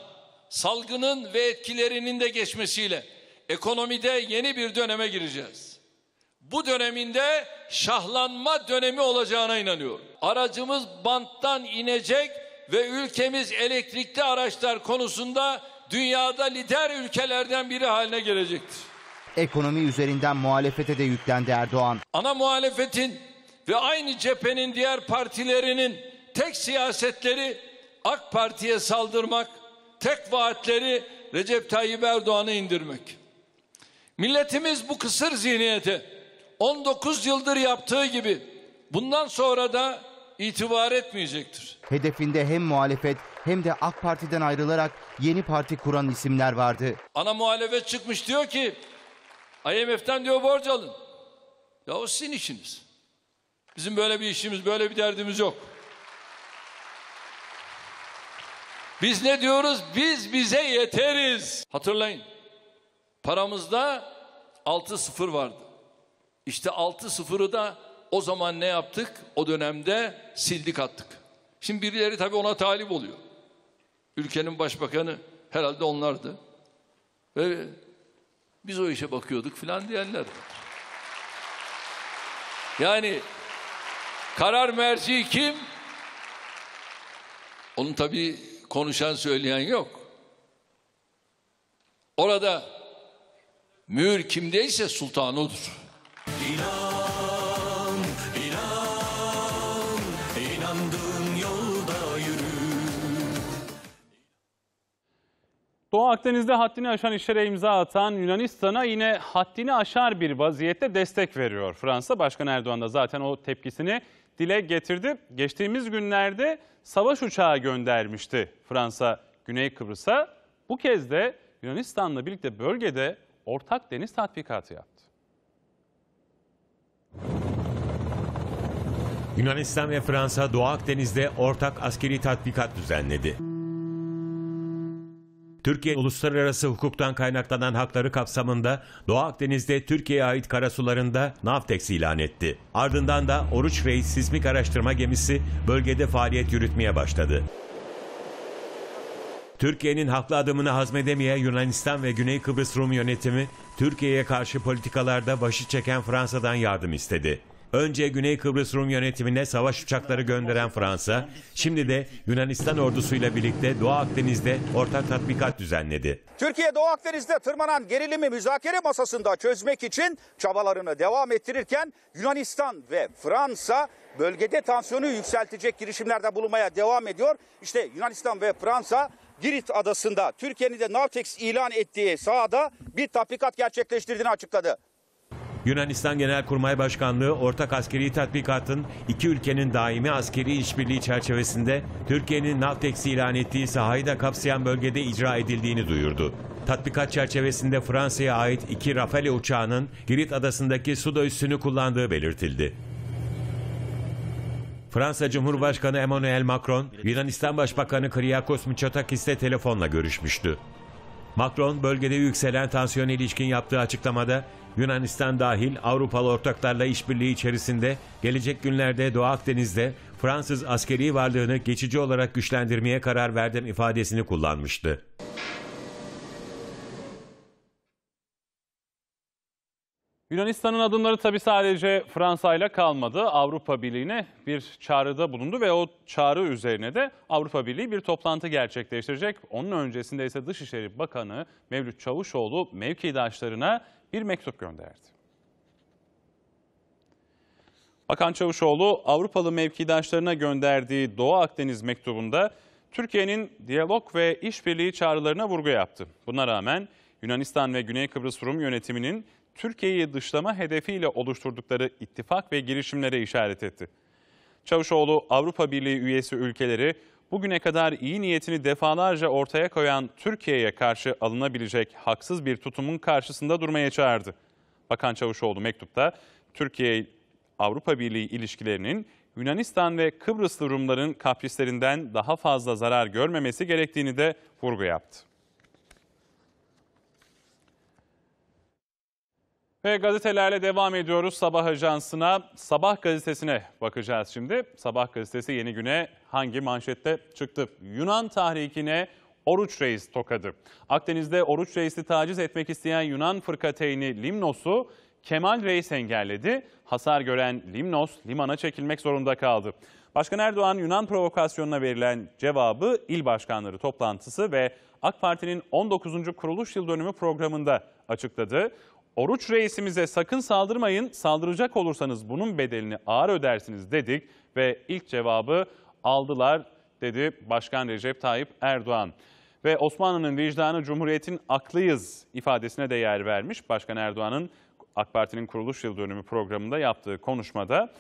salgının ve etkilerinin de geçmesiyle ekonomide yeni bir döneme gireceğiz. Bu döneminde şahlanma dönemi olacağına inanıyorum. Aracımız banttan inecek ve ülkemiz elektrikli araçlar konusunda dünyada lider ülkelerden biri haline gelecektir. Ekonomi üzerinden muhalefete de yüklendi Erdoğan. Ana muhalefetin ve aynı cephenin diğer partilerinin tek siyasetleri AK Parti'ye saldırmak, tek vaatleri Recep Tayyip Erdoğan'ı indirmek. Milletimiz bu kısır zihniyete 19 yıldır yaptığı gibi bundan sonra da itibar etmeyecektir. Hedefinde hem muhalefet hem de AK Parti'den ayrılarak yeni parti kuran isimler vardı. Ana muhalefet çıkmış diyor ki IMF'den diyor borç alın. Ya o sizin işiniz. Bizim böyle bir işimiz, böyle bir derdimiz yok. Biz ne diyoruz? Biz bize yeteriz. Hatırlayın. Paramızda 6 sıfır vardı. İşte 6 sıfırı da o zaman ne yaptık? O dönemde sildik attık. Şimdi birileri tabii ona talip oluyor. Ülkenin başbakanı herhalde onlardı. Ve biz o işe bakıyorduk filan diyenler. Yani karar merci kim? Onun tabii konuşan söyleyen yok. Orada mühür kimdeyse sultan odur. İnan, Doğu Akdeniz'de haddini aşan işlere imza atan Yunanistan'a yine haddini aşar bir vaziyette destek veriyor. Fransa Başkan Erdoğan da zaten o tepkisini dile getirdi. Geçtiğimiz günlerde savaş uçağı göndermişti Fransa Güney Kıbrıs'a. Bu kez de Yunanistan'la birlikte bölgede ortak deniz tatbikatı yaptı. Yunanistan ve Fransa Doğu Akdeniz'de ortak askeri tatbikat düzenledi. Türkiye uluslararası hukuktan kaynaklanan hakları kapsamında Doğu Akdeniz'de Türkiye'ye ait karasularında Navtex ilan etti. Ardından da Oruç Reis sismik araştırma gemisi bölgede faaliyet yürütmeye başladı. Türkiye'nin haklı adımını hazmedemeyen Yunanistan ve Güney Kıbrıs Rum yönetimi Türkiye'ye karşı politikalarda başı çeken Fransa'dan yardım istedi. Önce Güney Kıbrıs Rum yönetimine savaş uçakları gönderen Fransa, şimdi de Yunanistan ordusuyla birlikte Doğu Akdeniz'de ortak tatbikat düzenledi. Türkiye Doğu Akdeniz'de tırmanan gerilimi müzakere masasında çözmek için çabalarını devam ettirirken Yunanistan ve Fransa bölgede tansiyonu yükseltecek girişimlerde bulunmaya devam ediyor. İşte Yunanistan ve Fransa Girit adasında Türkiye'nin de Navtex ilan ettiği sahada bir tatbikat gerçekleştirdiğini açıkladı. Yunanistan Genelkurmay Başkanlığı ortak askeri tatbikatın iki ülkenin daimi askeri işbirliği çerçevesinde Türkiye'nin Navtex ilan ettiği sahayı da kapsayan bölgede icra edildiğini duyurdu. Tatbikat çerçevesinde Fransa'ya ait iki Rafale uçağının Girit adasındaki suda üssünü kullandığı belirtildi. Fransa Cumhurbaşkanı Emmanuel Macron, Yunanistan Başbakanı Kyriakos Mitsotakis'le telefonla görüşmüştü. Macron bölgede yükselen tansiyona ilişkin yaptığı açıklamada Yunanistan dahil Avrupalı ortaklarla işbirliği içerisinde gelecek günlerde Doğu Akdeniz'de Fransız askeri varlığını geçici olarak güçlendirmeye karar verdim ifadesini kullanmıştı. Yunanistan'ın adımları tabii sadece Fransa ile kalmadı. Avrupa Birliği'ne bir çağrıda bulundu ve o çağrı üzerine de Avrupa Birliği bir toplantı gerçekleştirecek. Onun öncesinde ise Dışişleri Bakanı Mevlüt Çavuşoğlu mevkidaşlarına bir mektup gönderdi. Bakan Çavuşoğlu Avrupalı mevkidaşlarına gönderdiği Doğu Akdeniz mektubunda Türkiye'nin diyalog ve işbirliği çağrılarına vurgu yaptı. Buna rağmen Yunanistan ve Güney Kıbrıs Rum yönetiminin Türkiye'yi dışlama hedefiyle oluşturdukları ittifak ve girişimlere işaret etti. Çavuşoğlu Avrupa Birliği üyesi ülkeleri bugüne kadar iyi niyetini defalarca ortaya koyan Türkiye'ye karşı alınabilecek haksız bir tutumun karşısında durmaya çağırdı. Bakan Çavuşoğlu mektupta Türkiye Avrupa Birliği ilişkilerinin Yunanistan ve Kıbrıslı Rumların kaprislerinden daha fazla zarar görmemesi gerektiğini de vurgu yaptı. Ve gazetelerle devam ediyoruz Sabah Ajansı'na. Sabah gazetesine bakacağız şimdi. Sabah gazetesi yeni güne hangi manşette çıktı? Yunan tahrikine Oruç Reis tokadı. Akdeniz'de Oruç Reis'i taciz etmek isteyen Yunan fırkateyni Limnos'u Kemal Reis engelledi. Hasar gören Limnos limana çekilmek zorunda kaldı. Başkan Erdoğan Yunan provokasyonuna verilen cevabı il başkanları toplantısı ve AK Parti'nin 19. kuruluş yıl dönümü programında açıkladı. Oruç reisimize sakın saldırmayın, saldıracak olursanız bunun bedelini ağır ödersiniz dedik ve ilk cevabı aldılar dedi Başkan Recep Tayyip Erdoğan. Ve Osmanlı'nın vicdanı Cumhuriyet'in aklıyız ifadesine de yer vermiş. Başkan Erdoğan'ın AK Parti'nin kuruluş yıl dönümü programında yaptığı konuşmada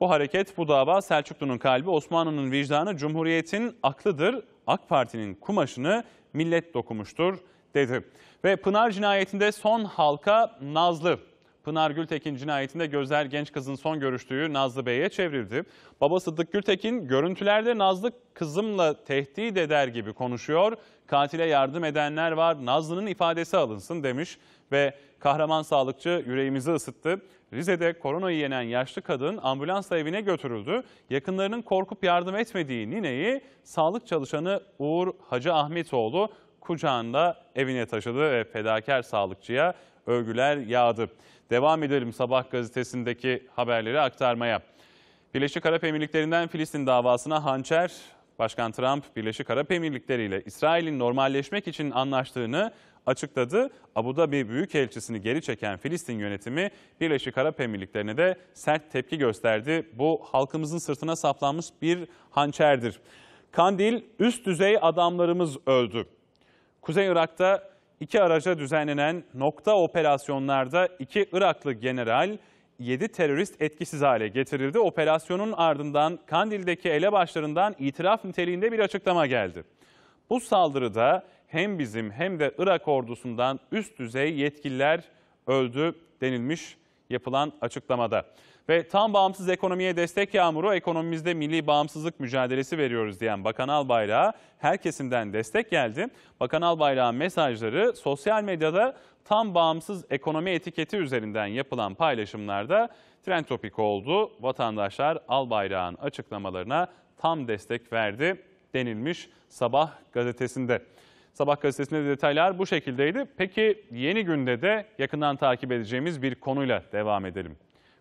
bu hareket, bu dava Selçuklu'nun kalbi, Osmanlı'nın vicdanı Cumhuriyet'in aklıdır. AK Parti'nin kumaşını millet dokumuştur dedi. Ve Pınar cinayetinde son halka Nazlı. Pınar Gültekin cinayetinde gözler genç kızın son görüştüğü Nazlı Bey'e çevrildi. Baba Sıddık Gültekin görüntülerde Nazlı kızımla tehdit eder gibi konuşuyor. Katile yardım edenler var Nazlı'nın ifadesi alınsın demiş ve kahraman sağlıkçı yüreğimizi ısıttı. Rize'de koronayı yenen yaşlı kadın ambulansla evine götürüldü. Yakınlarının korkup yardım etmediği nineyi sağlık çalışanı Uğur Hacı Ahmetoğlu kucağında evine taşıdı ve fedakar sağlıkçıya övgüler yağdı. Devam edelim Sabah gazetesindeki haberleri aktarmaya. Birleşik Arap Emirlikleri'nden Filistin davasına hançer, Başkan Trump Birleşik Arap Emirlikleri ile İsrail'in normalleşmek için anlaştığını açıkladı. Abu Dhabi Büyükelçisini geri çeken Filistin yönetimi Birleşik Arap Emirlikleri'ne de sert tepki gösterdi. Bu halkımızın sırtına saplanmış bir hançerdir. Kandil üst düzey adamlarımız öldü. Kuzey Irak'ta iki araca düzenlenen nokta operasyonlarda iki Iraklı general 7 terörist etkisiz hale getirildi. Operasyonun ardından Kandil'deki elebaşlarından itiraf niteliğinde bir açıklama geldi. Bu saldırıda hem bizim hem de Irak ordusundan üst düzey yetkililer öldü denilmiş yapılan açıklamada. Ve tam bağımsız ekonomiye destek yağmuru ekonomimizde milli bağımsızlık mücadelesi veriyoruz diyen Bakan Albayrak'a her kesimden destek geldi. Bakan Albayrak'ın mesajları sosyal medyada tam bağımsız ekonomi etiketi üzerinden yapılan paylaşımlarda trend topik oldu. Vatandaşlar Albayrak'ın açıklamalarına tam destek verdi denilmiş Sabah gazetesinde. Sabah gazetesinde de detaylar bu şekildeydi. Peki yeni günde de yakından takip edeceğimiz bir konuyla devam edelim.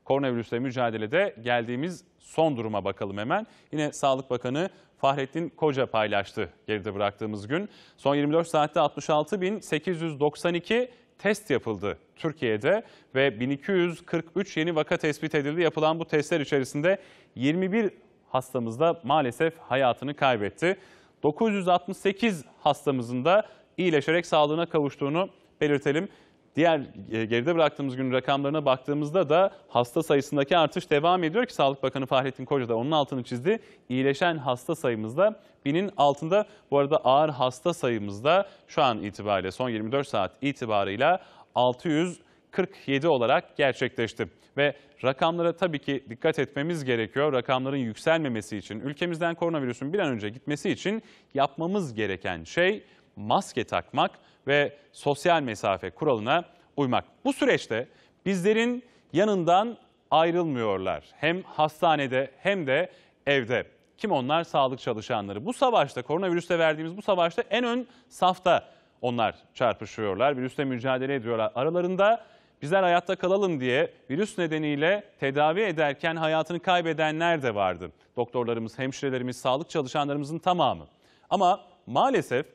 Koronavirüsle mücadelede geldiğimiz son duruma bakalım hemen. Yine Sağlık Bakanı Fahrettin Koca paylaştı geride bıraktığımız gün. Son 24 saatte 66.892 test yapıldı Türkiye'de ve 1243 yeni vaka tespit edildi. Yapılan bu testler içerisinde 21 hastamız da maalesef hayatını kaybetti. 968 hastamızın da iyileşerek sağlığına kavuştuğunu belirtelim. Diğer e, geride bıraktığımız gün rakamlarına baktığımızda da hasta sayısındaki artış devam ediyor ki Sağlık Bakanı Fahrettin Koca da onun altını çizdi. İyileşen hasta sayımızda binin altında. Bu arada ağır hasta sayımızda şu an itibariyle son 24 saat itibarıyla 647 olarak gerçekleşti. Ve rakamlara tabii ki dikkat etmemiz gerekiyor. Rakamların yükselmemesi için, ülkemizden koronavirüsün bir an önce gitmesi için yapmamız gereken şey maske takmak ve sosyal mesafe kuralına uymak. Bu süreçte bizlerin yanından ayrılmıyorlar. Hem hastanede hem de evde. Kim onlar? Sağlık çalışanları. Bu savaşta, koronavirüste verdiğimiz bu savaşta en ön safta onlar çarpışıyorlar. Virüsle mücadele ediyorlar. Aralarında bizler hayatta kalalım diye virüs nedeniyle tedavi ederken hayatını kaybedenler de vardı. Doktorlarımız, hemşirelerimiz, sağlık çalışanlarımızın tamamı. Ama maalesef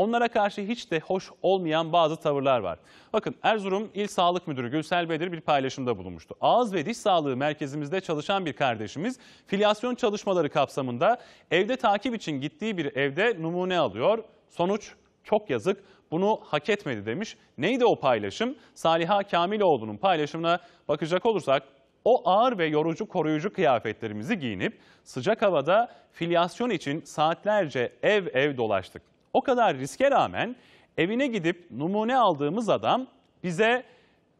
onlara karşı hiç de hoş olmayan bazı tavırlar var. Bakın Erzurum İl Sağlık Müdürü Gülsel Bedir bir paylaşımda bulunmuştu. Ağız ve diş sağlığı merkezimizde çalışan bir kardeşimiz filyasyon çalışmaları kapsamında evde takip için gittiği bir evde numune alıyor. Sonuç çok yazık bunu hak etmedi demiş. Neydi o paylaşım? Saliha Kamiloğlu'nun paylaşımına bakacak olursak o ağır ve yorucu koruyucu kıyafetlerimizi giyinip sıcak havada filyasyon için saatlerce ev ev dolaştık. O kadar riske rağmen evine gidip numune aldığımız adam bize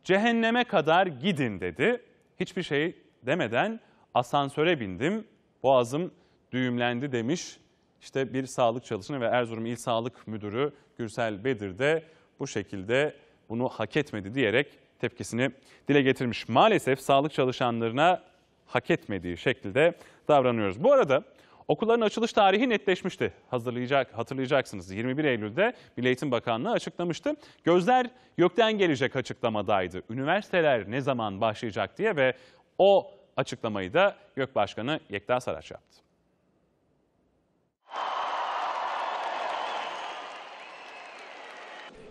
cehenneme kadar gidin dedi. Hiçbir şey demeden asansöre bindim. Boğazım düğümlendi demiş. İşte bir sağlık çalışanı ve Erzurum İl Sağlık Müdürü Gürsel Bedir de bu şekilde bunu hak etmedi diyerek tepkisini dile getirmiş. Maalesef sağlık çalışanlarına hak etmediği şekilde davranıyoruz. Bu arada okulların açılış tarihi netleşmişti. Hazırlayacak, hatırlayacaksınız 21 Eylül'de Milli Eğitim Bakanlığı açıklamıştı. Gözler gökten gelecek açıklamadaydı. Üniversiteler ne zaman başlayacak diye ve o açıklamayı da Gök Başkanı Yekta Saraç yaptı.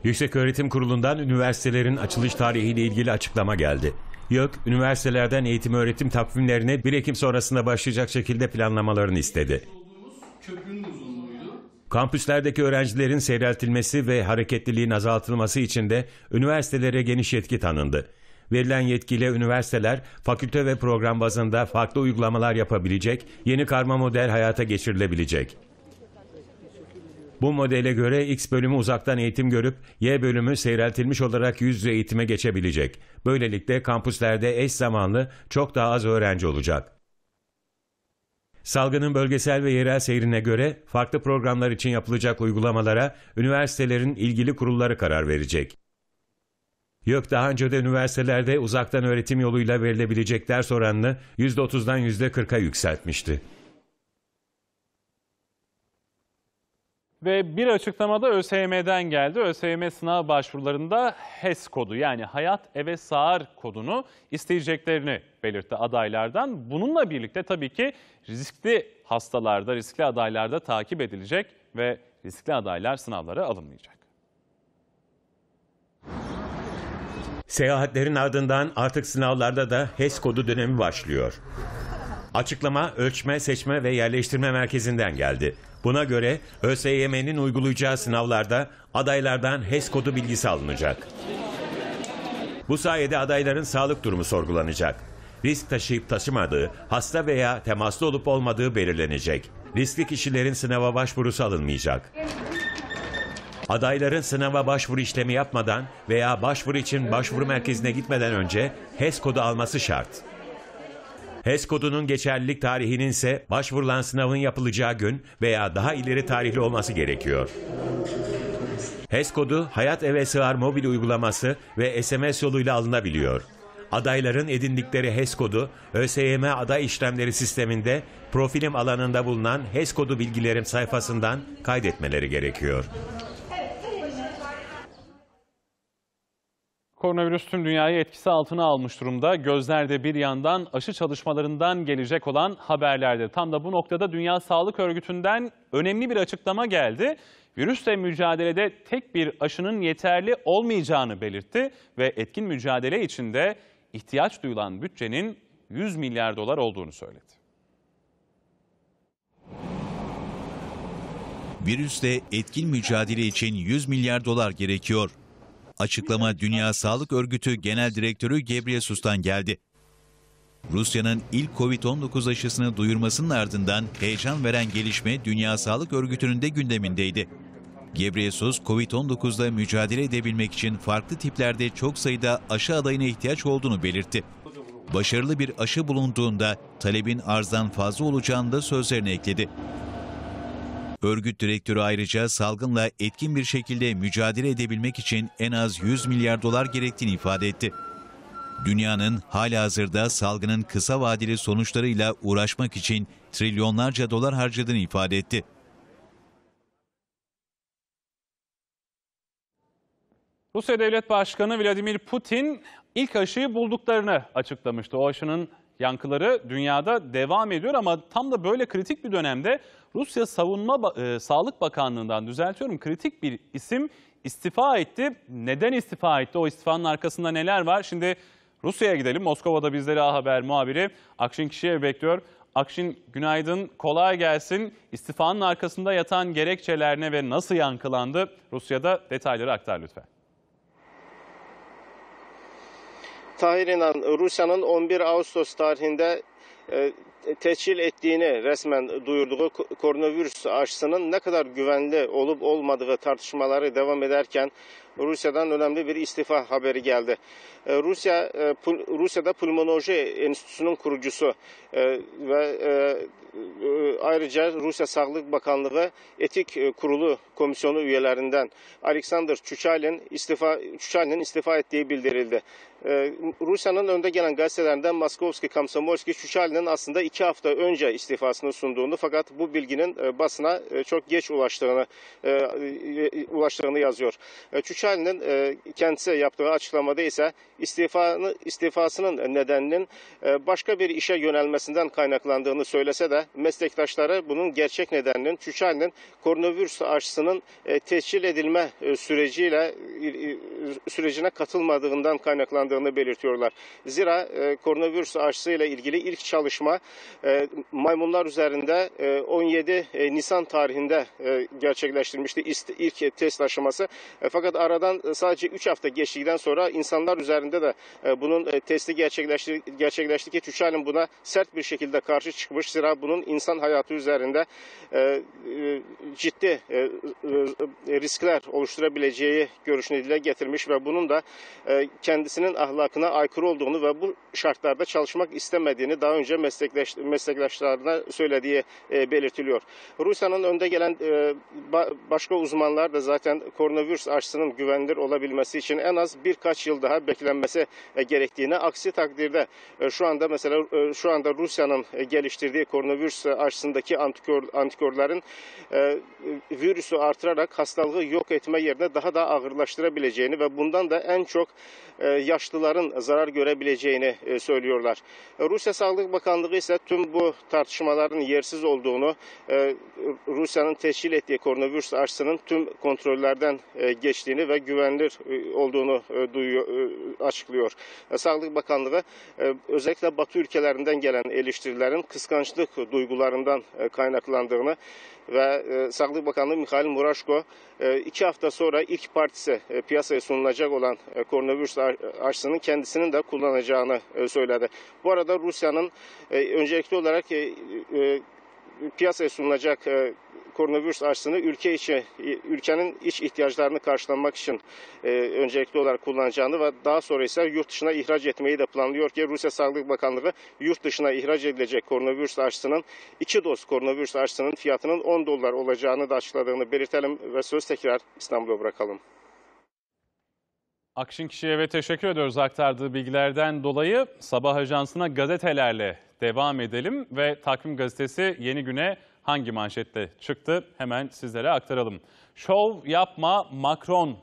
Yükseköğretim Kurulu'ndan üniversitelerin açılış tarihiyle ilgili açıklama geldi. YÖK, üniversitelerden eğitim öğretim takvimlerine 1 Ekim sonrasında başlayacak şekilde planlamalarını istedi. Kampüslerdeki öğrencilerin seyreltilmesi ve hareketliliğin azaltılması için de üniversitelere geniş yetki tanındı. Verilen yetkiyle üniversiteler fakülte ve program bazında farklı uygulamalar yapabilecek, yeni karma model hayata geçirilebilecek. Bu modele göre X bölümü uzaktan eğitim görüp Y bölümü seyreltilmiş olarak yüz yüze eğitime geçebilecek. Böylelikle kampüslerde eş zamanlı çok daha az öğrenci olacak. Salgının bölgesel ve yerel seyrine göre farklı programlar için yapılacak uygulamalara üniversitelerin ilgili kurulları karar verecek. YÖK daha önce de üniversitelerde uzaktan öğretim yoluyla verilebilecek ders oranını %30'dan %40'a yükseltmişti. Ve bir açıklamada ÖSYM'den geldi. ÖSYM sınav başvurularında HES kodu yani Hayat Eve Sağır kodunu isteyeceklerini belirtti adaylardan. Bununla birlikte tabii ki riskli hastalarda, riskli adaylarda takip edilecek ve riskli adaylar sınavlara alınmayacak. Seyahatlerin ardından artık sınavlarda da HES kodu dönemi başlıyor. Açıklama Ölçme, Seçme ve Yerleştirme Merkezi'nden geldi. Buna göre ÖSYM'nin uygulayacağı sınavlarda adaylardan HES kodu bilgisi alınacak. Bu sayede adayların sağlık durumu sorgulanacak. Risk taşıyıp taşımadığı, hasta veya temaslı olup olmadığı belirlenecek. Riskli kişilerin sınava başvurusu alınmayacak. Adayların sınava başvuru işlemi yapmadan veya başvuru için başvuru merkezine gitmeden önce HES kodu alması şart. HES kodunun geçerlilik tarihinin ise başvurulan sınavın yapılacağı gün veya daha ileri tarihli olması gerekiyor. HES kodu Hayat Eve Sığar mobil uygulaması ve SMS yoluyla alınabiliyor. Adayların edindikleri HES kodu ÖSYM aday işlemleri sisteminde profilim alanında bulunan HES kodu bilgilerim sayfasından kaydetmeleri gerekiyor. Koronavirüs tüm dünyayı etkisi altına almış durumda. Gözlerde bir yandan aşı çalışmalarından gelecek olan haberlerde. Tam da bu noktada Dünya Sağlık Örgütü'nden önemli bir açıklama geldi. Virüsle mücadelede tek bir aşının yeterli olmayacağını belirtti ve etkin mücadele içinde ihtiyaç duyulan bütçenin 100 milyar dolar olduğunu söyledi. Virüsle etkin mücadele için 100 milyar dolar gerekiyor. Açıklama Dünya Sağlık Örgütü Genel Direktörü Gebreyesus'tan geldi. Rusya'nın ilk Covid-19 aşısını duyurmasının ardından heyecan veren gelişme Dünya Sağlık Örgütü'nün de gündemindeydi. Gebreyesus, Covid-19'la mücadele edebilmek için farklı tiplerde çok sayıda aşı adayına ihtiyaç olduğunu belirtti. Başarılı bir aşı bulunduğunda talebin arzdan fazla olacağını da sözlerine ekledi. Örgüt direktörü ayrıca salgınla etkin bir şekilde mücadele edebilmek için en az 100 milyar dolar gerektiğini ifade etti. Dünyanın halihazırda salgının kısa vadeli sonuçlarıyla uğraşmak için trilyonlarca dolar harcadığını ifade etti. Rusya Devlet Başkanı Vladimir Putin ilk aşıyı bulduklarını açıklamıştı. O aşının yankıları dünyada devam ediyor ama tam da böyle kritik bir dönemde Rusya Savunma e, Sağlık Bakanlığı'ndan düzeltiyorum kritik bir isim istifa etti. Neden istifa etti? O istifanın arkasında neler var? Şimdi Rusya'ya gidelim. Moskova'da bizleri A Haber muhabiri Akşin Kişiyev bekliyor. Akşin günaydın, kolay gelsin. İstifanın arkasında yatan gerekçeler ne ve nasıl yankılandı? Rusya'da detayları aktar lütfen. Tahir İnan Rusya'nın 11 Ağustos tarihinde e, teçhil ettiğini resmen duyurduğu ko- koronavirüs aşısının ne kadar güvenli olup olmadığı tartışmaları devam ederken Rusya'dan önemli bir istifa haberi geldi. E, Rusya e, Rusya'da Pulmonoloji Enstitüsü'nün kurucusu e, ve ayrıca Rusya Sağlık Bakanlığı Etik Kurulu Komisyonu üyelerinden Alexander Çuçalin istifa Çuçalin'in istifa ettiği bildirildi. Rusya'nın önde gelen gazetelerinden Moskovski Komsomolski Çuçalin'in aslında iki hafta önce istifasını sunduğunu fakat bu bilginin basına çok geç ulaştığını ulaştığını yazıyor. E, Çuçalin'in e, kendisi yaptığı açıklamada ise istifanı istifasının nedeninin e, başka bir işe yönelmesinden kaynaklandığını söylese de meslektaşları bunun gerçek nedeninin Çuçalin'in koronavirüs aşısının e, tescil edilme e, süreciyle e, sürecine katılmadığından kaynaklandığını belirtiyorlar. Zira koronavirüs aşısıyla ilgili ilk çalışma maymunlar üzerinde e, 17 e, Nisan tarihinde e, gerçekleştirilmişti İst- ilk test aşaması. Fakat aradan sadece 3 hafta geçtikten sonra insanlar üzerinde de e, bunun e, testi gerçekleşti, gerçekleşti ki Çuçalin buna sert bir şekilde karşı çıkmış. Zira bunun insan hayatı üzerinde e, e, ciddi e, e, riskler oluşturabileceği görüşünü dile getirmiş ve bunun da e, kendisinin ahlakına aykırı olduğunu ve bu şartlarda çalışmak istemediğini daha önce meslektaş, meslektaşlarına söylediği e, belirtiliyor. Rusya'nın önde gelen e, ba- başka uzmanlar da zaten koronavirüs aşısının güvenilir olabilmesi için en az birkaç yıl daha beklenmesi e, gerektiğini, aksi takdirde e, şu anda mesela e, şu anda Rusya'nın geliştirdiği koronavirüs aşısındaki antikor, antikorların virüsü artırarak hastalığı yok etme yerine daha da ağırlaştırabileceğini ve bundan da en çok yaşlıların zarar görebileceğini e, söylüyorlar. E, Rusya Sağlık Bakanlığı ise tüm bu tartışmaların yersiz olduğunu, e, Rusya'nın teşkil ettiği koronavirüs aşısının tüm kontrollerden e, geçtiğini ve güvenilir e, olduğunu e, duyuyor, e, açıklıyor. E, Sağlık Bakanlığı e, özellikle Batı ülkelerinden gelen eleştirilerin kıskançlık duygularından e, kaynaklandığını və e, Sağlıq Bakanı Mixail Muraşko e, iki hafta sonra ilk partisi e, piyasaya sunulacaq olan koronavirus aşısının kendisinin də kullanacağını söylədi. Bu arada Rusiyanın öncelikli olarak piyasaya sunulacak e, koronavirüs aşısını ülke içi ülkenin iç ihtiyaçlarını karşılamak için e, öncelikli olarak kullanacağını ve daha sonra ise yurt dışına ihraç etmeyi de planlıyor ki Rusya Sağlık Bakanlığı yurt dışına ihraç edilecek koronavirüs aşısının iki doz koronavirüs aşısının fiyatının 10 dolar olacağını da açıkladığını belirtelim ve söz tekrar İstanbul'a bırakalım. Akşin kişiye ve teşekkür ediyoruz aktardığı bilgilerden dolayı. Sabah ajansına gazetelerle devam edelim ve Takvim Gazetesi yeni güne hangi manşette çıktı hemen sizlere aktaralım. Şov yapma Macron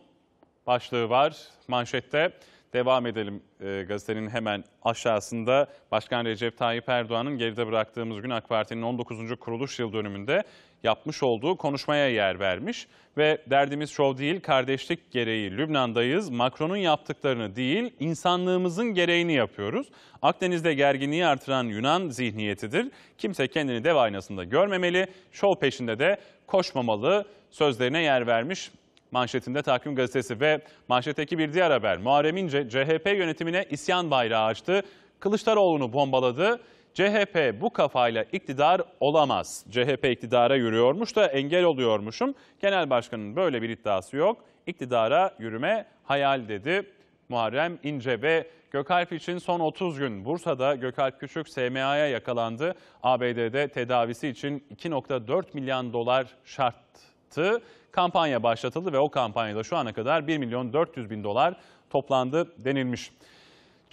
başlığı var manşette. Devam edelim e, gazetenin hemen aşağısında. Başkan Recep Tayyip Erdoğan'ın geride bıraktığımız gün AK Parti'nin 19. kuruluş yıl dönümünde yapmış olduğu konuşmaya yer vermiş. Ve derdimiz şov değil, kardeşlik gereği Lübnan'dayız. Macron'un yaptıklarını değil, insanlığımızın gereğini yapıyoruz. Akdeniz'de gerginliği artıran Yunan zihniyetidir. Kimse kendini dev aynasında görmemeli, şov peşinde de koşmamalı sözlerine yer vermiş manşetinde Takvim Gazetesi ve manşetteki bir diğer haber. Muharrem İnce CHP yönetimine isyan bayrağı açtı. Kılıçdaroğlu'nu bombaladı. CHP bu kafayla iktidar olamaz. CHP iktidara yürüyormuş da engel oluyormuşum. Genel başkanın böyle bir iddiası yok. İktidara yürüme hayal dedi. Muharrem İnce ve Gökalp için son 30 gün Bursa'da Gökalp Küçük SMA'ya yakalandı. ABD'de tedavisi için 2.4 milyon dolar şarttı. Kampanya başlatıldı ve o kampanyada şu ana kadar 1 milyon 400 bin dolar toplandı denilmiş.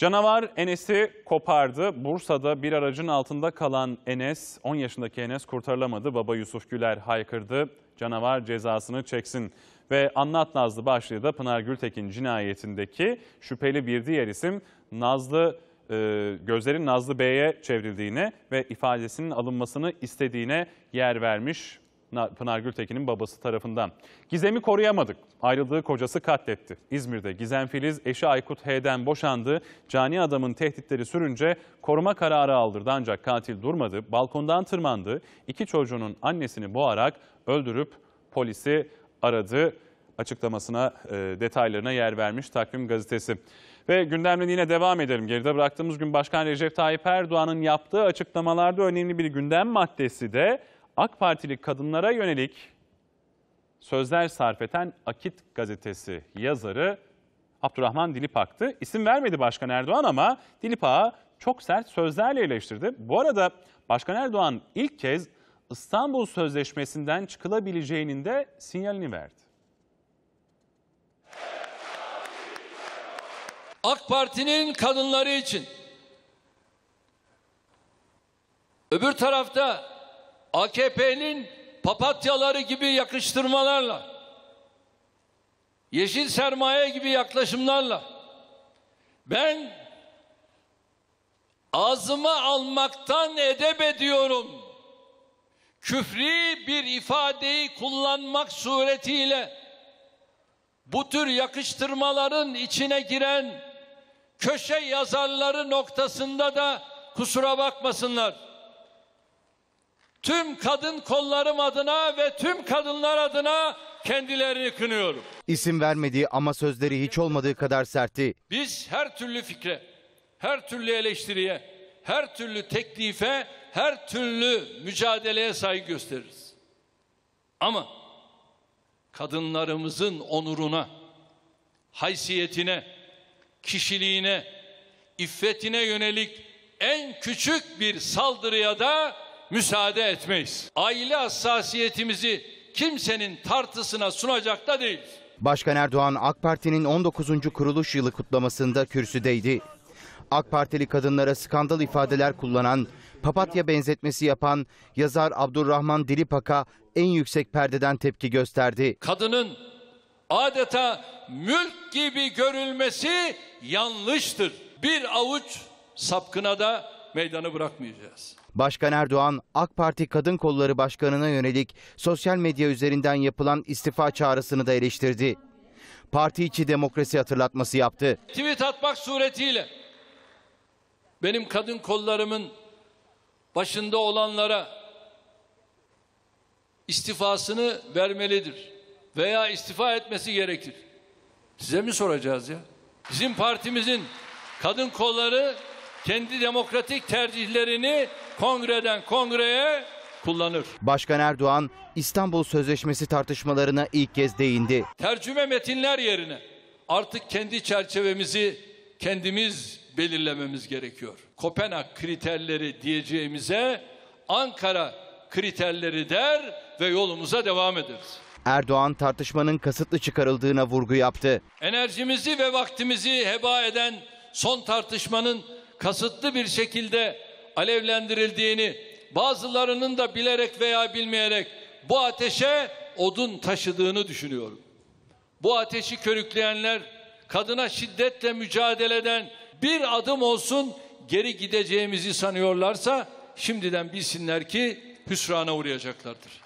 Canavar Enes'i kopardı. Bursa'da bir aracın altında kalan Enes, 10 yaşındaki Enes kurtarılamadı. Baba Yusuf Güler haykırdı. Canavar cezasını çeksin. Ve Anlat Nazlı başlığı da Pınar Gültekin cinayetindeki şüpheli bir diğer isim Nazlı e, gözlerin Nazlı Bey'e çevrildiğine ve ifadesinin alınmasını istediğine yer vermiş Pınar Gültekin'in babası tarafından. Gizem'i koruyamadık. Ayrıldığı kocası katletti. İzmir'de Gizem Filiz eşi Aykut H'den boşandı. Cani adamın tehditleri sürünce koruma kararı aldırdı ancak katil durmadı. Balkondan tırmandı. İki çocuğunun annesini boğarak öldürüp polisi aradı. açıklamasına, e, detaylarına yer vermiş Takvim Gazetesi. Ve gündemle yine devam edelim. Geride bıraktığımız gün Başkan Recep Tayyip Erdoğan'ın yaptığı açıklamalarda önemli bir gündem maddesi de AK Partili kadınlara yönelik sözler sarf eden Akit gazetesi yazarı Abdurrahman Dilipak'tı. İsim vermedi Başkan Erdoğan ama Dilipak'ı çok sert sözlerle eleştirdi. Bu arada Başkan Erdoğan ilk kez İstanbul Sözleşmesi'nden çıkılabileceğinin de sinyalini verdi. AK Parti'nin kadınları için. Öbür tarafta AKP'nin papatyaları gibi yakıştırmalarla, yeşil sermaye gibi yaklaşımlarla ben ağzıma almaktan edep ediyorum. Küfri bir ifadeyi kullanmak suretiyle bu tür yakıştırmaların içine giren köşe yazarları noktasında da kusura bakmasınlar. Tüm kadın kollarım adına ve tüm kadınlar adına kendilerini kınıyorum. İsim vermediği ama sözleri hiç olmadığı kadar sertti. Biz her türlü fikre, her türlü eleştiriye, her türlü teklife, her türlü mücadeleye saygı gösteririz. Ama kadınlarımızın onuruna, haysiyetine, kişiliğine, iffetine yönelik en küçük bir saldırıya da müsaade etmeyiz. Aile hassasiyetimizi kimsenin tartısına sunacak da değiliz. Başkan Erdoğan AK Parti'nin 19. kuruluş yılı kutlamasında kürsüdeydi. AK Partili kadınlara skandal ifadeler kullanan, papatya benzetmesi yapan yazar Abdurrahman Dilipak'a en yüksek perdeden tepki gösterdi. Kadının adeta mülk gibi görülmesi yanlıştır. Bir avuç sapkına da meydanı bırakmayacağız. Başkan Erdoğan, AK Parti Kadın Kolları Başkanı'na yönelik sosyal medya üzerinden yapılan istifa çağrısını da eleştirdi. Parti içi demokrasi hatırlatması yaptı. Tweet atmak suretiyle benim kadın kollarımın başında olanlara istifasını vermelidir veya istifa etmesi gerekir. Size mi soracağız ya? Bizim partimizin kadın kolları kendi demokratik tercihlerini kongreden kongreye kullanır. Başkan Erdoğan, İstanbul Sözleşmesi tartışmalarına ilk kez değindi. Tercüme metinler yerine artık kendi çerçevemizi kendimiz belirlememiz gerekiyor. Kopenhag kriterleri diyeceğimize Ankara kriterleri der ve yolumuza devam ederiz. Erdoğan tartışmanın kasıtlı çıkarıldığına vurgu yaptı. Enerjimizi ve vaktimizi heba eden son tartışmanın kasıtlı bir şekilde alevlendirildiğini, bazılarının da bilerek veya bilmeyerek bu ateşe odun taşıdığını düşünüyorum. Bu ateşi körükleyenler kadına şiddetle mücadeleden bir adım olsun geri gideceğimizi sanıyorlarsa şimdiden bilsinler ki hüsrana uğrayacaklardır.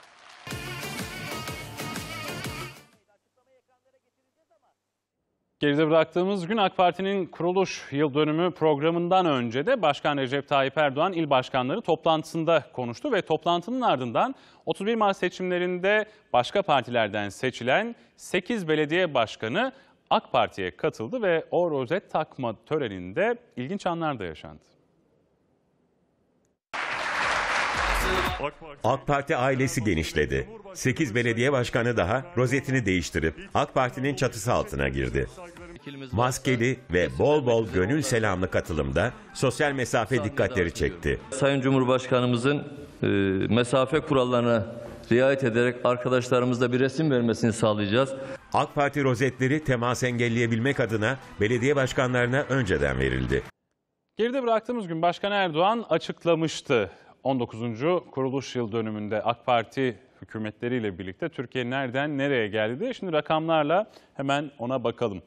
Geride bıraktığımız gün AK Parti'nin kuruluş yıl dönümü programından önce de Başkan Recep Tayyip Erdoğan il başkanları toplantısında konuştu ve toplantının ardından 31 Mart seçimlerinde başka partilerden seçilen 8 belediye başkanı AK Parti'ye katıldı ve o rozet takma töreninde ilginç anlar da yaşandı. AK Parti ailesi genişledi. 8 belediye başkanı daha rozetini değiştirip AK Parti'nin çatısı altına girdi. Maskeli ve bol bol gönül selamlı katılımda sosyal mesafe dikkatleri çekti. Sayın Cumhurbaşkanımızın e, mesafe kurallarına riayet ederek arkadaşlarımızla bir resim vermesini sağlayacağız. AK Parti rozetleri temas engelleyebilmek adına belediye başkanlarına önceden verildi. Geride bıraktığımız gün Başkan Erdoğan açıklamıştı. 19. kuruluş yıl dönümünde AK Parti hükümetleriyle birlikte Türkiye nereden nereye geldi diye. Şimdi rakamlarla hemen ona bakalım.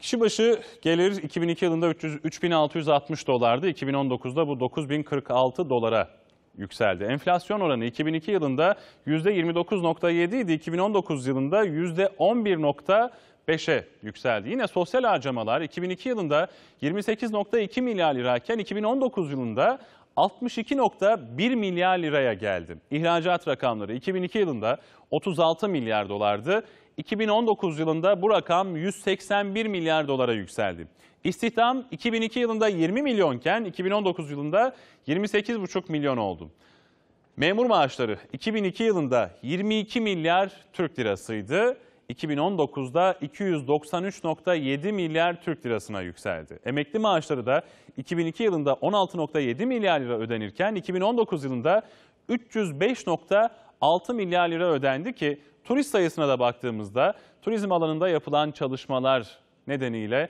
Kişi başı gelir 2002 yılında 300, 3660 dolardı. 2019'da bu 9046 dolara yükseldi. Enflasyon oranı 2002 yılında %29.7 idi. 2019 yılında %11.5'e yükseldi. Yine sosyal harcamalar 2002 yılında 28.2 milyar lirayken 2019 yılında 62.1 milyar liraya geldi. İhracat rakamları 2002 yılında 36 milyar dolardı. 2019 yılında bu rakam 181 milyar dolara yükseldi. İstihdam 2002 yılında 20 milyonken 2019 yılında 28,5 milyon oldu. Memur maaşları 2002 yılında 22 milyar Türk lirasıydı. 2019'da 293.7 milyar Türk lirasına yükseldi. Emekli maaşları da 2002 yılında 16.7 milyar lira ödenirken 2019 yılında 305.6 milyar lira ödendi ki turist sayısına da baktığımızda turizm alanında yapılan çalışmalar nedeniyle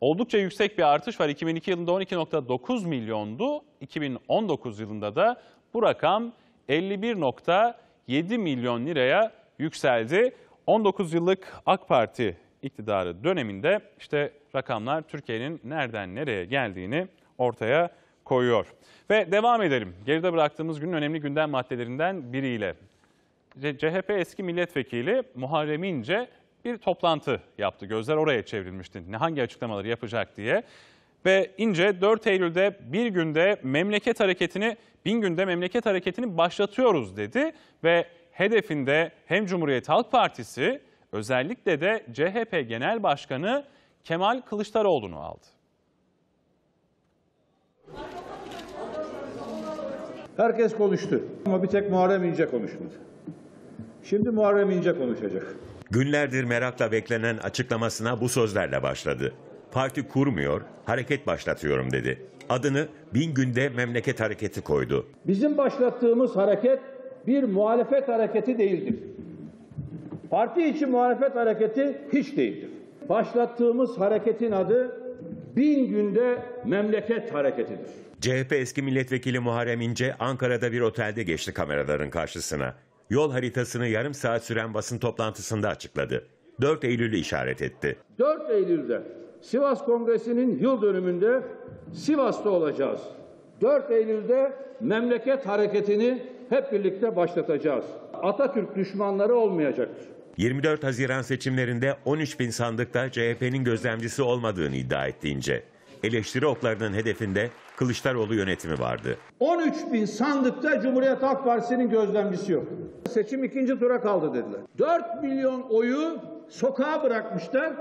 oldukça yüksek bir artış var. 2002 yılında 12.9 milyondu. 2019 yılında da bu rakam 51.7 milyon liraya yükseldi. 19 yıllık AK Parti iktidarı döneminde işte rakamlar Türkiye'nin nereden nereye geldiğini ortaya koyuyor. Ve devam edelim. Geride bıraktığımız günün önemli gündem maddelerinden biriyle. CHP eski milletvekili Muharrem İnce bir toplantı yaptı. Gözler oraya çevrilmişti. Ne hangi açıklamaları yapacak diye. Ve İnce 4 Eylül'de bir günde memleket hareketini, bin günde memleket hareketini başlatıyoruz dedi. Ve hedefinde hem Cumhuriyet Halk Partisi özellikle de CHP Genel Başkanı Kemal Kılıçdaroğlu'nu aldı. Herkes konuştu ama bir tek Muharrem İnce konuşmadı. Şimdi Muharrem İnce konuşacak. Günlerdir merakla beklenen açıklamasına bu sözlerle başladı. Parti kurmuyor, hareket başlatıyorum dedi. Adını bin günde memleket hareketi koydu. Bizim başlattığımız hareket bir muhalefet hareketi değildir. Parti içi muhalefet hareketi hiç değildir. Başlattığımız hareketin adı bin günde memleket hareketidir. CHP eski milletvekili Muharrem İnce Ankara'da bir otelde geçti kameraların karşısına. Yol haritasını yarım saat süren basın toplantısında açıkladı. 4 Eylül'ü işaret etti. 4 Eylül'de Sivas Kongresi'nin yıl dönümünde Sivas'ta olacağız. 4 Eylül'de memleket hareketini hep birlikte başlatacağız. Atatürk düşmanları olmayacaktır. 24 Haziran seçimlerinde 13 bin sandıkta CHP'nin gözlemcisi olmadığını iddia etti İnce. Eleştiri oklarının hedefinde Kılıçdaroğlu yönetimi vardı. 13 bin sandıkta Cumhuriyet Halk Partisi'nin gözlemcisi yok. Seçim ikinci tura kaldı dediler. 4 milyon oyu sokağa bırakmışlar.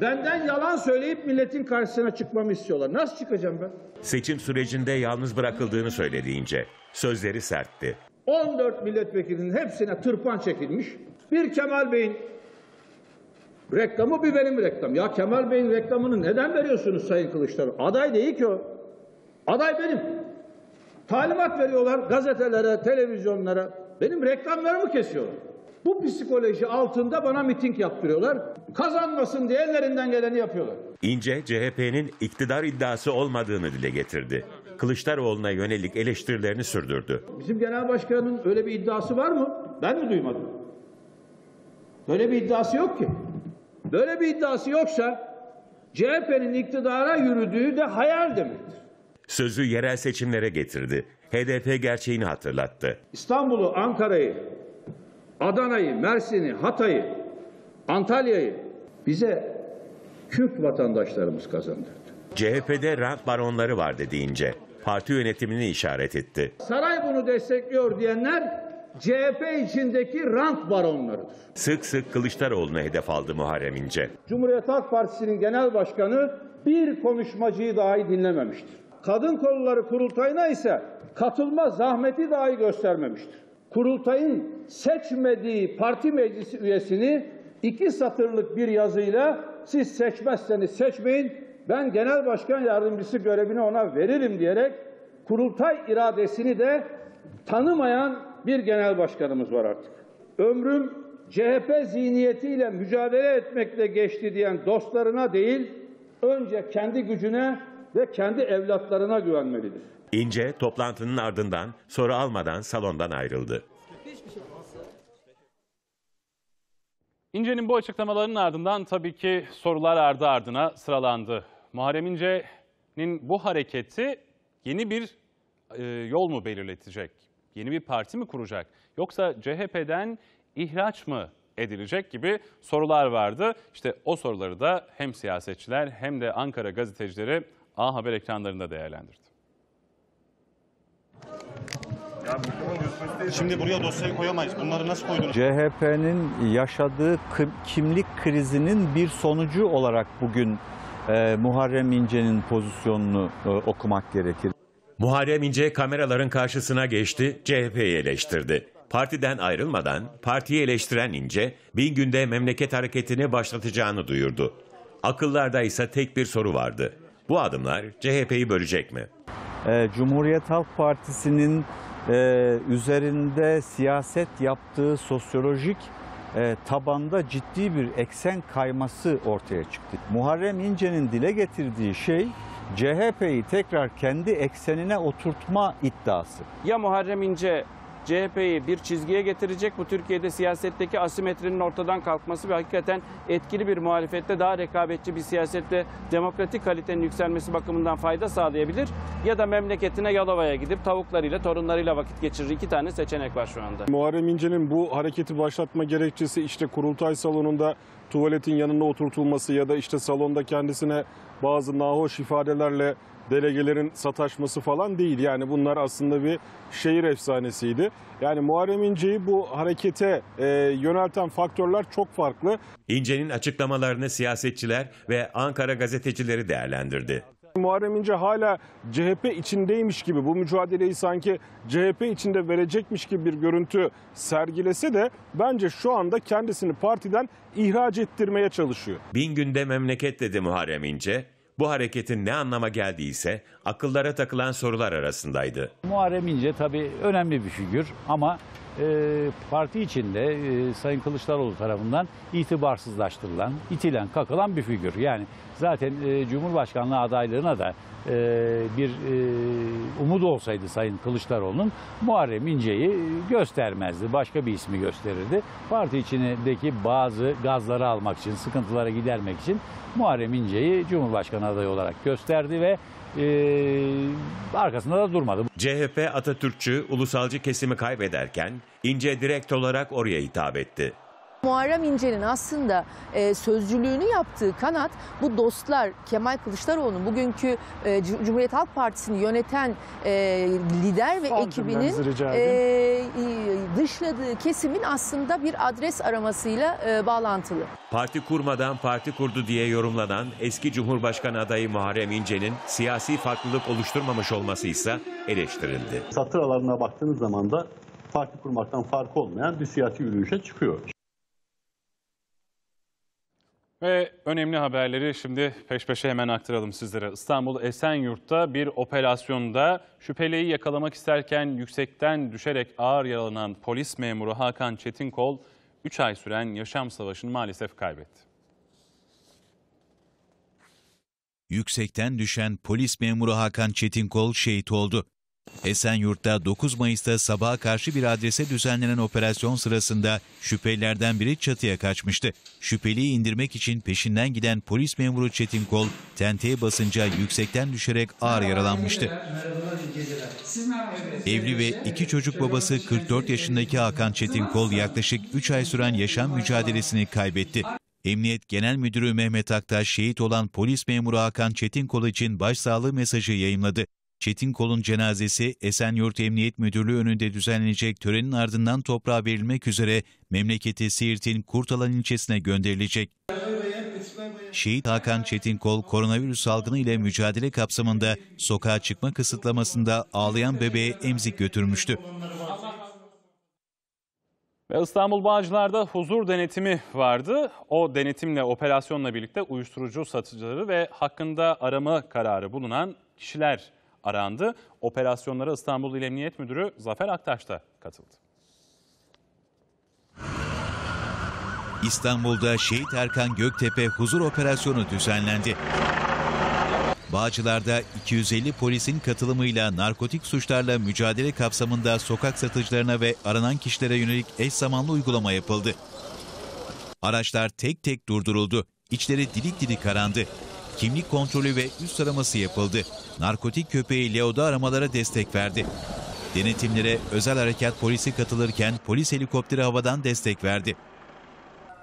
Benden yalan söyleyip milletin karşısına çıkmamı istiyorlar. Nasıl çıkacağım ben? Seçim sürecinde yalnız bırakıldığını söyledi İnce. Sözleri sertti. 14 milletvekilinin hepsine tırpan çekilmiş. Bir Kemal Bey'in reklamı bir benim reklam. Ya Kemal Bey'in reklamını neden veriyorsunuz Sayın Kılıçdaroğlu? Aday değil ki o. Aday benim. Talimat veriyorlar gazetelere, televizyonlara. Benim reklamlarımı kesiyorlar. Bu psikoloji altında bana miting yaptırıyorlar. Kazanmasın diye ellerinden geleni yapıyorlar. İnce CHP'nin iktidar iddiası olmadığını dile getirdi. Kılıçdaroğlu'na yönelik eleştirilerini sürdürdü. Bizim genel başkanın öyle bir iddiası var mı? Ben mi duymadım? Böyle bir iddiası yok ki. Böyle bir iddiası yoksa CHP'nin iktidara yürüdüğü de hayal demektir. Sözü yerel seçimlere getirdi. HDP gerçeğini hatırlattı. İstanbul'u, Ankara'yı, Adana'yı, Mersin'i, Hatay'ı, Antalya'yı bize Kürt vatandaşlarımız kazandırdı. CHP'de rant baronları var dedi İnce. Parti yönetimini işaret etti. Saray bunu destekliyor diyenler CHP içindeki rant baronlarıdır. Sık sık Kılıçdaroğlu'na hedef aldı Muharrem İnce. Cumhuriyet Halk Partisi'nin genel başkanı bir konuşmacıyı dahi dinlememiştir. Kadın kolları kurultayına ise katılma zahmeti dahi göstermemiştir. Kurultayın seçmediği parti meclisi üyesini iki satırlık bir yazıyla siz seçmezseniz seçmeyin ben genel başkan yardımcısı görevini ona veririm diyerek kurultay iradesini de tanımayan bir genel başkanımız var artık. Ömrüm CHP zihniyetiyle mücadele etmekle geçti diyen dostlarına değil, önce kendi gücüne ve kendi evlatlarına güvenmelidir. İnce toplantının ardından soru almadan salondan ayrıldı. İnce'nin bu açıklamalarının ardından tabii ki sorular ardı ardına sıralandı. Muharrem İnce'nin bu hareketi yeni bir e, yol mu belirletecek? Yeni bir parti mi kuracak? Yoksa CHP'den ihraç mı edilecek gibi sorular vardı. İşte o soruları da hem siyasetçiler hem de Ankara gazetecileri A Haber ekranlarında değerlendirdi. Şimdi buraya dosyayı koyamayız. Bunları nasıl koydunuz? CHP'nin yaşadığı kimlik krizinin bir sonucu olarak bugün e, Muharrem İnce'nin pozisyonunu e, okumak gerekir. Muharrem İnce kameraların karşısına geçti, CHP'yi eleştirdi. Partiden ayrılmadan partiyi eleştiren İnce, bin günde memleket hareketini başlatacağını duyurdu. Akıllarda ise tek bir soru vardı. Bu adımlar CHP'yi bölecek mi? E, Cumhuriyet Halk Partisi'nin e, üzerinde siyaset yaptığı sosyolojik e, tabanda ciddi bir eksen kayması ortaya çıktı. Muharrem İnce'nin dile getirdiği şey CHP'yi tekrar kendi eksenine oturtma iddiası. Ya Muharrem İnce CHP'yi bir çizgiye getirecek. Bu Türkiye'de siyasetteki asimetrinin ortadan kalkması ve hakikaten etkili bir muhalefette daha rekabetçi bir siyasette demokratik kalitenin yükselmesi bakımından fayda sağlayabilir. Ya da memleketine Yalova'ya gidip tavuklarıyla, torunlarıyla vakit geçirir. İki tane seçenek var şu anda. Muharrem İnce'nin bu hareketi başlatma gerekçesi işte kurultay salonunda tuvaletin yanına oturtulması ya da işte salonda kendisine bazı nahoş ifadelerle delegelerin sataşması falan değil. Yani bunlar aslında bir şehir efsanesiydi. Yani Muharrem İnce'yi bu harekete e, yönelten faktörler çok farklı. İnce'nin açıklamalarını siyasetçiler ve Ankara gazetecileri değerlendirdi. Muharrem İnce hala CHP içindeymiş gibi bu mücadeleyi sanki CHP içinde verecekmiş gibi bir görüntü sergilese de bence şu anda kendisini partiden ihraç ettirmeye çalışıyor. Bin günde memleket dedi Muharrem İnce. Bu hareketin ne anlama geldiyse akıllara takılan sorular arasındaydı. Muharrem İnce tabii önemli bir figür ama e, parti içinde e, Sayın Kılıçdaroğlu tarafından itibarsızlaştırılan, itilen, kakılan bir figür. Yani zaten e, Cumhurbaşkanlığı adaylığına da e, bir e, umut olsaydı Sayın Kılıçdaroğlu'nun Muharrem İnce'yi göstermezdi. Başka bir ismi gösterirdi. Parti içindeki bazı gazları almak için, sıkıntılara gidermek için Muharrem İnce'yi Cumhurbaşkanı adayı olarak gösterdi ve e, arkasında da durmadı. CHP Atatürkçü, ulusalcı kesimi kaybederken İnce direkt olarak oraya hitap etti. Muharrem İnce'nin aslında e, sözcülüğünü yaptığı kanat bu dostlar Kemal Kılıçdaroğlu'nun bugünkü e, Cumhuriyet Halk Partisi'ni yöneten e, lider ve Son ekibinin e, dışladığı kesimin aslında bir adres aramasıyla e, bağlantılı. Parti kurmadan parti kurdu diye yorumlanan eski Cumhurbaşkanı adayı Muharrem İnce'nin siyasi farklılık oluşturmamış olması ise eleştirildi. Satır aralarına baktığınız zaman da parti kurmaktan farkı olmayan bir siyasi yürüyüşe çıkıyor. Ve önemli haberleri şimdi peş peşe hemen aktaralım sizlere. İstanbul Esenyurt'ta bir operasyonda şüpheliyi yakalamak isterken yüksekten düşerek ağır yaralanan polis memuru Hakan Çetinkol 3 ay süren yaşam savaşını maalesef kaybetti. Yüksekten düşen polis memuru Hakan Çetinkol şehit oldu. Esenyurt'ta 9 Mayıs'ta sabaha karşı bir adrese düzenlenen operasyon sırasında şüphelilerden biri çatıya kaçmıştı. Şüpheliyi indirmek için peşinden giden polis memuru Çetin Kol, tenteye basınca yüksekten düşerek ağır yaralanmıştı. Evli ve iki çocuk babası 44 yaşındaki Hakan Çetin Kol yaklaşık 3 ay süren yaşam mücadelesini kaybetti. Emniyet Genel Müdürü Mehmet Aktaş şehit olan polis memuru Hakan Çetinkol için başsağlığı mesajı yayımladı. Çetinkol'un cenazesi Esenyurt Emniyet Müdürlüğü önünde düzenlenecek törenin ardından toprağa verilmek üzere memleketi Siirt'in Kurtalan ilçesine gönderilecek. Şehit Hakan Çetinkol koronavirüs salgını ile mücadele kapsamında sokağa çıkma kısıtlamasında ağlayan bebeğe emzik götürmüştü. Ve İstanbul Bağcılar'da huzur denetimi vardı. O denetimle, operasyonla birlikte uyuşturucu satıcıları ve hakkında arama kararı bulunan kişiler arandı. Operasyonlara İstanbul İl Emniyet Müdürü Zafer Aktaş da katıldı. İstanbul'da Şehit Erkan Göktepe huzur operasyonu düzenlendi. Bağcılar'da 250 polisin katılımıyla narkotik suçlarla mücadele kapsamında sokak satıcılarına ve aranan kişilere yönelik eş zamanlı uygulama yapıldı. Araçlar tek tek durduruldu. İçleri dilik dilik arandı. Kimlik kontrolü ve üst araması yapıldı. Narkotik köpeği Leo'da aramalara destek verdi. Denetimlere özel harekat polisi katılırken polis helikopteri havadan destek verdi.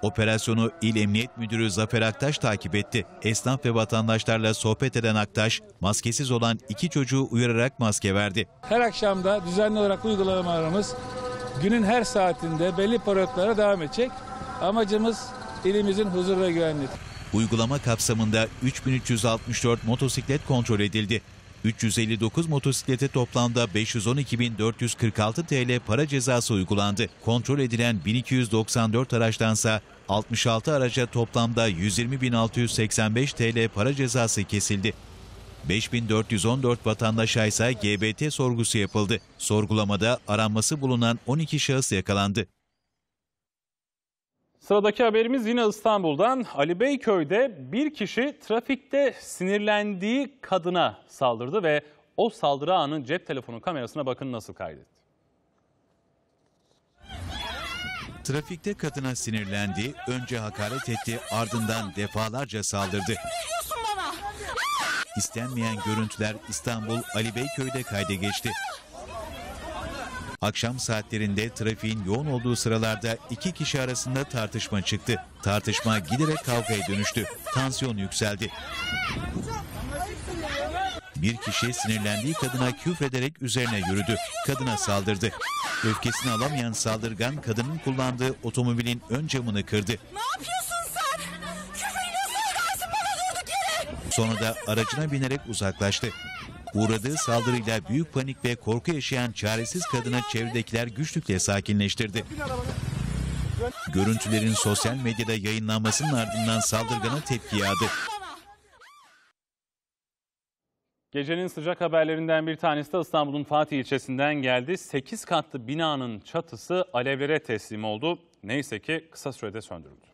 Operasyonu İl Emniyet Müdürü Zafer Aktaş takip etti. Esnaf ve vatandaşlarla sohbet eden Aktaş, maskesiz olan iki çocuğu uyararak maske verdi. Her akşam da düzenli olarak uygulamalarımız günün her saatinde belli periyotlara devam edecek. Amacımız ilimizin huzur ve güvenliği. Uygulama kapsamında 3364 motosiklet kontrol edildi. 359 motosiklete toplamda 512.446 TL para cezası uygulandı. Kontrol edilen 1294 araçtansa 66 araca toplamda 120.685 TL para cezası kesildi. 5414 vatandaşa ise GBT sorgusu yapıldı. Sorgulamada aranması bulunan 12 şahıs yakalandı. Sıradaki haberimiz yine İstanbul'dan. Ali Beyköy'de bir kişi trafikte sinirlendiği kadına saldırdı ve o saldırı anı cep telefonu kamerasına bakın nasıl kaydetti. Trafikte kadına sinirlendi, önce hakaret etti, ardından defalarca saldırdı. İstenmeyen görüntüler İstanbul Ali Beyköy'de kayda geçti. Akşam saatlerinde trafiğin yoğun olduğu sıralarda iki kişi arasında tartışma çıktı. Tartışma giderek kavgaya dönüştü. Tansiyon yükseldi. Bir kişi sinirlendiği kadına küfrederek üzerine yürüdü. Kadına saldırdı. Öfkesini alamayan saldırgan kadının kullandığı otomobilin ön camını kırdı. Ne yapıyorsun sen? Küfürle söylersin bana durduk yere. Sonra da aracına binerek uzaklaştı. Uğradığı saldırıyla büyük panik ve korku yaşayan çaresiz kadını çevredekiler güçlükle sakinleştirdi. Görüntülerin sosyal medyada yayınlanmasının ardından saldırgana tepki yağdı. Gecenin sıcak haberlerinden bir tanesi de İstanbul'un Fatih ilçesinden geldi. 8 katlı binanın çatısı alevlere teslim oldu. Neyse ki kısa sürede söndürüldü.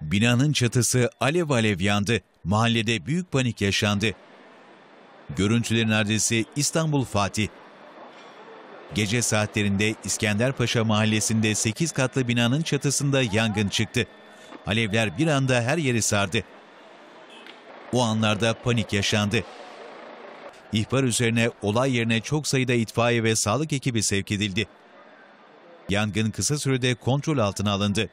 Binanın çatısı alev alev yandı. Mahallede büyük panik yaşandı. Görüntülerin adresi İstanbul Fatih. Gece saatlerinde İskenderpaşa mahallesinde 8 katlı binanın çatısında yangın çıktı. Alevler bir anda her yeri sardı. O anlarda panik yaşandı. İhbar üzerine olay yerine çok sayıda itfaiye ve sağlık ekibi sevk edildi. Yangın kısa sürede kontrol altına alındı.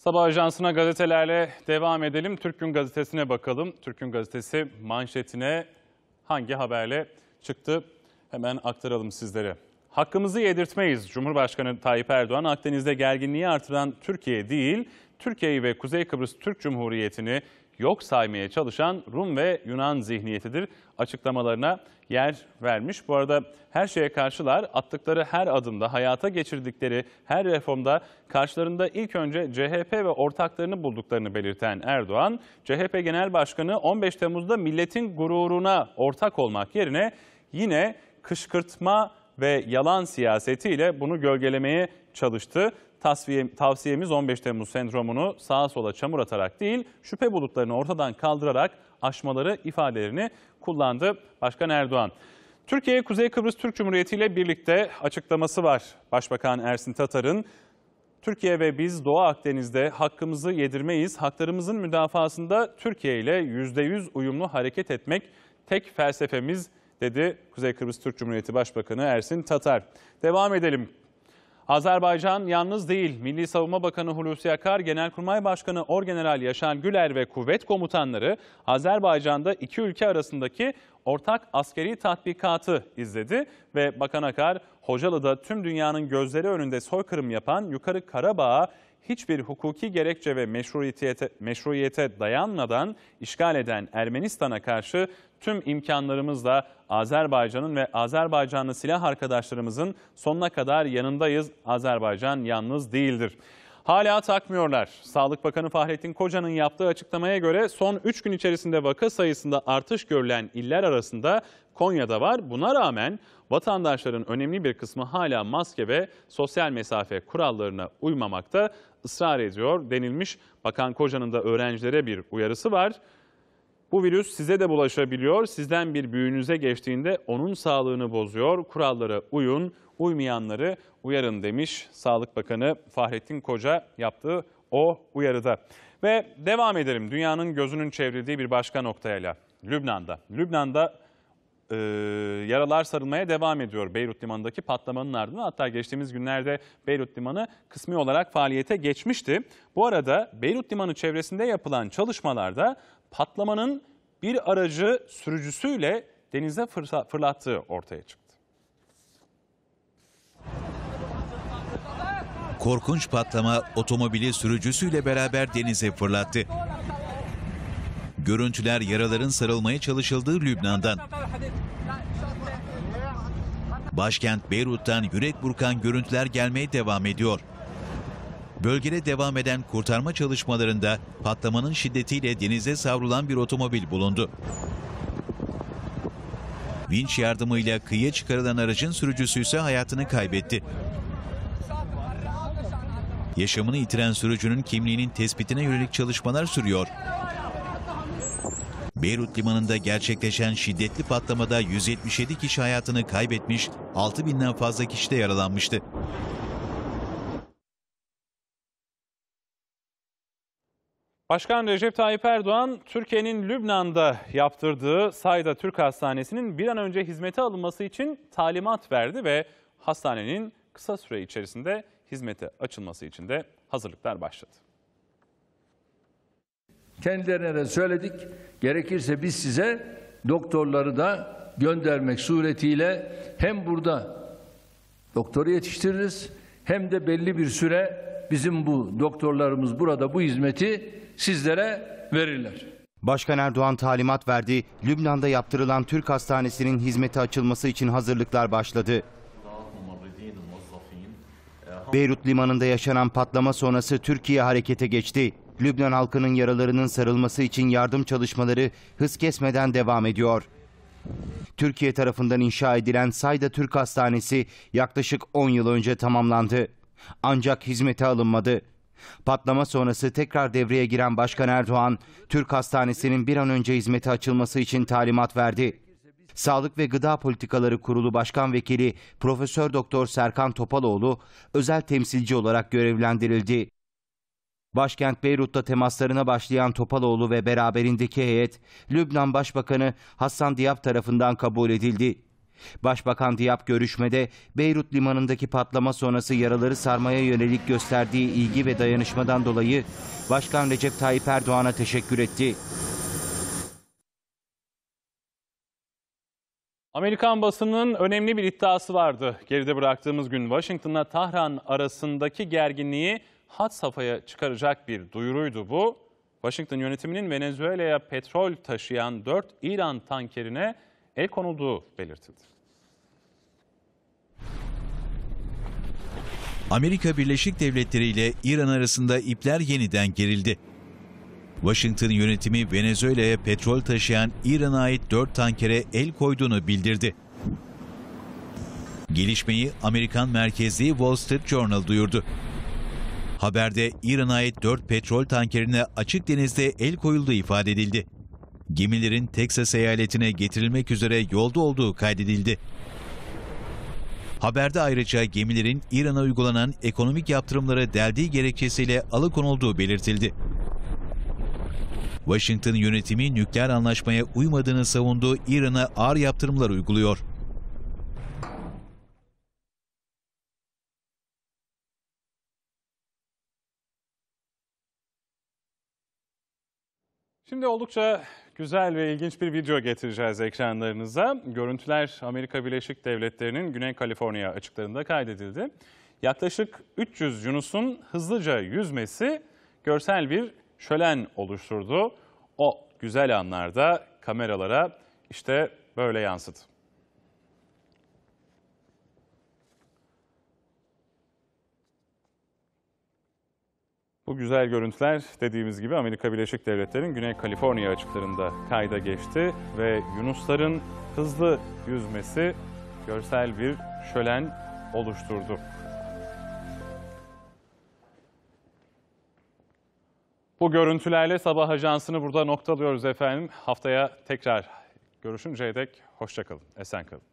Sabah ajansına gazetelerle devam edelim. Türk Gün Gazetesi'ne bakalım. Türk Gün Gazetesi manşetine hangi haberle çıktı? Hemen aktaralım sizlere. Hakkımızı yedirtmeyiz. Cumhurbaşkanı Tayyip Erdoğan Akdeniz'de gerginliği artıran Türkiye değil, Türkiye'yi ve Kuzey Kıbrıs Türk Cumhuriyeti'ni yok saymaya çalışan Rum ve Yunan zihniyetidir açıklamalarına yer vermiş. Bu arada her şeye karşılar attıkları her adımda hayata geçirdikleri her reformda karşılarında ilk önce CHP ve ortaklarını bulduklarını belirten Erdoğan, CHP Genel Başkanı 15 Temmuz'da milletin gururuna ortak olmak yerine yine kışkırtma ve yalan siyasetiyle bunu gölgelemeye çalıştı. Tasfiye, tavsiyemiz 15 Temmuz sendromunu sağa sola çamur atarak değil, şüphe bulutlarını ortadan kaldırarak aşmaları ifadelerini kullandı Başkan Erdoğan. Türkiye Kuzey Kıbrıs Türk Cumhuriyeti ile birlikte açıklaması var. Başbakan Ersin Tatar'ın Türkiye ve biz Doğu Akdeniz'de hakkımızı yedirmeyiz. Haklarımızın müdafasında Türkiye ile %100 uyumlu hareket etmek tek felsefemiz dedi Kuzey Kıbrıs Türk Cumhuriyeti Başbakanı Ersin Tatar. Devam edelim. Azerbaycan yalnız değil. Milli Savunma Bakanı Hulusi Akar, Genelkurmay Başkanı Orgeneral Yaşar Güler ve kuvvet komutanları Azerbaycan'da iki ülke arasındaki ortak askeri tatbikatı izledi ve Bakan Akar, Hocalı'da tüm dünyanın gözleri önünde soykırım yapan Yukarı Karabağ'a hiçbir hukuki gerekçe ve meşruiyete, meşruiyete dayanmadan işgal eden Ermenistan'a karşı tüm imkanlarımızla Azerbaycan'ın ve Azerbaycanlı silah arkadaşlarımızın sonuna kadar yanındayız. Azerbaycan yalnız değildir. Hala takmıyorlar. Sağlık Bakanı Fahrettin Koca'nın yaptığı açıklamaya göre son 3 gün içerisinde vaka sayısında artış görülen iller arasında Konya'da var. Buna rağmen vatandaşların önemli bir kısmı hala maske ve sosyal mesafe kurallarına uymamakta ısrar ediyor denilmiş. Bakan Koca'nın da öğrencilere bir uyarısı var. Bu virüs size de bulaşabiliyor. Sizden bir büyüğünüze geçtiğinde onun sağlığını bozuyor. Kurallara uyun, uymayanları uyarın demiş Sağlık Bakanı Fahrettin Koca yaptığı o uyarıda. Ve devam edelim dünyanın gözünün çevrildiği bir başka noktayla Lübnan'da. Lübnan'da e, yaralar sarılmaya devam ediyor Beyrut Limanı'ndaki patlamanın ardından. Hatta geçtiğimiz günlerde Beyrut Limanı kısmi olarak faaliyete geçmişti. Bu arada Beyrut Limanı çevresinde yapılan çalışmalarda patlamanın bir aracı sürücüsüyle denize fırlattığı ortaya çıktı. Korkunç patlama otomobili sürücüsüyle beraber denize fırlattı. Görüntüler yaraların sarılmaya çalışıldığı Lübnan'dan. Başkent Beyrut'tan yürek burkan görüntüler gelmeye devam ediyor. Bölgede devam eden kurtarma çalışmalarında patlamanın şiddetiyle denize savrulan bir otomobil bulundu. Vinç yardımıyla kıyıya çıkarılan aracın sürücüsü ise hayatını kaybetti. Yaşamını yitiren sürücünün kimliğinin tespitine yönelik çalışmalar sürüyor. Beyrut limanında gerçekleşen şiddetli patlamada 177 kişi hayatını kaybetmiş, 6000'den fazla kişi de yaralanmıştı. Başkan Recep Tayyip Erdoğan, Türkiye'nin Lübnan'da yaptırdığı Sayda Türk Hastanesi'nin bir an önce hizmete alınması için talimat verdi ve hastanenin kısa süre içerisinde hizmete açılması için de hazırlıklar başladı. Kendilerine de söyledik. Gerekirse biz size doktorları da göndermek suretiyle hem burada doktoru yetiştiririz hem de belli bir süre bizim bu doktorlarımız burada bu hizmeti sizlere verirler. Başkan Erdoğan talimat verdi. Lübnan'da yaptırılan Türk Hastanesi'nin hizmete açılması için hazırlıklar başladı. Beyrut limanında yaşanan patlama sonrası Türkiye harekete geçti. Lübnan halkının yaralarının sarılması için yardım çalışmaları hız kesmeden devam ediyor. Türkiye tarafından inşa edilen Sayda Türk Hastanesi yaklaşık 10 yıl önce tamamlandı. Ancak hizmete alınmadı. Patlama sonrası tekrar devreye giren Başkan Erdoğan, Türk Hastanesi'nin bir an önce hizmete açılması için talimat verdi. Sağlık ve Gıda Politikaları Kurulu Başkan Vekili Profesör Doktor Serkan Topaloğlu özel temsilci olarak görevlendirildi. Başkent Beyrut'ta temaslarına başlayan Topaloğlu ve beraberindeki heyet Lübnan Başbakanı Hassan Diab tarafından kabul edildi. Başbakan Diab görüşmede Beyrut limanındaki patlama sonrası yaraları sarmaya yönelik gösterdiği ilgi ve dayanışmadan dolayı Başkan Recep Tayyip Erdoğan'a teşekkür etti. Amerikan basının önemli bir iddiası vardı. Geride bıraktığımız gün Washington'la Tahran arasındaki gerginliği had safhaya çıkaracak bir duyuruydu bu. Washington yönetiminin Venezuela'ya petrol taşıyan 4 İran tankerine el konulduğu belirtildi. Amerika Birleşik Devletleri ile İran arasında ipler yeniden gerildi. Washington yönetimi Venezuela'ya petrol taşıyan İran'a ait 4 tankere el koyduğunu bildirdi. Gelişmeyi Amerikan merkezli Wall Street Journal duyurdu. Haberde İran'a ait 4 petrol tankerine açık denizde el koyulduğu ifade edildi. Gemilerin Teksas eyaletine getirilmek üzere yolda olduğu kaydedildi. Haberde ayrıca gemilerin İran'a uygulanan ekonomik yaptırımları deldiği gerekçesiyle alıkonulduğu belirtildi. Washington yönetimi nükleer anlaşmaya uymadığını savunduğu İran'a ağır yaptırımlar uyguluyor. Şimdi oldukça güzel ve ilginç bir video getireceğiz ekranlarınıza. Görüntüler Amerika Birleşik Devletleri'nin Güney Kaliforniya açıklarında kaydedildi. Yaklaşık 300 Yunus'un hızlıca yüzmesi görsel bir şölen oluşturdu. O güzel anlarda kameralara işte böyle yansıdı. Bu güzel görüntüler dediğimiz gibi Amerika Birleşik Devletleri'nin Güney Kaliforniya açıklarında kayda geçti ve Yunusların hızlı yüzmesi görsel bir şölen oluşturdu. Bu görüntülerle sabah ajansını burada noktalıyoruz efendim. Haftaya tekrar görüşünceye dek hoşçakalın, esen kalın.